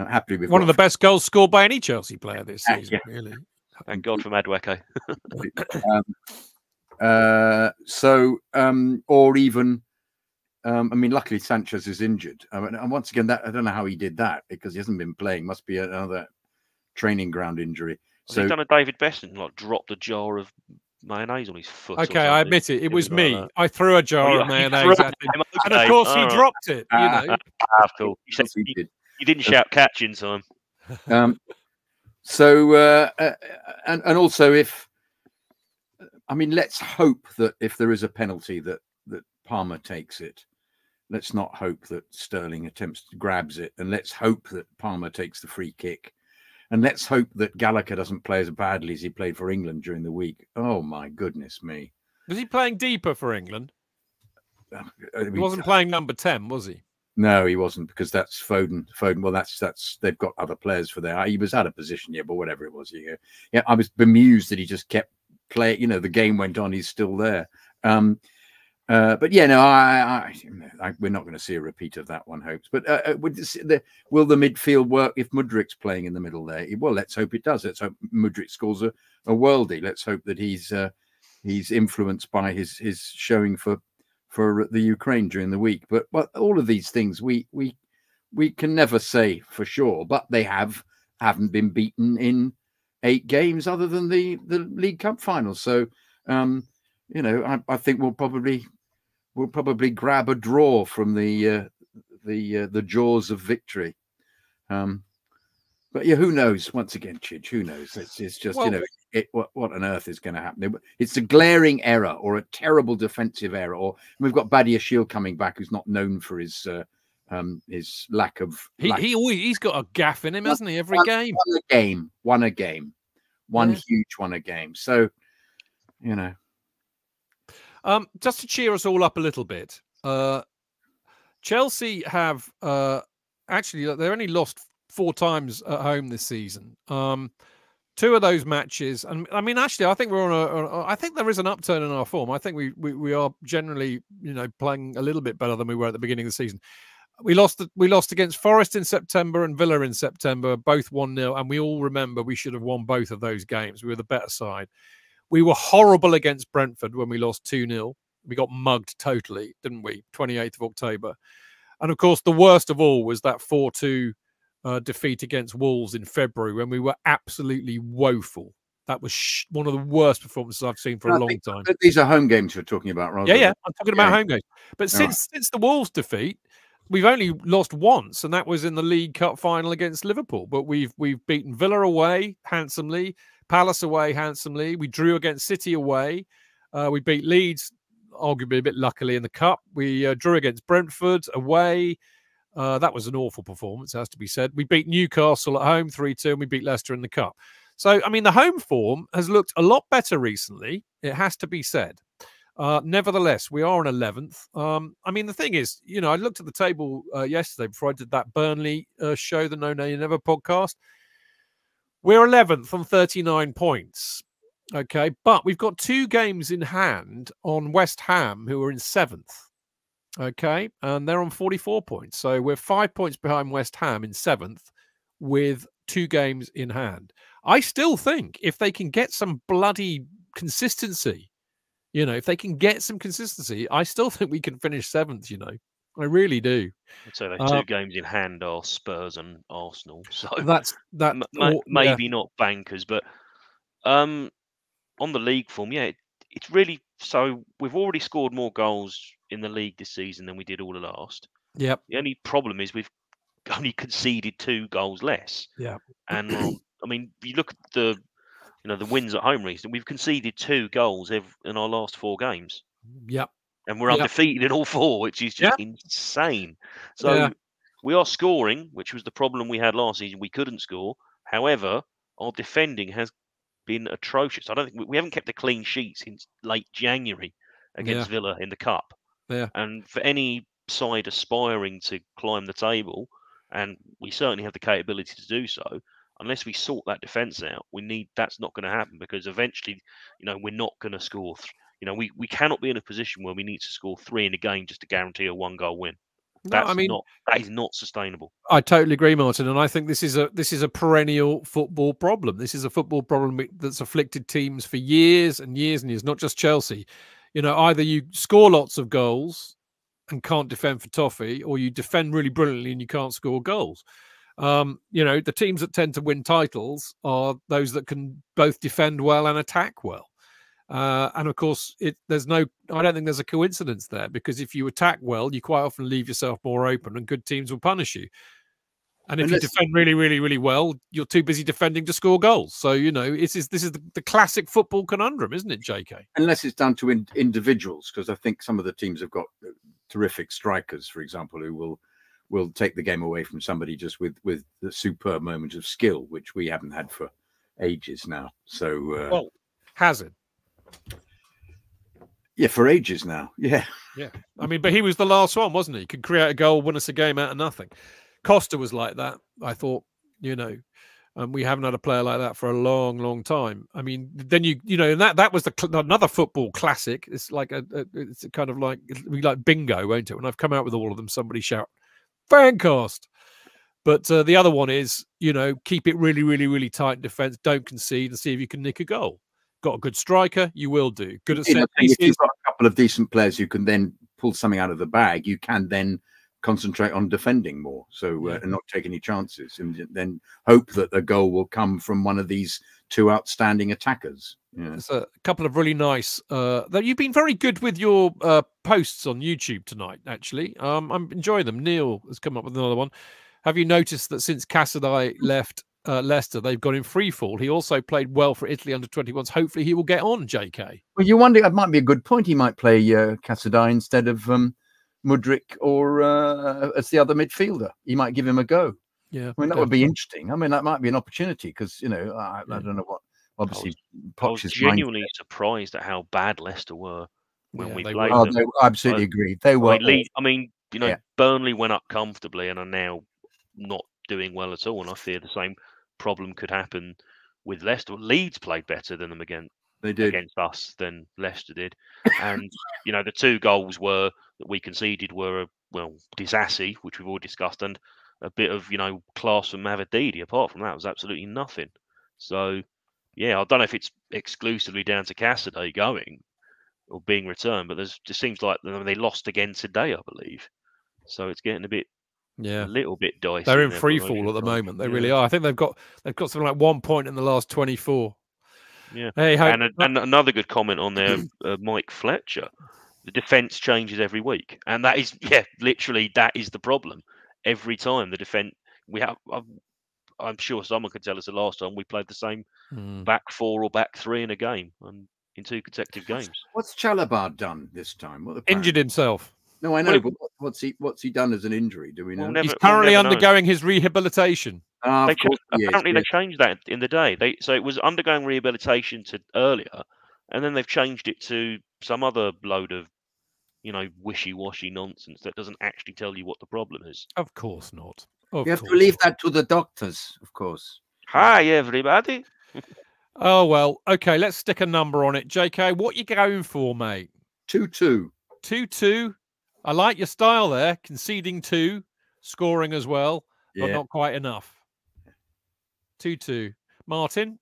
[SPEAKER 2] I'm happy with
[SPEAKER 1] one of the best goals scored by any Chelsea player this season. Yeah. Really,
[SPEAKER 3] thank God for Madueke. *laughs*
[SPEAKER 2] um, uh, so, um, or even, um, I mean, luckily Sanchez is injured. I mean, and once again, that I don't know how he did that because he hasn't been playing. Must be another training ground injury.
[SPEAKER 3] Has so, he done a David Beasant, like dropped a jar of mayonnaise on his foot.
[SPEAKER 1] Okay, I admit it. It was me. Like I threw a jar oh, of mayonnaise at him, okay. and of course he dropped it. You know,
[SPEAKER 3] ah, cool. You, said, he, did. You didn't shout catch in time.
[SPEAKER 2] Um, so, uh, uh, and and also if, I mean, let's hope that if there is a penalty that that Palmer takes it. Let's not hope that Sterling attempts to grabs it, and let's hope that Palmer takes the free kick and let's hope that Gallagher doesn't play as badly as he played for England during the week. Oh my goodness me!
[SPEAKER 1] Was he playing deeper for England? Uh, he wasn't playing number ten, was he?
[SPEAKER 2] No, he wasn't because that's Foden. Foden. Well, that's that's they've got other players for there. He was out of position, yeah, but whatever it was, yeah. Yeah, I was bemused that he just kept playing. You know, the game went on. He's still there. Um, uh, but yeah, no, I, I, I we're not going to see a repeat of that one, hopes. But uh, uh would the, will the midfield work if Mudryk's playing in the middle there? Well, let's hope it does. Let's hope Mudryk scores a, a worldie. Let's hope that he's uh, he's influenced by his his showing for for the Ukraine during the week. But but all of these things we we we can never say for sure. But they have haven't been beaten in eight games other than the the League Cup final. So um, you know, I, I think we'll probably we'll probably grab a draw from the uh, the uh, the jaws of victory. Um, but yeah, who knows? Once again, Chidge, who knows? It's, it's just well, you know, it, what, what on earth is going to happen? It's a glaring error or a terrible defensive error. Or we've got Badiashile coming back, who's not known for his uh, um, his lack of.
[SPEAKER 1] He
[SPEAKER 2] lack
[SPEAKER 1] he always, he's got a gaff in him, hasn't he? Every
[SPEAKER 2] one,
[SPEAKER 1] game,
[SPEAKER 2] one a game, one a game, one yeah. huge one a game. So, you know,
[SPEAKER 1] um, just to cheer us all up a little bit, uh, Chelsea have uh, actually they're only lost four times at home this season. Um, two of those matches, and I mean, actually, I think we're on a, a. I think there is an upturn in our form. I think we, we we are generally, you know, playing a little bit better than we were at the beginning of the season. We lost we lost against Forest in September and Villa in September, both one 0 and we all remember we should have won both of those games. We were the better side. We were horrible against Brentford when we lost two 0 We got mugged totally, didn't we? Twenty eighth of October, and of course the worst of all was that four two uh, defeat against Wolves in February when we were absolutely woeful. That was sh- one of the worst performances I've seen for a long time.
[SPEAKER 2] These are home games you're talking about, right?
[SPEAKER 1] Yeah, yeah. I'm talking about yeah. home games. But since right. since the Wolves defeat, we've only lost once, and that was in the League Cup final against Liverpool. But we've we've beaten Villa away handsomely, Palace away handsomely. We drew against City away. Uh, we beat Leeds, arguably a bit luckily in the cup. We uh, drew against Brentford away. Uh, that was an awful performance, has to be said. We beat Newcastle at home 3 2, and we beat Leicester in the Cup. So, I mean, the home form has looked a lot better recently, it has to be said. Uh, nevertheless, we are in 11th. Um, I mean, the thing is, you know, I looked at the table uh, yesterday before I did that Burnley uh, show, the No Nay Never podcast. We're 11th on 39 points. Okay. But we've got two games in hand on West Ham, who are in seventh. Okay. And they're on 44 points. So we're five points behind West Ham in seventh with two games in hand. I still think if they can get some bloody consistency, you know, if they can get some consistency, I still *laughs* think we can finish seventh, you know. I really do.
[SPEAKER 3] So the two uh, games in hand are Spurs and Arsenal. *laughs* So
[SPEAKER 1] that's that.
[SPEAKER 3] M- maybe yeah. not bankers, but um, on the league form, yeah, it, it's really so. We've already scored more goals in the league this season than we did all the last.
[SPEAKER 1] Yep.
[SPEAKER 3] The only problem is we've *laughs* only conceded two goals less.
[SPEAKER 1] Yeah.
[SPEAKER 3] And I mean, you look at the, you know, the wins at home recently. We've conceded two goals every, in our last four games.
[SPEAKER 1] Yep.
[SPEAKER 3] And we're yep. undefeated in all four, which is just yep. insane. So yeah. we are scoring, which was the problem we had last season. We couldn't score. However, our defending has been atrocious. I don't think we, we haven't kept a clean sheet since late January against yeah. Villa in the cup.
[SPEAKER 1] Yeah.
[SPEAKER 3] And for any side aspiring to climb the table, and we certainly have the capability to do so, unless we sort that defense out, we need that's not going to happen because eventually, you know, we're not going to score. Th- you know, we, we cannot be in a position where we need to score three in a game just to guarantee a one goal win. That's no, I mean, not that is not sustainable.
[SPEAKER 1] I totally agree, Martin, and I think this is a this is a perennial football problem. This is a football problem that's afflicted teams for years and years and years, not just Chelsea you know, either you score lots of goals and can't defend for toffee, or you defend really brilliantly and you can't score goals. Um, you know, the teams that tend to win titles are those that can both defend well and attack well. Uh, and of course, it, there's no, I don't think there's a coincidence there because if you attack well, you quite often leave yourself more open and good teams will punish you. And if Unless, you defend really, really, really well, you're too busy defending to score goals. So you know, this is this is the, the classic football conundrum, isn't it, J.K.?
[SPEAKER 2] Unless it's down to in, individuals, because I think some of the teams have got uh, terrific strikers, for example, who will will take the game away from somebody just with with the superb moment of skill, which we haven't had for ages now. So, uh,
[SPEAKER 1] well, Hazard.
[SPEAKER 2] Yeah, for ages now. Yeah.
[SPEAKER 1] Yeah. I mean, but he was the last one, wasn't he? Could create a goal, win us a game out of nothing. Costa was like that. I thought, you know, and we haven't had a player like that for a long, long time. I mean, then you, you know, and that that was the another football classic. It's like a, a it's a kind of like we like bingo, won't it? When I've come out with all of them, somebody shout, "Fancast!" But uh, the other one is, you know, keep it really, really, really tight in defence. Don't concede and see if you can nick a goal. Got a good striker, you will do. Good at set
[SPEAKER 2] If you've got a couple of decent players you can then pull something out of the bag, you can then concentrate on defending more so uh, and not take any chances and then hope that the goal will come from one of these two outstanding attackers
[SPEAKER 1] yeah. there's a couple of really nice uh that you've been very good with your uh posts on youtube tonight actually um i'm enjoying them neil has come up with another one have you noticed that since Casadei left uh, Leicester, they've got in free fall. He also played well for Italy under 21s. Hopefully, he will get on, JK.
[SPEAKER 2] Well, you wonder, that might be a good point. He might play uh, instead of um, Mudryk or uh, as the other midfielder. He might give him a go.
[SPEAKER 1] Yeah. I
[SPEAKER 2] mean, that definitely. would be interesting. I mean, that might be an opportunity because, you know, I, yeah. I, don't know what, obviously,
[SPEAKER 3] I was, I was genuinely surprised at how bad Leicester were when yeah, we played
[SPEAKER 2] were.
[SPEAKER 3] them.
[SPEAKER 2] Oh, I absolutely agree. They were.
[SPEAKER 3] I mean, I mean you know, yeah. Burnley went up comfortably and are now not doing well at all. And I fear the same problem could happen with Leicester. Leeds played better than them again.
[SPEAKER 2] They did
[SPEAKER 3] against us than Leicester did, and you know the two goals were that we conceded were a well Disasi, which we've all discussed, and a bit of you know class from Mavididi. Apart from that, was absolutely nothing. So yeah, I don't know if it's exclusively down to Casadei going or being returned, but there's just seems like I mean, they lost again today, I believe. So it's getting a bit
[SPEAKER 1] yeah,
[SPEAKER 3] a little bit dicey.
[SPEAKER 1] They're in free fall at the moment. They yeah. really are. I think they've got they've got something like one point in the last twenty four.
[SPEAKER 3] Yeah. Hey, how, and, a, and another good comment on there, uh, Mike Fletcher. The defense changes every week, and that is *laughs* yeah, literally that is the problem. Every time the defense we have, I'm, I'm sure someone could tell us the last time we played the same mm. back four or back three in a game, and in two consecutive games.
[SPEAKER 2] What's Chalobah done this time?
[SPEAKER 1] Injured himself.
[SPEAKER 2] No, I know, well, but what's he what's he done as an injury? Do we know? We'll
[SPEAKER 1] never, He's currently we'll undergoing know. his rehabilitation.
[SPEAKER 3] Uh, they apparently, they changed that in the day. They so it was undergoing rehabilitation to earlier, and then they've changed it to some other load of, you know, wishy-washy nonsense that doesn't actually tell you what the problem is.
[SPEAKER 1] Of course not. Of
[SPEAKER 2] you have
[SPEAKER 1] to
[SPEAKER 2] leave that to the doctors, of course.
[SPEAKER 3] Hi, everybody. *laughs*
[SPEAKER 1] oh well, okay. Let's stick a number on it. J.K., what you going for, mate?
[SPEAKER 2] Two two.
[SPEAKER 1] Two two. I like your style there, conceding two, scoring as well, yeah. but not quite enough. 2 2. Martin?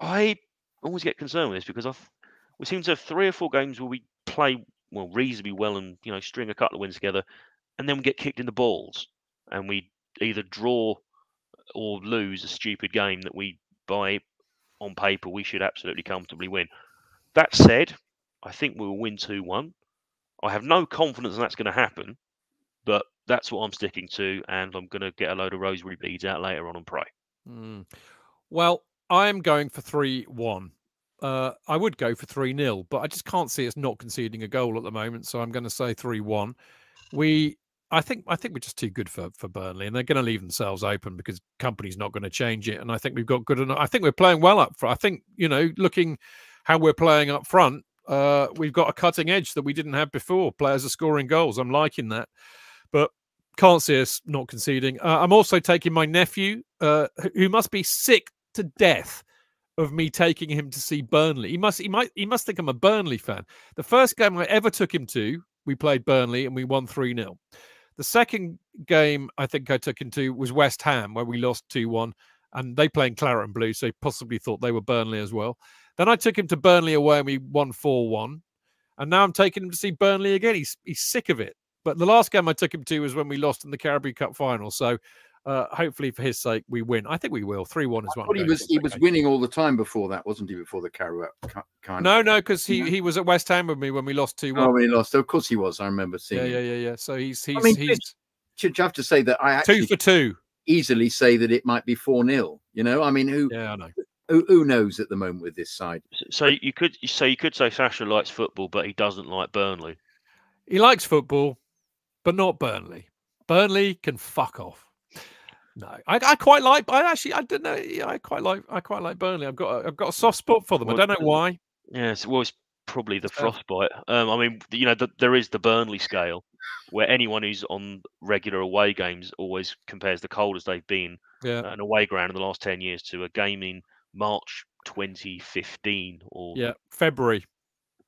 [SPEAKER 3] I always get concerned with this because I've, we seem to have three or four games where we play well reasonably well and you know string a couple of wins together, and then we get kicked in the balls and we either draw or lose a stupid game that we by on paper we should absolutely comfortably win. That said, I think we will win two one. I have no confidence that's going to happen, but that's what I'm sticking to, and I'm going to get a load of rosary beads out later on and pray.
[SPEAKER 1] Mm. Well, I am going for 3 1. Uh, I would go for 3 0, but I just can't see us not conceding a goal at the moment. So I'm going to say 3 1. We. I think I think we're just too good for, for Burnley, and they're going to leave themselves open because Kompany's not going to change it. And I think we've got good enough. I think we're playing well up front. I think you know, looking how we're playing up front, uh, we've got a cutting edge that we didn't have before. Players are scoring goals. I'm liking that, but can't see us not conceding. Uh, I'm also taking my nephew, uh, who must be sick to death of me taking him to see Burnley. He must, he might, he must think I'm a Burnley fan. The first game I ever took him to, we played Burnley and we won three 0 The second game I think I took him to was West Ham, where we lost two one, and they play in claret and blue, so he possibly thought they were Burnley as well. Then I took him to Burnley away and we won 4 1. And now I'm taking him to see Burnley again. He's, he's sick of it. But the last game I took him to was when we lost in the Carabao Cup final. So uh, hopefully, for his sake, we win. I think we will. 3 1 is what
[SPEAKER 2] he was. He was winning all the time before that, wasn't he? Before the Carabao Cup kind
[SPEAKER 1] No, no, because he, he was at West Ham with me when we lost 2
[SPEAKER 2] 1. Oh, when he lost. Of course he was. I remember seeing
[SPEAKER 1] Yeah, yeah, yeah, yeah. So he's. he's, I mean, he's
[SPEAKER 2] should you have to say that I
[SPEAKER 1] actually. Two for two
[SPEAKER 2] easily say that it might be 4 0. You know, I mean, who,
[SPEAKER 1] yeah, I know
[SPEAKER 2] who, who knows at the moment with this side?
[SPEAKER 3] So you could so you could say Sasha likes football, but he doesn't like Burnley.
[SPEAKER 1] He likes football, but not Burnley. Burnley can fuck off. No, I, I quite like. I actually, I don't know. Yeah, I quite like. I quite like Burnley. I've got. A, I've got a soft spot for them. I don't know why.
[SPEAKER 3] Yes, well, it's probably the frostbite. Um, I mean, you know, the, there is the Burnley scale, where anyone who's on regular away games always compares the coldest they've been
[SPEAKER 1] yeah.
[SPEAKER 3] an away ground in the last ten years to a game in March 2015 or
[SPEAKER 1] yeah, February.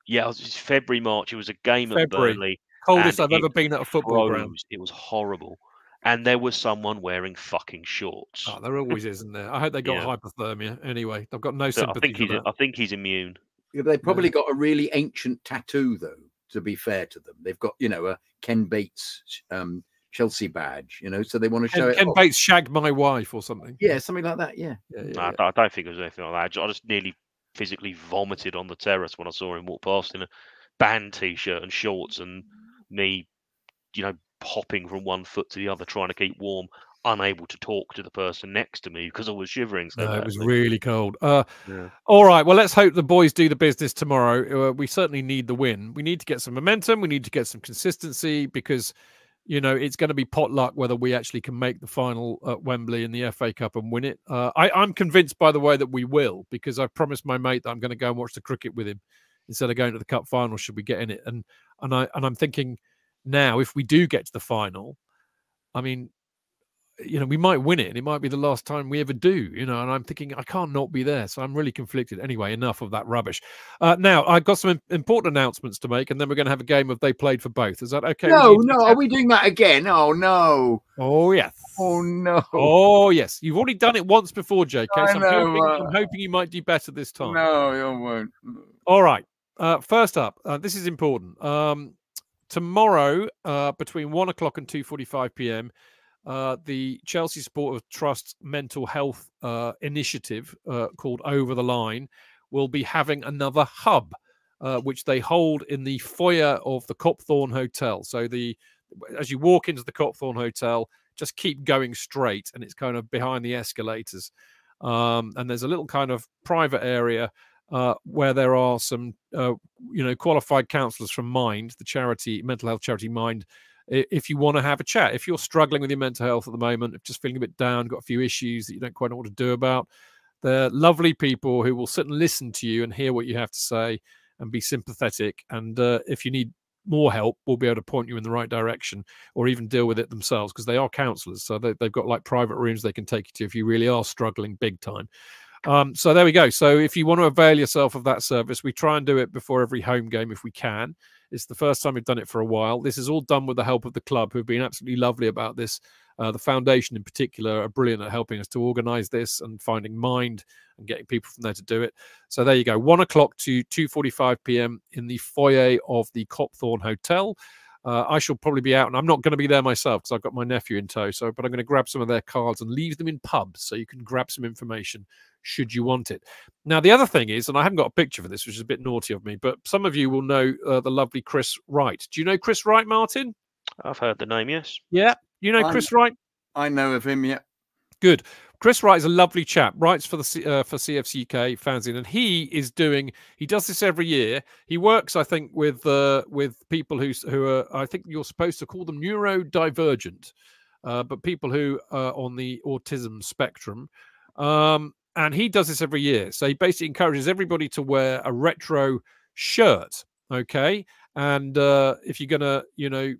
[SPEAKER 3] Yeah, it was February, March. It was a game February. at Burnley.
[SPEAKER 1] Coldest I've ever been at a football
[SPEAKER 3] froze.
[SPEAKER 1] ground.
[SPEAKER 3] It was horrible. And there was someone wearing fucking shorts.
[SPEAKER 1] Oh, there always is, isn't there? I hope they got yeah. hypothermia. Anyway, I've got no sympathy.
[SPEAKER 3] I think he's.
[SPEAKER 1] That.
[SPEAKER 3] I think he's immune.
[SPEAKER 2] Yeah, they probably yeah. got a really ancient tattoo, though. To be fair to them, they've got you know a Ken Bates um, Chelsea badge, you know, so they want to show
[SPEAKER 1] Ken,
[SPEAKER 2] it.
[SPEAKER 1] Ken Bates shagged my wife or something.
[SPEAKER 2] Yeah, something like that. Yeah.
[SPEAKER 1] yeah,
[SPEAKER 3] yeah,
[SPEAKER 1] no,
[SPEAKER 3] yeah. I, don't think it was anything like that. I just nearly physically vomited on the terrace when I saw him walk past in a band t-shirt and shorts, and me, you know, hopping from one foot to the other trying to keep warm. unable to talk to the person next to me because I was shivering. So
[SPEAKER 1] no, it was really cold. Uh, yeah. All right. Well, let's hope the boys do the business tomorrow. Uh, we certainly need the win. We need to get some momentum. We need to get some consistency because, you know, it's going to be potluck whether we actually can make the final at Wembley in the FA Cup and win it. Uh, I, I'm convinced, by the way, that we will because I've promised my mate that I'm going to go and watch the cricket with him instead of going to the cup final. Should we get in it? And and I and I'm thinking now, if we do get to the final, I mean, you know, we might win it and it might be the last time we ever do, you know, and I'm thinking I can't not be there. So I'm really conflicted. Anyway, enough of that rubbish. Uh, now, I've got some important announcements to make and then we're going to have a game of they played for both. Is that okay?
[SPEAKER 2] No, no. Are we doing that again? Oh, no.
[SPEAKER 1] Oh, yes.
[SPEAKER 2] Oh, no.
[SPEAKER 1] Oh, yes. You've already done it once before, JK. So I'm, know, hoping, uh... I'm hoping you might do better this time.
[SPEAKER 2] No, you won't.
[SPEAKER 1] All right. Uh, first up, uh, this is important. Um, tomorrow, uh, between one o'clock and two forty-five p.m., uh, the Chelsea Support of Trust mental health uh, initiative uh, called Over the Line will be having another hub, uh, which they hold in the foyer of the Copthorne Hotel. So the as you walk into the Copthorne Hotel, just keep going straight, and it's kind of behind the escalators. Um, and there's a little kind of private area uh, where there are some, uh, you know, qualified counsellors from Mind, the charity, mental health charity Mind, if you want to have a chat. If you're struggling with your mental health at the moment, just feeling a bit down, got a few issues that you don't quite know what to do about, they're lovely people who will sit and listen to you and hear what you have to say and be sympathetic. And uh, if you need more help, we'll be able to point you in the right direction or even deal with it themselves because they are counselors. So they, have got like private rooms they can take you to if you really are struggling big time. Um, so there we go. So if you want to avail yourself of that service, we try and do it before every home game if we can. It's the first time we've done it for a while. This is all done with the help of the club, who've been absolutely lovely about this. Uh, the foundation, in particular, are brilliant at helping us to organise this and finding mind and getting people from there to do it. So there you go, one o'clock to two forty-five p.m. in the foyer of the Copthorne Hotel. Uh, I shall probably be out, and I'm not going to be there myself because I've got my nephew in tow. So, but I'm going to grab some of their cards and leave them in pubs so you can grab some information should you want it. Now, the other thing is, and I haven't got a picture for this, which is a bit naughty of me, but some of you will know uh, the lovely Chris Wright. Do you know Chris Wright, Martin?
[SPEAKER 3] I've heard the name, yes.
[SPEAKER 1] Yeah, you know Chris Wright.
[SPEAKER 2] I know of him. Yeah.
[SPEAKER 1] Good. Chris Wright is a lovely chap. Writes for the uh, for CFCUK fanzine, and he is doing. He does this every year. He works, I think, with uh, with people who who are. I think you're supposed to call them neurodivergent, uh, but people who are on the autism spectrum. Um, and he does this every year. So he basically encourages everybody to wear a retro shirt. Okay, and uh, if you're gonna, you know,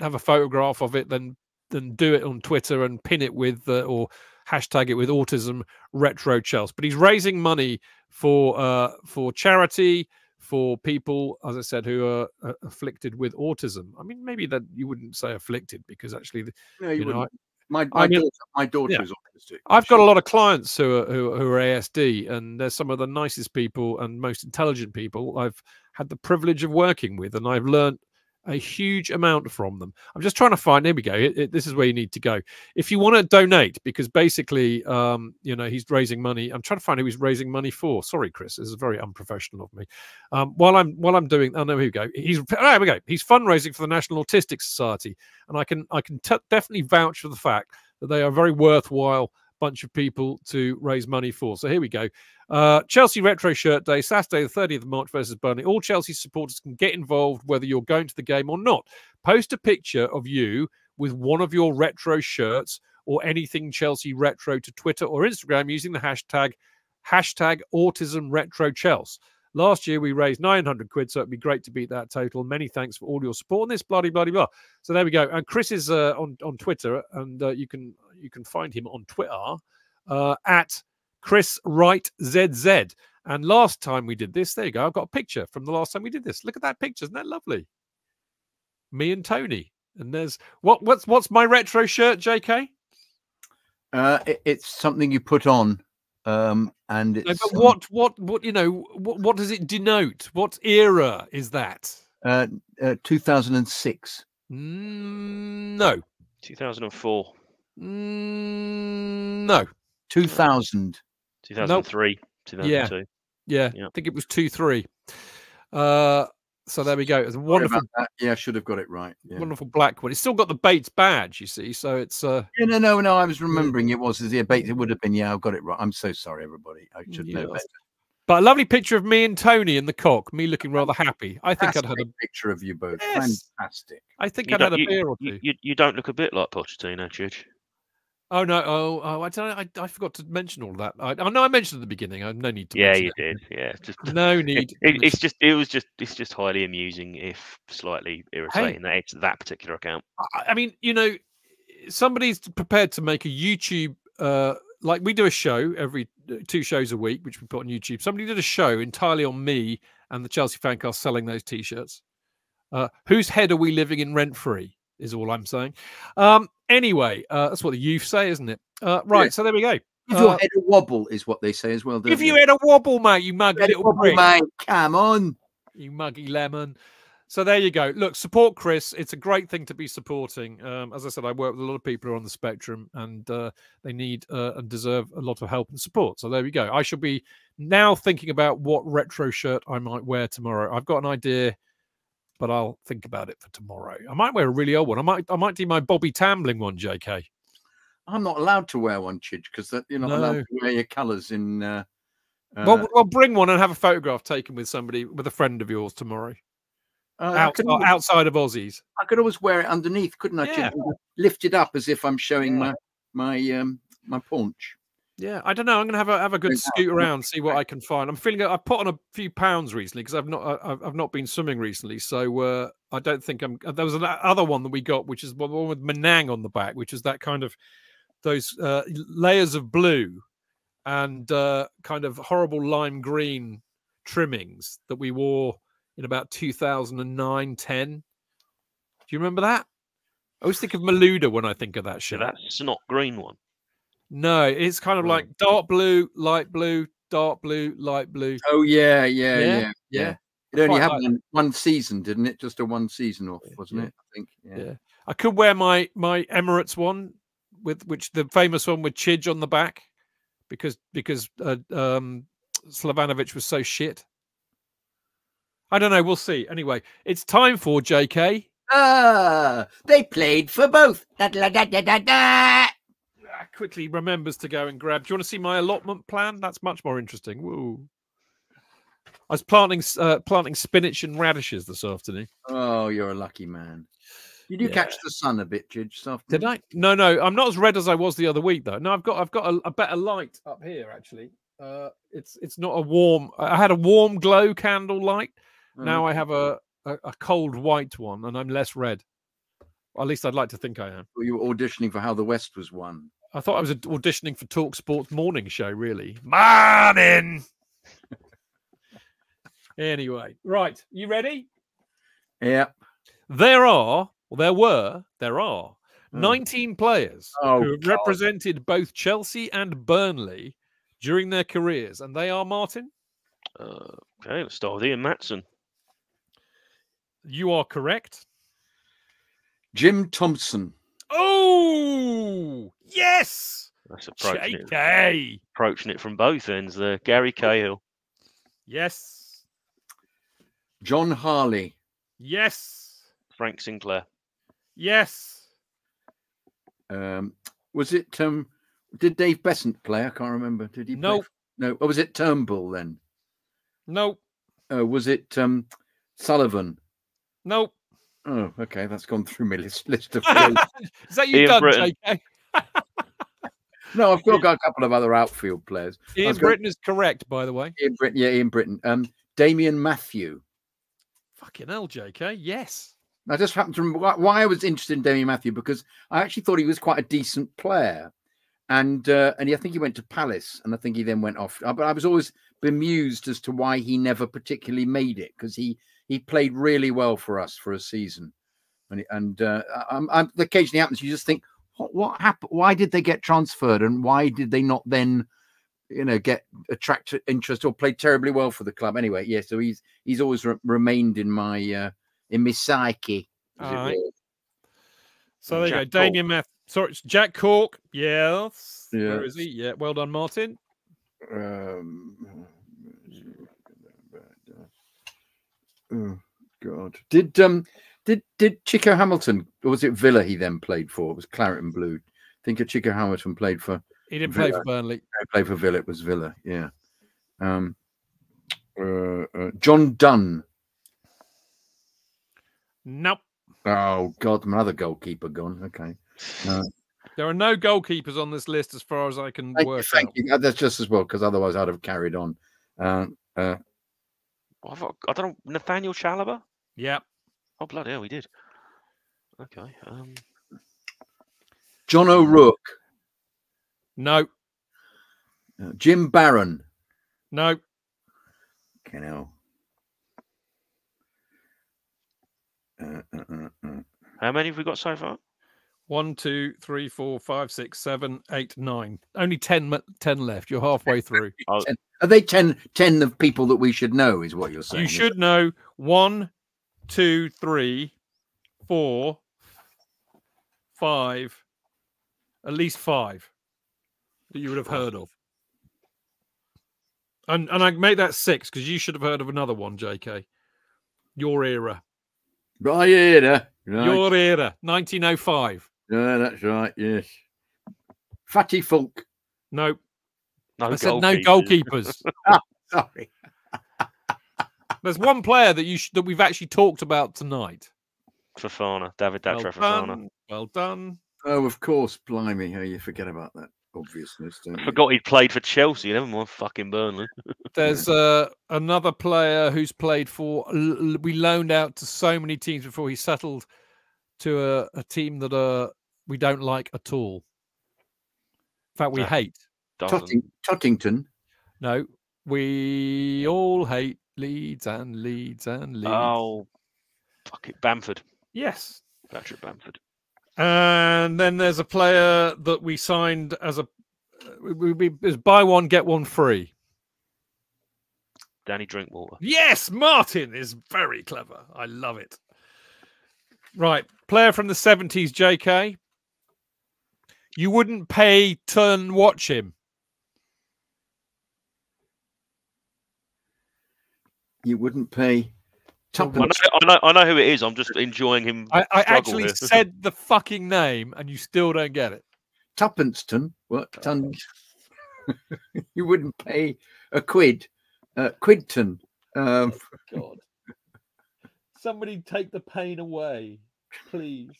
[SPEAKER 1] have a photograph of it, then then do it on Twitter and pin it with uh, or hashtag it with autism retro Chelsea. But he's raising money for uh, for charity for people, as I said, who are uh, afflicted with autism. I mean, maybe that you wouldn't say afflicted because actually,
[SPEAKER 2] no, you, you know, I, my my I mean, daughter, my daughter yeah. is autistic.
[SPEAKER 1] I've got a lot of clients who are who, who are ASD, and they're some of the nicest people and most intelligent people I've had the privilege of working with, and I've learned a huge amount from them. I'm just trying to find. There we go. It, it, this is where you need to go if you want to donate, because basically, um, you know, he's raising money. I'm trying to find who he's raising money for. Sorry, Chris, this is very unprofessional of me. Um, while I'm while I'm doing, oh no, here we go. He's there we go. He's fundraising for the National Autistic Society, and I can I can definitely vouch for the fact that they are very worthwhile bunch of people to raise money for. So here we go. Uh, Chelsea Retro Shirt Day, Saturday, the 30th of March versus Burnley. All Chelsea supporters can get involved whether you're going to the game or not. Post a picture of you with one of your retro shirts or anything Chelsea retro to Twitter or Instagram using the hashtag hashtag autism retro Chelsea. Last year we raised 900 quid, so it'd be great to beat that total. Many thanks for all your support on this, bloody bloody blah. So there we go. And Chris is uh, on on Twitter, and uh, you can you can find him on Twitter uh, at Chris Wright ZZ. And last time we did this, there you go. I've got a picture from the last time we did this. Look at that picture, isn't that lovely? Me and Tony. And there's what what's what's my retro shirt, JK?
[SPEAKER 2] Uh, it, it's something you put on um, and
[SPEAKER 1] no, but what, what, what, you know, what, what does it denote? What era is that?
[SPEAKER 2] Uh, uh 2006.
[SPEAKER 1] Mm, no.
[SPEAKER 3] 2004.
[SPEAKER 1] Mm, no.
[SPEAKER 2] 2000.
[SPEAKER 3] 2003. Nope. 2002.
[SPEAKER 1] Yeah. yeah. yeah. I think it was 2 3. Uh, so there we go. It's a wonderful.
[SPEAKER 2] Yeah, I should have got it right. Yeah.
[SPEAKER 1] Wonderful black one. It's still got the Bates badge, you see. So it's. uh
[SPEAKER 2] Yeah, no, no, no. I was remembering it was yeah Bates. It would have been. Yeah, I've got it right. I'm so sorry, everybody. I should know better.
[SPEAKER 1] But a lovely picture of me and Tony in the cock, me looking rather happy. I think I'd had a *laughs*
[SPEAKER 2] picture of you both. Yes. Fantastic.
[SPEAKER 1] I think you I'd had a
[SPEAKER 3] you,
[SPEAKER 1] beer or
[SPEAKER 3] two. You, you, don't look a bit like Pochettino, Chidge.
[SPEAKER 1] Oh no! Oh, oh I don't. I, I forgot to mention all that. I, oh no, I mentioned at the beginning. I no need to.
[SPEAKER 3] Yeah, you did. Yeah, just *laughs*
[SPEAKER 1] no need. *laughs*
[SPEAKER 3] It, it's just. It was just. It's just highly amusing, if slightly irritating, hey, that it's that particular account.
[SPEAKER 1] I, I, mean, you know, somebody's prepared to make a YouTube. Uh, like we do a show every uh, two shows a week, which we put on YouTube. Somebody did a show entirely on me and the Chelsea fancast selling those T-shirts. Uh, whose head are we living in rent free? Is all I'm saying. Um, anyway, uh, that's what the youth say, isn't it? Uh, right. Yeah. So there we go.
[SPEAKER 2] Give your uh, head a wobble is what they say as well.
[SPEAKER 1] If you had a wobble, mate, you muggy little wobble,
[SPEAKER 2] mate. Come on,
[SPEAKER 1] you muggy lemon. So there you go. Look, support Chris. It's a great thing to be supporting. Um, as I said, I work with a lot of people who are on the spectrum, and uh, they need uh, and deserve a lot of help and support. So there we go. I shall be now thinking about what retro shirt I might wear tomorrow. I've got an idea but I'll think about it for tomorrow. I might wear a really old one. I might I might do my Bobby Tambling one, JK.
[SPEAKER 2] I'm not allowed to wear one, Chidge, because that you're not no. allowed to wear your colours in. Uh,
[SPEAKER 1] uh, well, well, bring one and have a photograph taken with somebody with a friend of yours tomorrow. Uh, outside, always, outside of Aussies,
[SPEAKER 2] I could always wear it underneath, couldn't I? Yeah. Lift it up as if I'm showing yeah. my my um my paunch.
[SPEAKER 1] Yeah, I don't know. I'm gonna have a have a good scoot around, see what I can find. I'm feeling I put on a few pounds recently because I've not I've, I've not been swimming recently, so uh, I don't think I'm. There was another one that we got, which is one with Menang on the back, which is that kind of those uh, layers of blue and uh, kind of horrible lime green trimmings that we wore in about 2009 10. Do you remember that? I always think of Malouda when I think of that shit.
[SPEAKER 3] So that's not green one.
[SPEAKER 1] No, it's kind of like dark blue, light blue, dark blue, light blue.
[SPEAKER 2] Oh yeah, yeah, yeah, yeah. yeah. It only happened like one season, didn't it? Just a one season off, wasn't yeah. it? I think. Yeah. yeah.
[SPEAKER 1] I could wear my my Emirates one with which the famous one with Chidge on the back because because uh, um Slavanovic was so shit. I don't know. We'll see. Anyway, it's time for JK.
[SPEAKER 7] Ah, they played for both. Da, da, da, da, da, da
[SPEAKER 1] quickly remembers to go and grab. Do you want to see my allotment plan? That's much more interesting. Woo. I was planting uh, planting spinach and radishes this afternoon.
[SPEAKER 2] Oh, you're a lucky man. Did you yeah. catch the sun a bit, Chidge?
[SPEAKER 1] Did I? No, no. I'm not as red as I was the other week, though. No, I've got I've got a, a better light up here. Actually, uh, it's it's not a warm. I had a warm glow candle light. Mm. Now I have a, a, a cold white one, and I'm less red. at least I'd like to think I am.
[SPEAKER 2] Well, you were auditioning for How the West Was Won.
[SPEAKER 1] I thought I was auditioning for Talk Sports morning show, really. Morning. *laughs* anyway, right. You ready?
[SPEAKER 2] Yeah.
[SPEAKER 1] There are, well, there were, there are hmm. 19 players oh, who God. represented both Chelsea and Burnley during their careers, and they are Martin.
[SPEAKER 3] Uh, okay, let's start with Ian Maatsen.
[SPEAKER 1] You are correct.
[SPEAKER 2] Jim Thompson.
[SPEAKER 1] Oh, yes.
[SPEAKER 3] That's approaching it, approaching it from both ends there. Gary Cahill.
[SPEAKER 1] Yes.
[SPEAKER 2] John Harley.
[SPEAKER 1] Yes.
[SPEAKER 3] Frank Sinclair.
[SPEAKER 1] Yes.
[SPEAKER 2] Um, was it um did Dave Beasant play? I can't remember. Did he
[SPEAKER 1] no.
[SPEAKER 2] No. Or was it Turnbull then?
[SPEAKER 1] No.
[SPEAKER 2] Uh, was it um Sullivan?
[SPEAKER 1] Nope.
[SPEAKER 2] Oh, okay. That's gone through my list, list of. *laughs*
[SPEAKER 1] Is that you Ian done, Britton. JK?
[SPEAKER 2] No, I've still got a couple of other outfield players.
[SPEAKER 1] Ian Britton is correct, by the way.
[SPEAKER 2] Ian Britton, yeah, Ian Britton. Um, Damian Matthew.
[SPEAKER 1] Fucking hell, JK. Yes.
[SPEAKER 2] I just happened to remember why I was interested in Damian Matthew because I actually thought he was quite a decent player, and uh, and I think he went to Palace, and I think he then went off. Uh, but I was always bemused as to why he never particularly made it because he he played really well for us for a season, and and uh, I'm, I'm, occasionally happens. You just think, what, what happened? Why did they get transferred, and why did they not then, you know, get attract interest or play terribly well for the club? Anyway, yeah. So he's he's always re remained in my uh, in my psyche.
[SPEAKER 1] All right. So there you go, Damian Math. Sorry, it's Jack Cork. Yes. Yeah. Where is he? Yeah. Well done, Martin. Um,
[SPEAKER 2] Oh, God. Did um did did Chico Hamilton or was it Villa he then played for? It was Claret and Blue. I think of Chico Hamilton played for
[SPEAKER 1] He didn't Villa. play for Burnley.
[SPEAKER 2] He played for Villa, it was Villa, yeah. Um uh, uh, John Dunn.
[SPEAKER 1] Nope.
[SPEAKER 2] Oh God, another goalkeeper gone. Okay. Uh,
[SPEAKER 1] there are no goalkeepers on this list as far as I can
[SPEAKER 2] thank
[SPEAKER 1] work.
[SPEAKER 2] You, thank out. you. That's just as well because otherwise I'd have carried on. Uh, uh,
[SPEAKER 3] I don't know. Nathaniel Chalobah?
[SPEAKER 1] Yeah.
[SPEAKER 3] Oh, bloody hell, we did. Okay. Um...
[SPEAKER 2] John O'Rourke.
[SPEAKER 1] No.
[SPEAKER 2] Uh, Jim Barron.
[SPEAKER 1] No.
[SPEAKER 2] Okay, now. Uh, uh, uh, uh,
[SPEAKER 3] How many have we got so far?
[SPEAKER 1] One, two, three, four, five, six, seven, eight, nine. Only 10, 10 left. You're halfway through. *laughs*
[SPEAKER 2] Are they 10, 10 of people that we should know, is what you're saying?
[SPEAKER 1] You should know one, two, three, four, five, at least five that you would have heard of. And and I make that six because you should have heard of another one, JK. Your era.
[SPEAKER 2] My era.
[SPEAKER 1] Right. Your era, 1905.
[SPEAKER 2] Yeah, that's right. Yes. Fatty Foulke.
[SPEAKER 1] No.
[SPEAKER 3] No
[SPEAKER 1] I said no goalkeepers. *laughs* *laughs*
[SPEAKER 2] oh, sorry.
[SPEAKER 1] There's one player that you sh- that we've actually talked about tonight.
[SPEAKER 3] Fofana, David Datro
[SPEAKER 1] well
[SPEAKER 3] Fofana.
[SPEAKER 1] Done. Well done.
[SPEAKER 2] Oh, of course, blimey, how you forget about that obviousness.
[SPEAKER 3] I forgot he'd played for Chelsea. Never mind, fucking Burnley. *laughs*
[SPEAKER 1] There's uh, another player who's played for. We loaned out to so many teams before he settled to a, a team that uh, we don't like at all. In fact, we hate.
[SPEAKER 2] Totting, Tottington.
[SPEAKER 1] No, we all hate Leeds and Leeds and Leeds.
[SPEAKER 3] Oh, fuck it, Bamford.
[SPEAKER 1] Yes,
[SPEAKER 3] Patrick Bamford.
[SPEAKER 1] And then there's a player that we signed as a we, we, we buy one get one free.
[SPEAKER 3] Danny Drinkwater.
[SPEAKER 1] Yes, Martin is very clever. I love it. Right, player from the 70s, JK. You wouldn't pay to watch him.
[SPEAKER 2] You wouldn't pay
[SPEAKER 3] I know, I know, I know, who it is. I'm just enjoying him.
[SPEAKER 1] I, I actually here. said the fucking name, and you still don't get it.
[SPEAKER 2] Tuppenceton. What? Ton... *laughs* you wouldn't pay a quid. Uh, Quidton. Um...
[SPEAKER 1] Oh, God. Somebody take the pain away, please.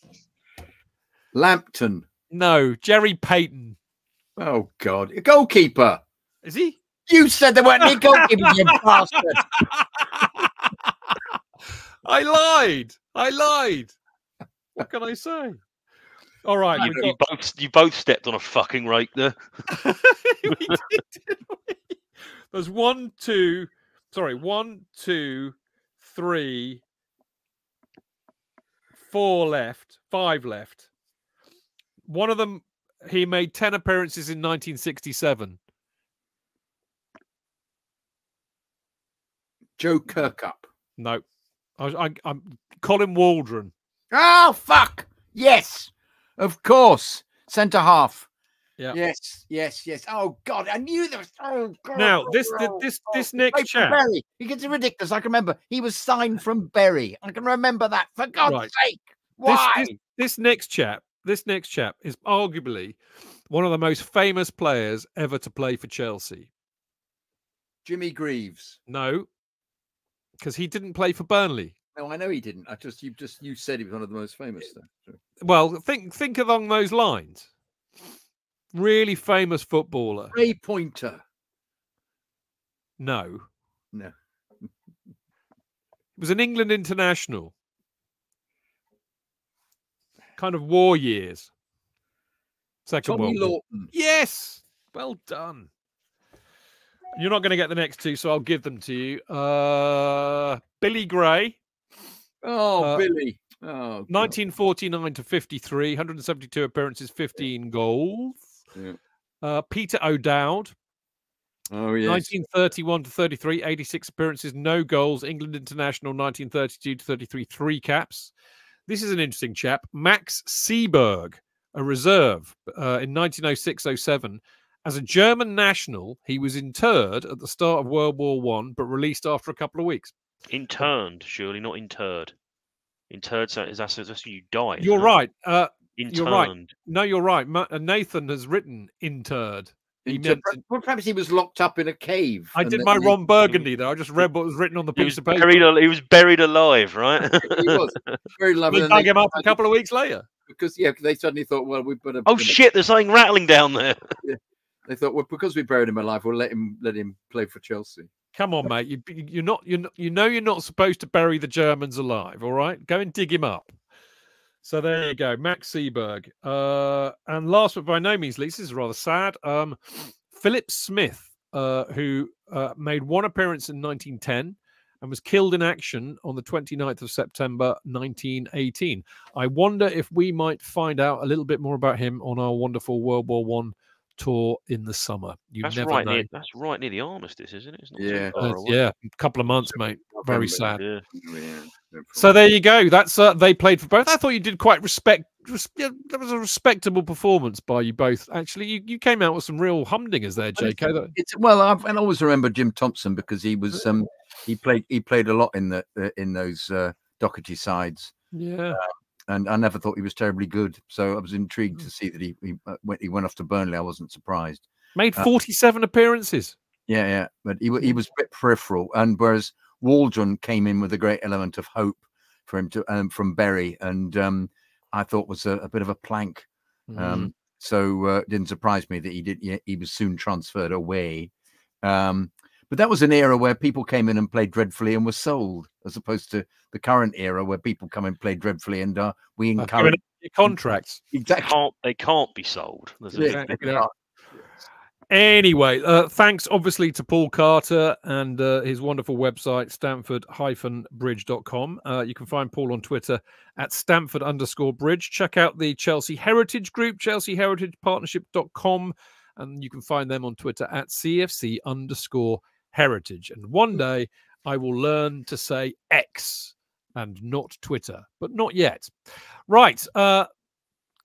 [SPEAKER 2] Lampton.
[SPEAKER 1] No, Gerry Peyton.
[SPEAKER 2] Oh God, a goalkeeper.
[SPEAKER 1] Is he?
[SPEAKER 2] You said there weren't any goalkeepers, you *laughs* bastard.
[SPEAKER 1] I lied. I lied. What can I say? All right.
[SPEAKER 3] You, got... you, both you both stepped on a fucking rake there. *laughs*
[SPEAKER 1] did, There's one, two, sorry, one, two, three, four left, five left. One of them, he made 10 appearances in 1967.
[SPEAKER 2] Joe Kirkup.
[SPEAKER 1] No. I, am Colin Waldron.
[SPEAKER 2] Oh fuck! Yes, of course, centre half.
[SPEAKER 1] Yeah.
[SPEAKER 2] Yes, yes, yes. Oh God, I knew there was. Oh God.
[SPEAKER 1] Now this oh, this oh, this next chap.
[SPEAKER 2] Bury. He gets ridiculous. I can remember he was signed from Bury. I can remember that. For God's right. sake, why?
[SPEAKER 1] This, this, this next chap. This next chap is arguably one of the most famous players ever to play for Chelsea.
[SPEAKER 2] Jimmy Greaves.
[SPEAKER 1] No, because he didn't play for Burnley.
[SPEAKER 2] No, I know he didn't. I just you just you said he was one of the most eh, famous. Though.
[SPEAKER 1] Well, think think along those lines. Really famous footballer.
[SPEAKER 2] Ray Pointer.
[SPEAKER 1] No.
[SPEAKER 2] No.
[SPEAKER 1] it was an England international. Kind of war years. Second
[SPEAKER 2] Tommy
[SPEAKER 1] World
[SPEAKER 2] Lawton.
[SPEAKER 1] Yes. Well done. You're not going to get the next two, so I'll give them to you. Uh, Billy Gray.
[SPEAKER 2] Oh, uh, Billy. Oh,
[SPEAKER 1] 1949 to 53, 172 appearances, 15 goals.
[SPEAKER 2] Yeah.
[SPEAKER 1] Uh, Peter O'Dowd.
[SPEAKER 2] Oh, yes.
[SPEAKER 1] 1931 to 33, 86 appearances, no goals. England International 1932 to 33, three caps. This is an interesting chap. Max Seeburg, a reserve uh, in 1906 07. As a German national, he was interred at the start of World War One, but released after a couple of weeks.
[SPEAKER 3] Interned, surely not interred. Interred so is that that's you die.
[SPEAKER 1] You're right. Uh, you're right. No, you're right. Uh, Nathan has written interred.
[SPEAKER 2] He meant well, perhaps he was locked up in a cave.
[SPEAKER 1] I did my Ron Burgundy though. I just read what was written on the piece of paper.
[SPEAKER 3] Buried, he was buried alive, right? *laughs*
[SPEAKER 2] he was very *laughs* lovely.
[SPEAKER 1] They dug him up a couple of weeks later
[SPEAKER 2] because yeah, they suddenly thought, well, we better.
[SPEAKER 3] Oh shit! There's something rattling down there.
[SPEAKER 2] Yeah. They thought, well, because we buried him alive, we'll let him let him play for Chelsea.
[SPEAKER 1] Come on, mate. You, you're not you you know you're not supposed to bury the Germans alive. All right, go and dig him up. So there you go, Max Seeburg. Uh, and last but by no means least, this is rather sad. Um, Philip Smith, uh, who uh, made one appearance in 1910 and was killed in action on the 29th of September 1918. I wonder if we might find out a little bit more about him on our wonderful World War One tour in the summer.
[SPEAKER 3] You that's never right know. Near, that's right near the armistice, isn't it?
[SPEAKER 2] yeah,
[SPEAKER 1] yeah, a couple of months, mate. Very sad. Yeah. So there you go. That's uh, they played for both. I thought you did quite respect. Res- yeah, that was a respectable performance by you both. Actually, you, you came out with some real humdingers there, JK.
[SPEAKER 2] It's well, I've, I always remember Jim Thomson because he was um he played he played a lot in the uh, in those uh, Docherty sides.
[SPEAKER 1] Yeah. Uh,
[SPEAKER 2] and I never thought he was terribly good. So I was intrigued to mm. see that he he uh, went, he went off to Burnley. I wasn't surprised.
[SPEAKER 1] Made uh, 47 appearances.
[SPEAKER 2] Yeah, yeah, but he he was a bit peripheral, and whereas Waldron came in with a great element of hope for him to um, from Bury, and um, I thought was a, a, bit of a plank. Mm. Um, so uh, it didn't surprise me that he did. He, he was soon transferred away. Um, but that was an era where people came in and played dreadfully and were sold, as opposed to the current era where people come and play dreadfully and uh, we encourage
[SPEAKER 1] contracts.
[SPEAKER 3] Exactly. They can't, they can't be sold.
[SPEAKER 1] Anyway, uh, thanks obviously to Paul Carter and uh, his wonderful website, stamford-bridge.com. Uh, you can find Paul on Twitter at Stamford underscore bridge. Check out the Chelsea Heritage Group, chelseaheritagepartnership.com, and you can find them on Twitter at CFC underscore heritage. And one hmm. day I will learn to say X and not Twitter, but not yet. Right. Uh,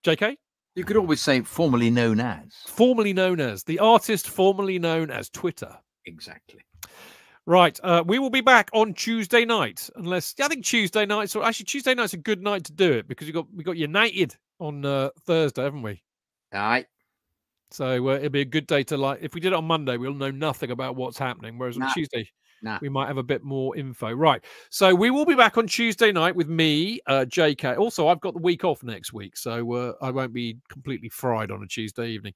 [SPEAKER 1] JK?
[SPEAKER 2] You could always say formerly known as.
[SPEAKER 1] Formerly known as. The artist formerly known as Twitter.
[SPEAKER 2] Exactly.
[SPEAKER 1] Right. Uh, we will be back on Tuesday night, unless I think Tuesday night. So actually, Tuesday night's a good night to do it because we got we got United on uh, Thursday, haven't we?
[SPEAKER 2] Aye.
[SPEAKER 1] So uh, it'll be a good day to like. If we did it on Monday, we'll know nothing about what's happening. Whereas nah. on Tuesday, nah. we might have a bit more info. Right. So we will be back on Tuesday night with me, uh, JK. Also, I've got the week off next week, so uh, I won't be completely fried on a Tuesday evening.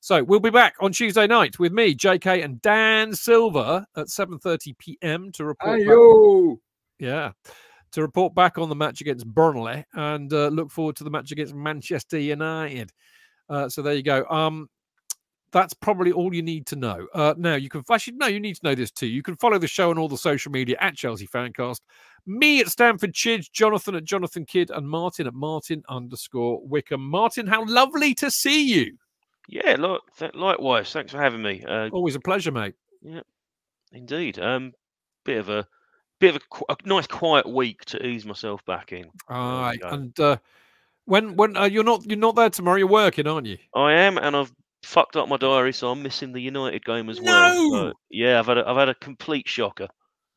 [SPEAKER 1] So we'll be back on Tuesday night with me, JK, and Dan Silver at 7:30 p.m. to report.
[SPEAKER 2] Back,
[SPEAKER 1] yeah, to report back on the match against Burnley and uh, look forward to the match against Manchester United. Uh, so there you go. Um, that's probably all you need to know. Uh, now you can actually no, you need to know this too. You can follow the show on all the social media at Chelsea Fancast, me at Stamford Chidge, Jonathan at Jonathan Kydd, and Martin at Martin underscore Wickham. Martin, how lovely to see you.
[SPEAKER 3] Yeah, look, th- likewise. Thanks for having me.
[SPEAKER 1] Uh, Always a pleasure, mate.
[SPEAKER 3] Yeah, indeed. Um, bit of a bit of a, a nice quiet week to ease myself back in.
[SPEAKER 1] All right, and uh, when when uh, you're not you're not there tomorrow, you're working, aren't you?
[SPEAKER 3] I am, and I've fucked up my diary, so I'm missing the United game as well.
[SPEAKER 1] No!
[SPEAKER 3] So, yeah, I've had a, I've had a complete shocker.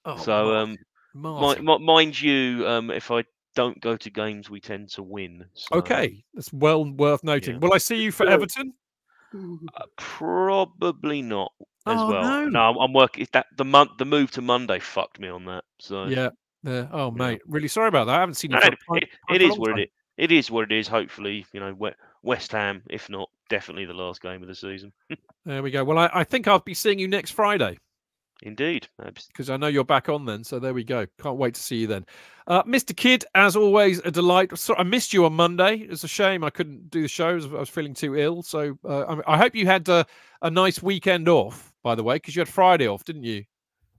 [SPEAKER 1] Oh,
[SPEAKER 3] so um, mind, mind you, um, if I don't go to games, we tend to win. So,
[SPEAKER 1] okay, that's well worth noting. Yeah. Will I see you for Everton? *laughs*
[SPEAKER 3] Uh, probably not as
[SPEAKER 1] oh,
[SPEAKER 3] well.
[SPEAKER 1] No,
[SPEAKER 3] no I'm, working. That the month, the move to Monday fucked me on that. So
[SPEAKER 1] yeah, yeah. Oh mate, really sorry about that. I haven't seen you.
[SPEAKER 3] No, it, it is what it is. It is what it is. Hopefully, you know, West Ham, if not definitely the last game of the season. *laughs*
[SPEAKER 1] there we go. Well, I, I, think I'll be seeing you next Friday.
[SPEAKER 3] Indeed.
[SPEAKER 1] Because I know you're back on then. So there we go. Can't wait to see you then. Uh, Mr. Kydd, as always, a delight. So I missed you on Monday. It's a shame I couldn't do the show. I was, I was feeling too ill. So uh, I, I, hope you had a, a, nice weekend off, by the way, because you had Friday off, didn't you?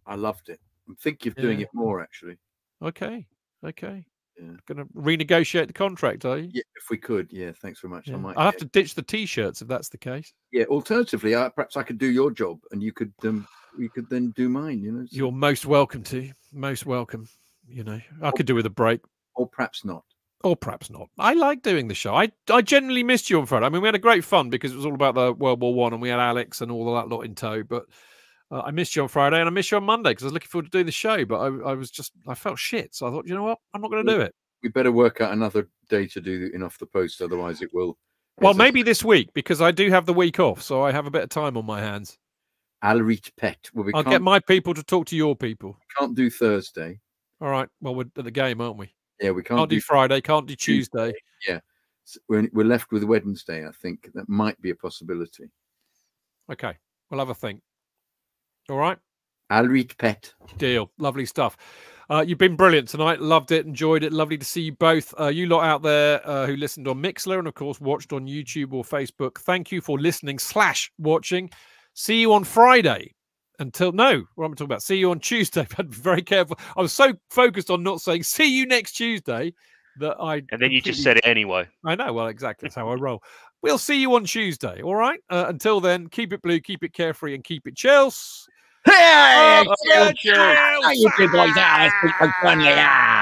[SPEAKER 2] I loved it. I'm thinking of doing yeah. it more, actually.
[SPEAKER 1] Okay. Okay. Yeah. Going to renegotiate the contract, are you?
[SPEAKER 2] Yeah, if we could. Yeah, thanks very much.
[SPEAKER 1] Yeah.
[SPEAKER 2] I might.
[SPEAKER 1] I have to ditch the t-shirts if that's the case.
[SPEAKER 2] Yeah. Alternatively, I, perhaps I could do your job, and you could um, you could then do mine. You know.
[SPEAKER 1] So. You're most welcome to. Most welcome. You know, I or, could do with a break,
[SPEAKER 2] or perhaps not.
[SPEAKER 1] Or perhaps not. I like doing the show. I I genuinely missed you on Friday. I mean, we had a great fun because it was all about the World War One, and we had Alex and all of that lot in tow. But Uh, I missed you on Friday and I missed you on Monday because I was looking forward to doing the show, but I, I was just I felt shit, so I thought, you know what, I'm not going to do it.
[SPEAKER 2] We better work out another day to do in off the post, otherwise it will.
[SPEAKER 1] Well, maybe this week because I do have the week off, so I have a bit of time on my hands.
[SPEAKER 2] Alrit Pet. Well, we
[SPEAKER 1] I'll get my people to talk to your people.
[SPEAKER 2] Can't do Thursday.
[SPEAKER 1] All right. Well, we're at the game, aren't we?
[SPEAKER 2] Yeah, we can't,
[SPEAKER 1] can't do, do, Friday. Can't do Tuesday. Tuesday.
[SPEAKER 2] Yeah, so we're we're left with Wednesday. I think that might be a possibility.
[SPEAKER 1] Okay, we'll have a think. All right.
[SPEAKER 2] Alrit Pet.
[SPEAKER 1] Deal. Lovely stuff. Uh, you've been brilliant tonight. Loved it. Enjoyed it. Lovely to see you both. Uh, you lot out there uh, who listened on Mixlr and, of course, watched on YouTube or Facebook. Thank you for listening slash watching. See you on Friday. Until no, what am I talking about? See you on *laughs* Tuesday. But be very careful. I was so focused on not saying see you next Tuesday that I
[SPEAKER 3] and then you just said it anyway.
[SPEAKER 1] I know. Well, exactly. That's how I roll. We'll see you on Tuesday. All right. Uh, until then, keep it blue, keep it carefree, and keep it Chelsea.
[SPEAKER 7] Hey, oh, Chelsea. How you boys? Ah,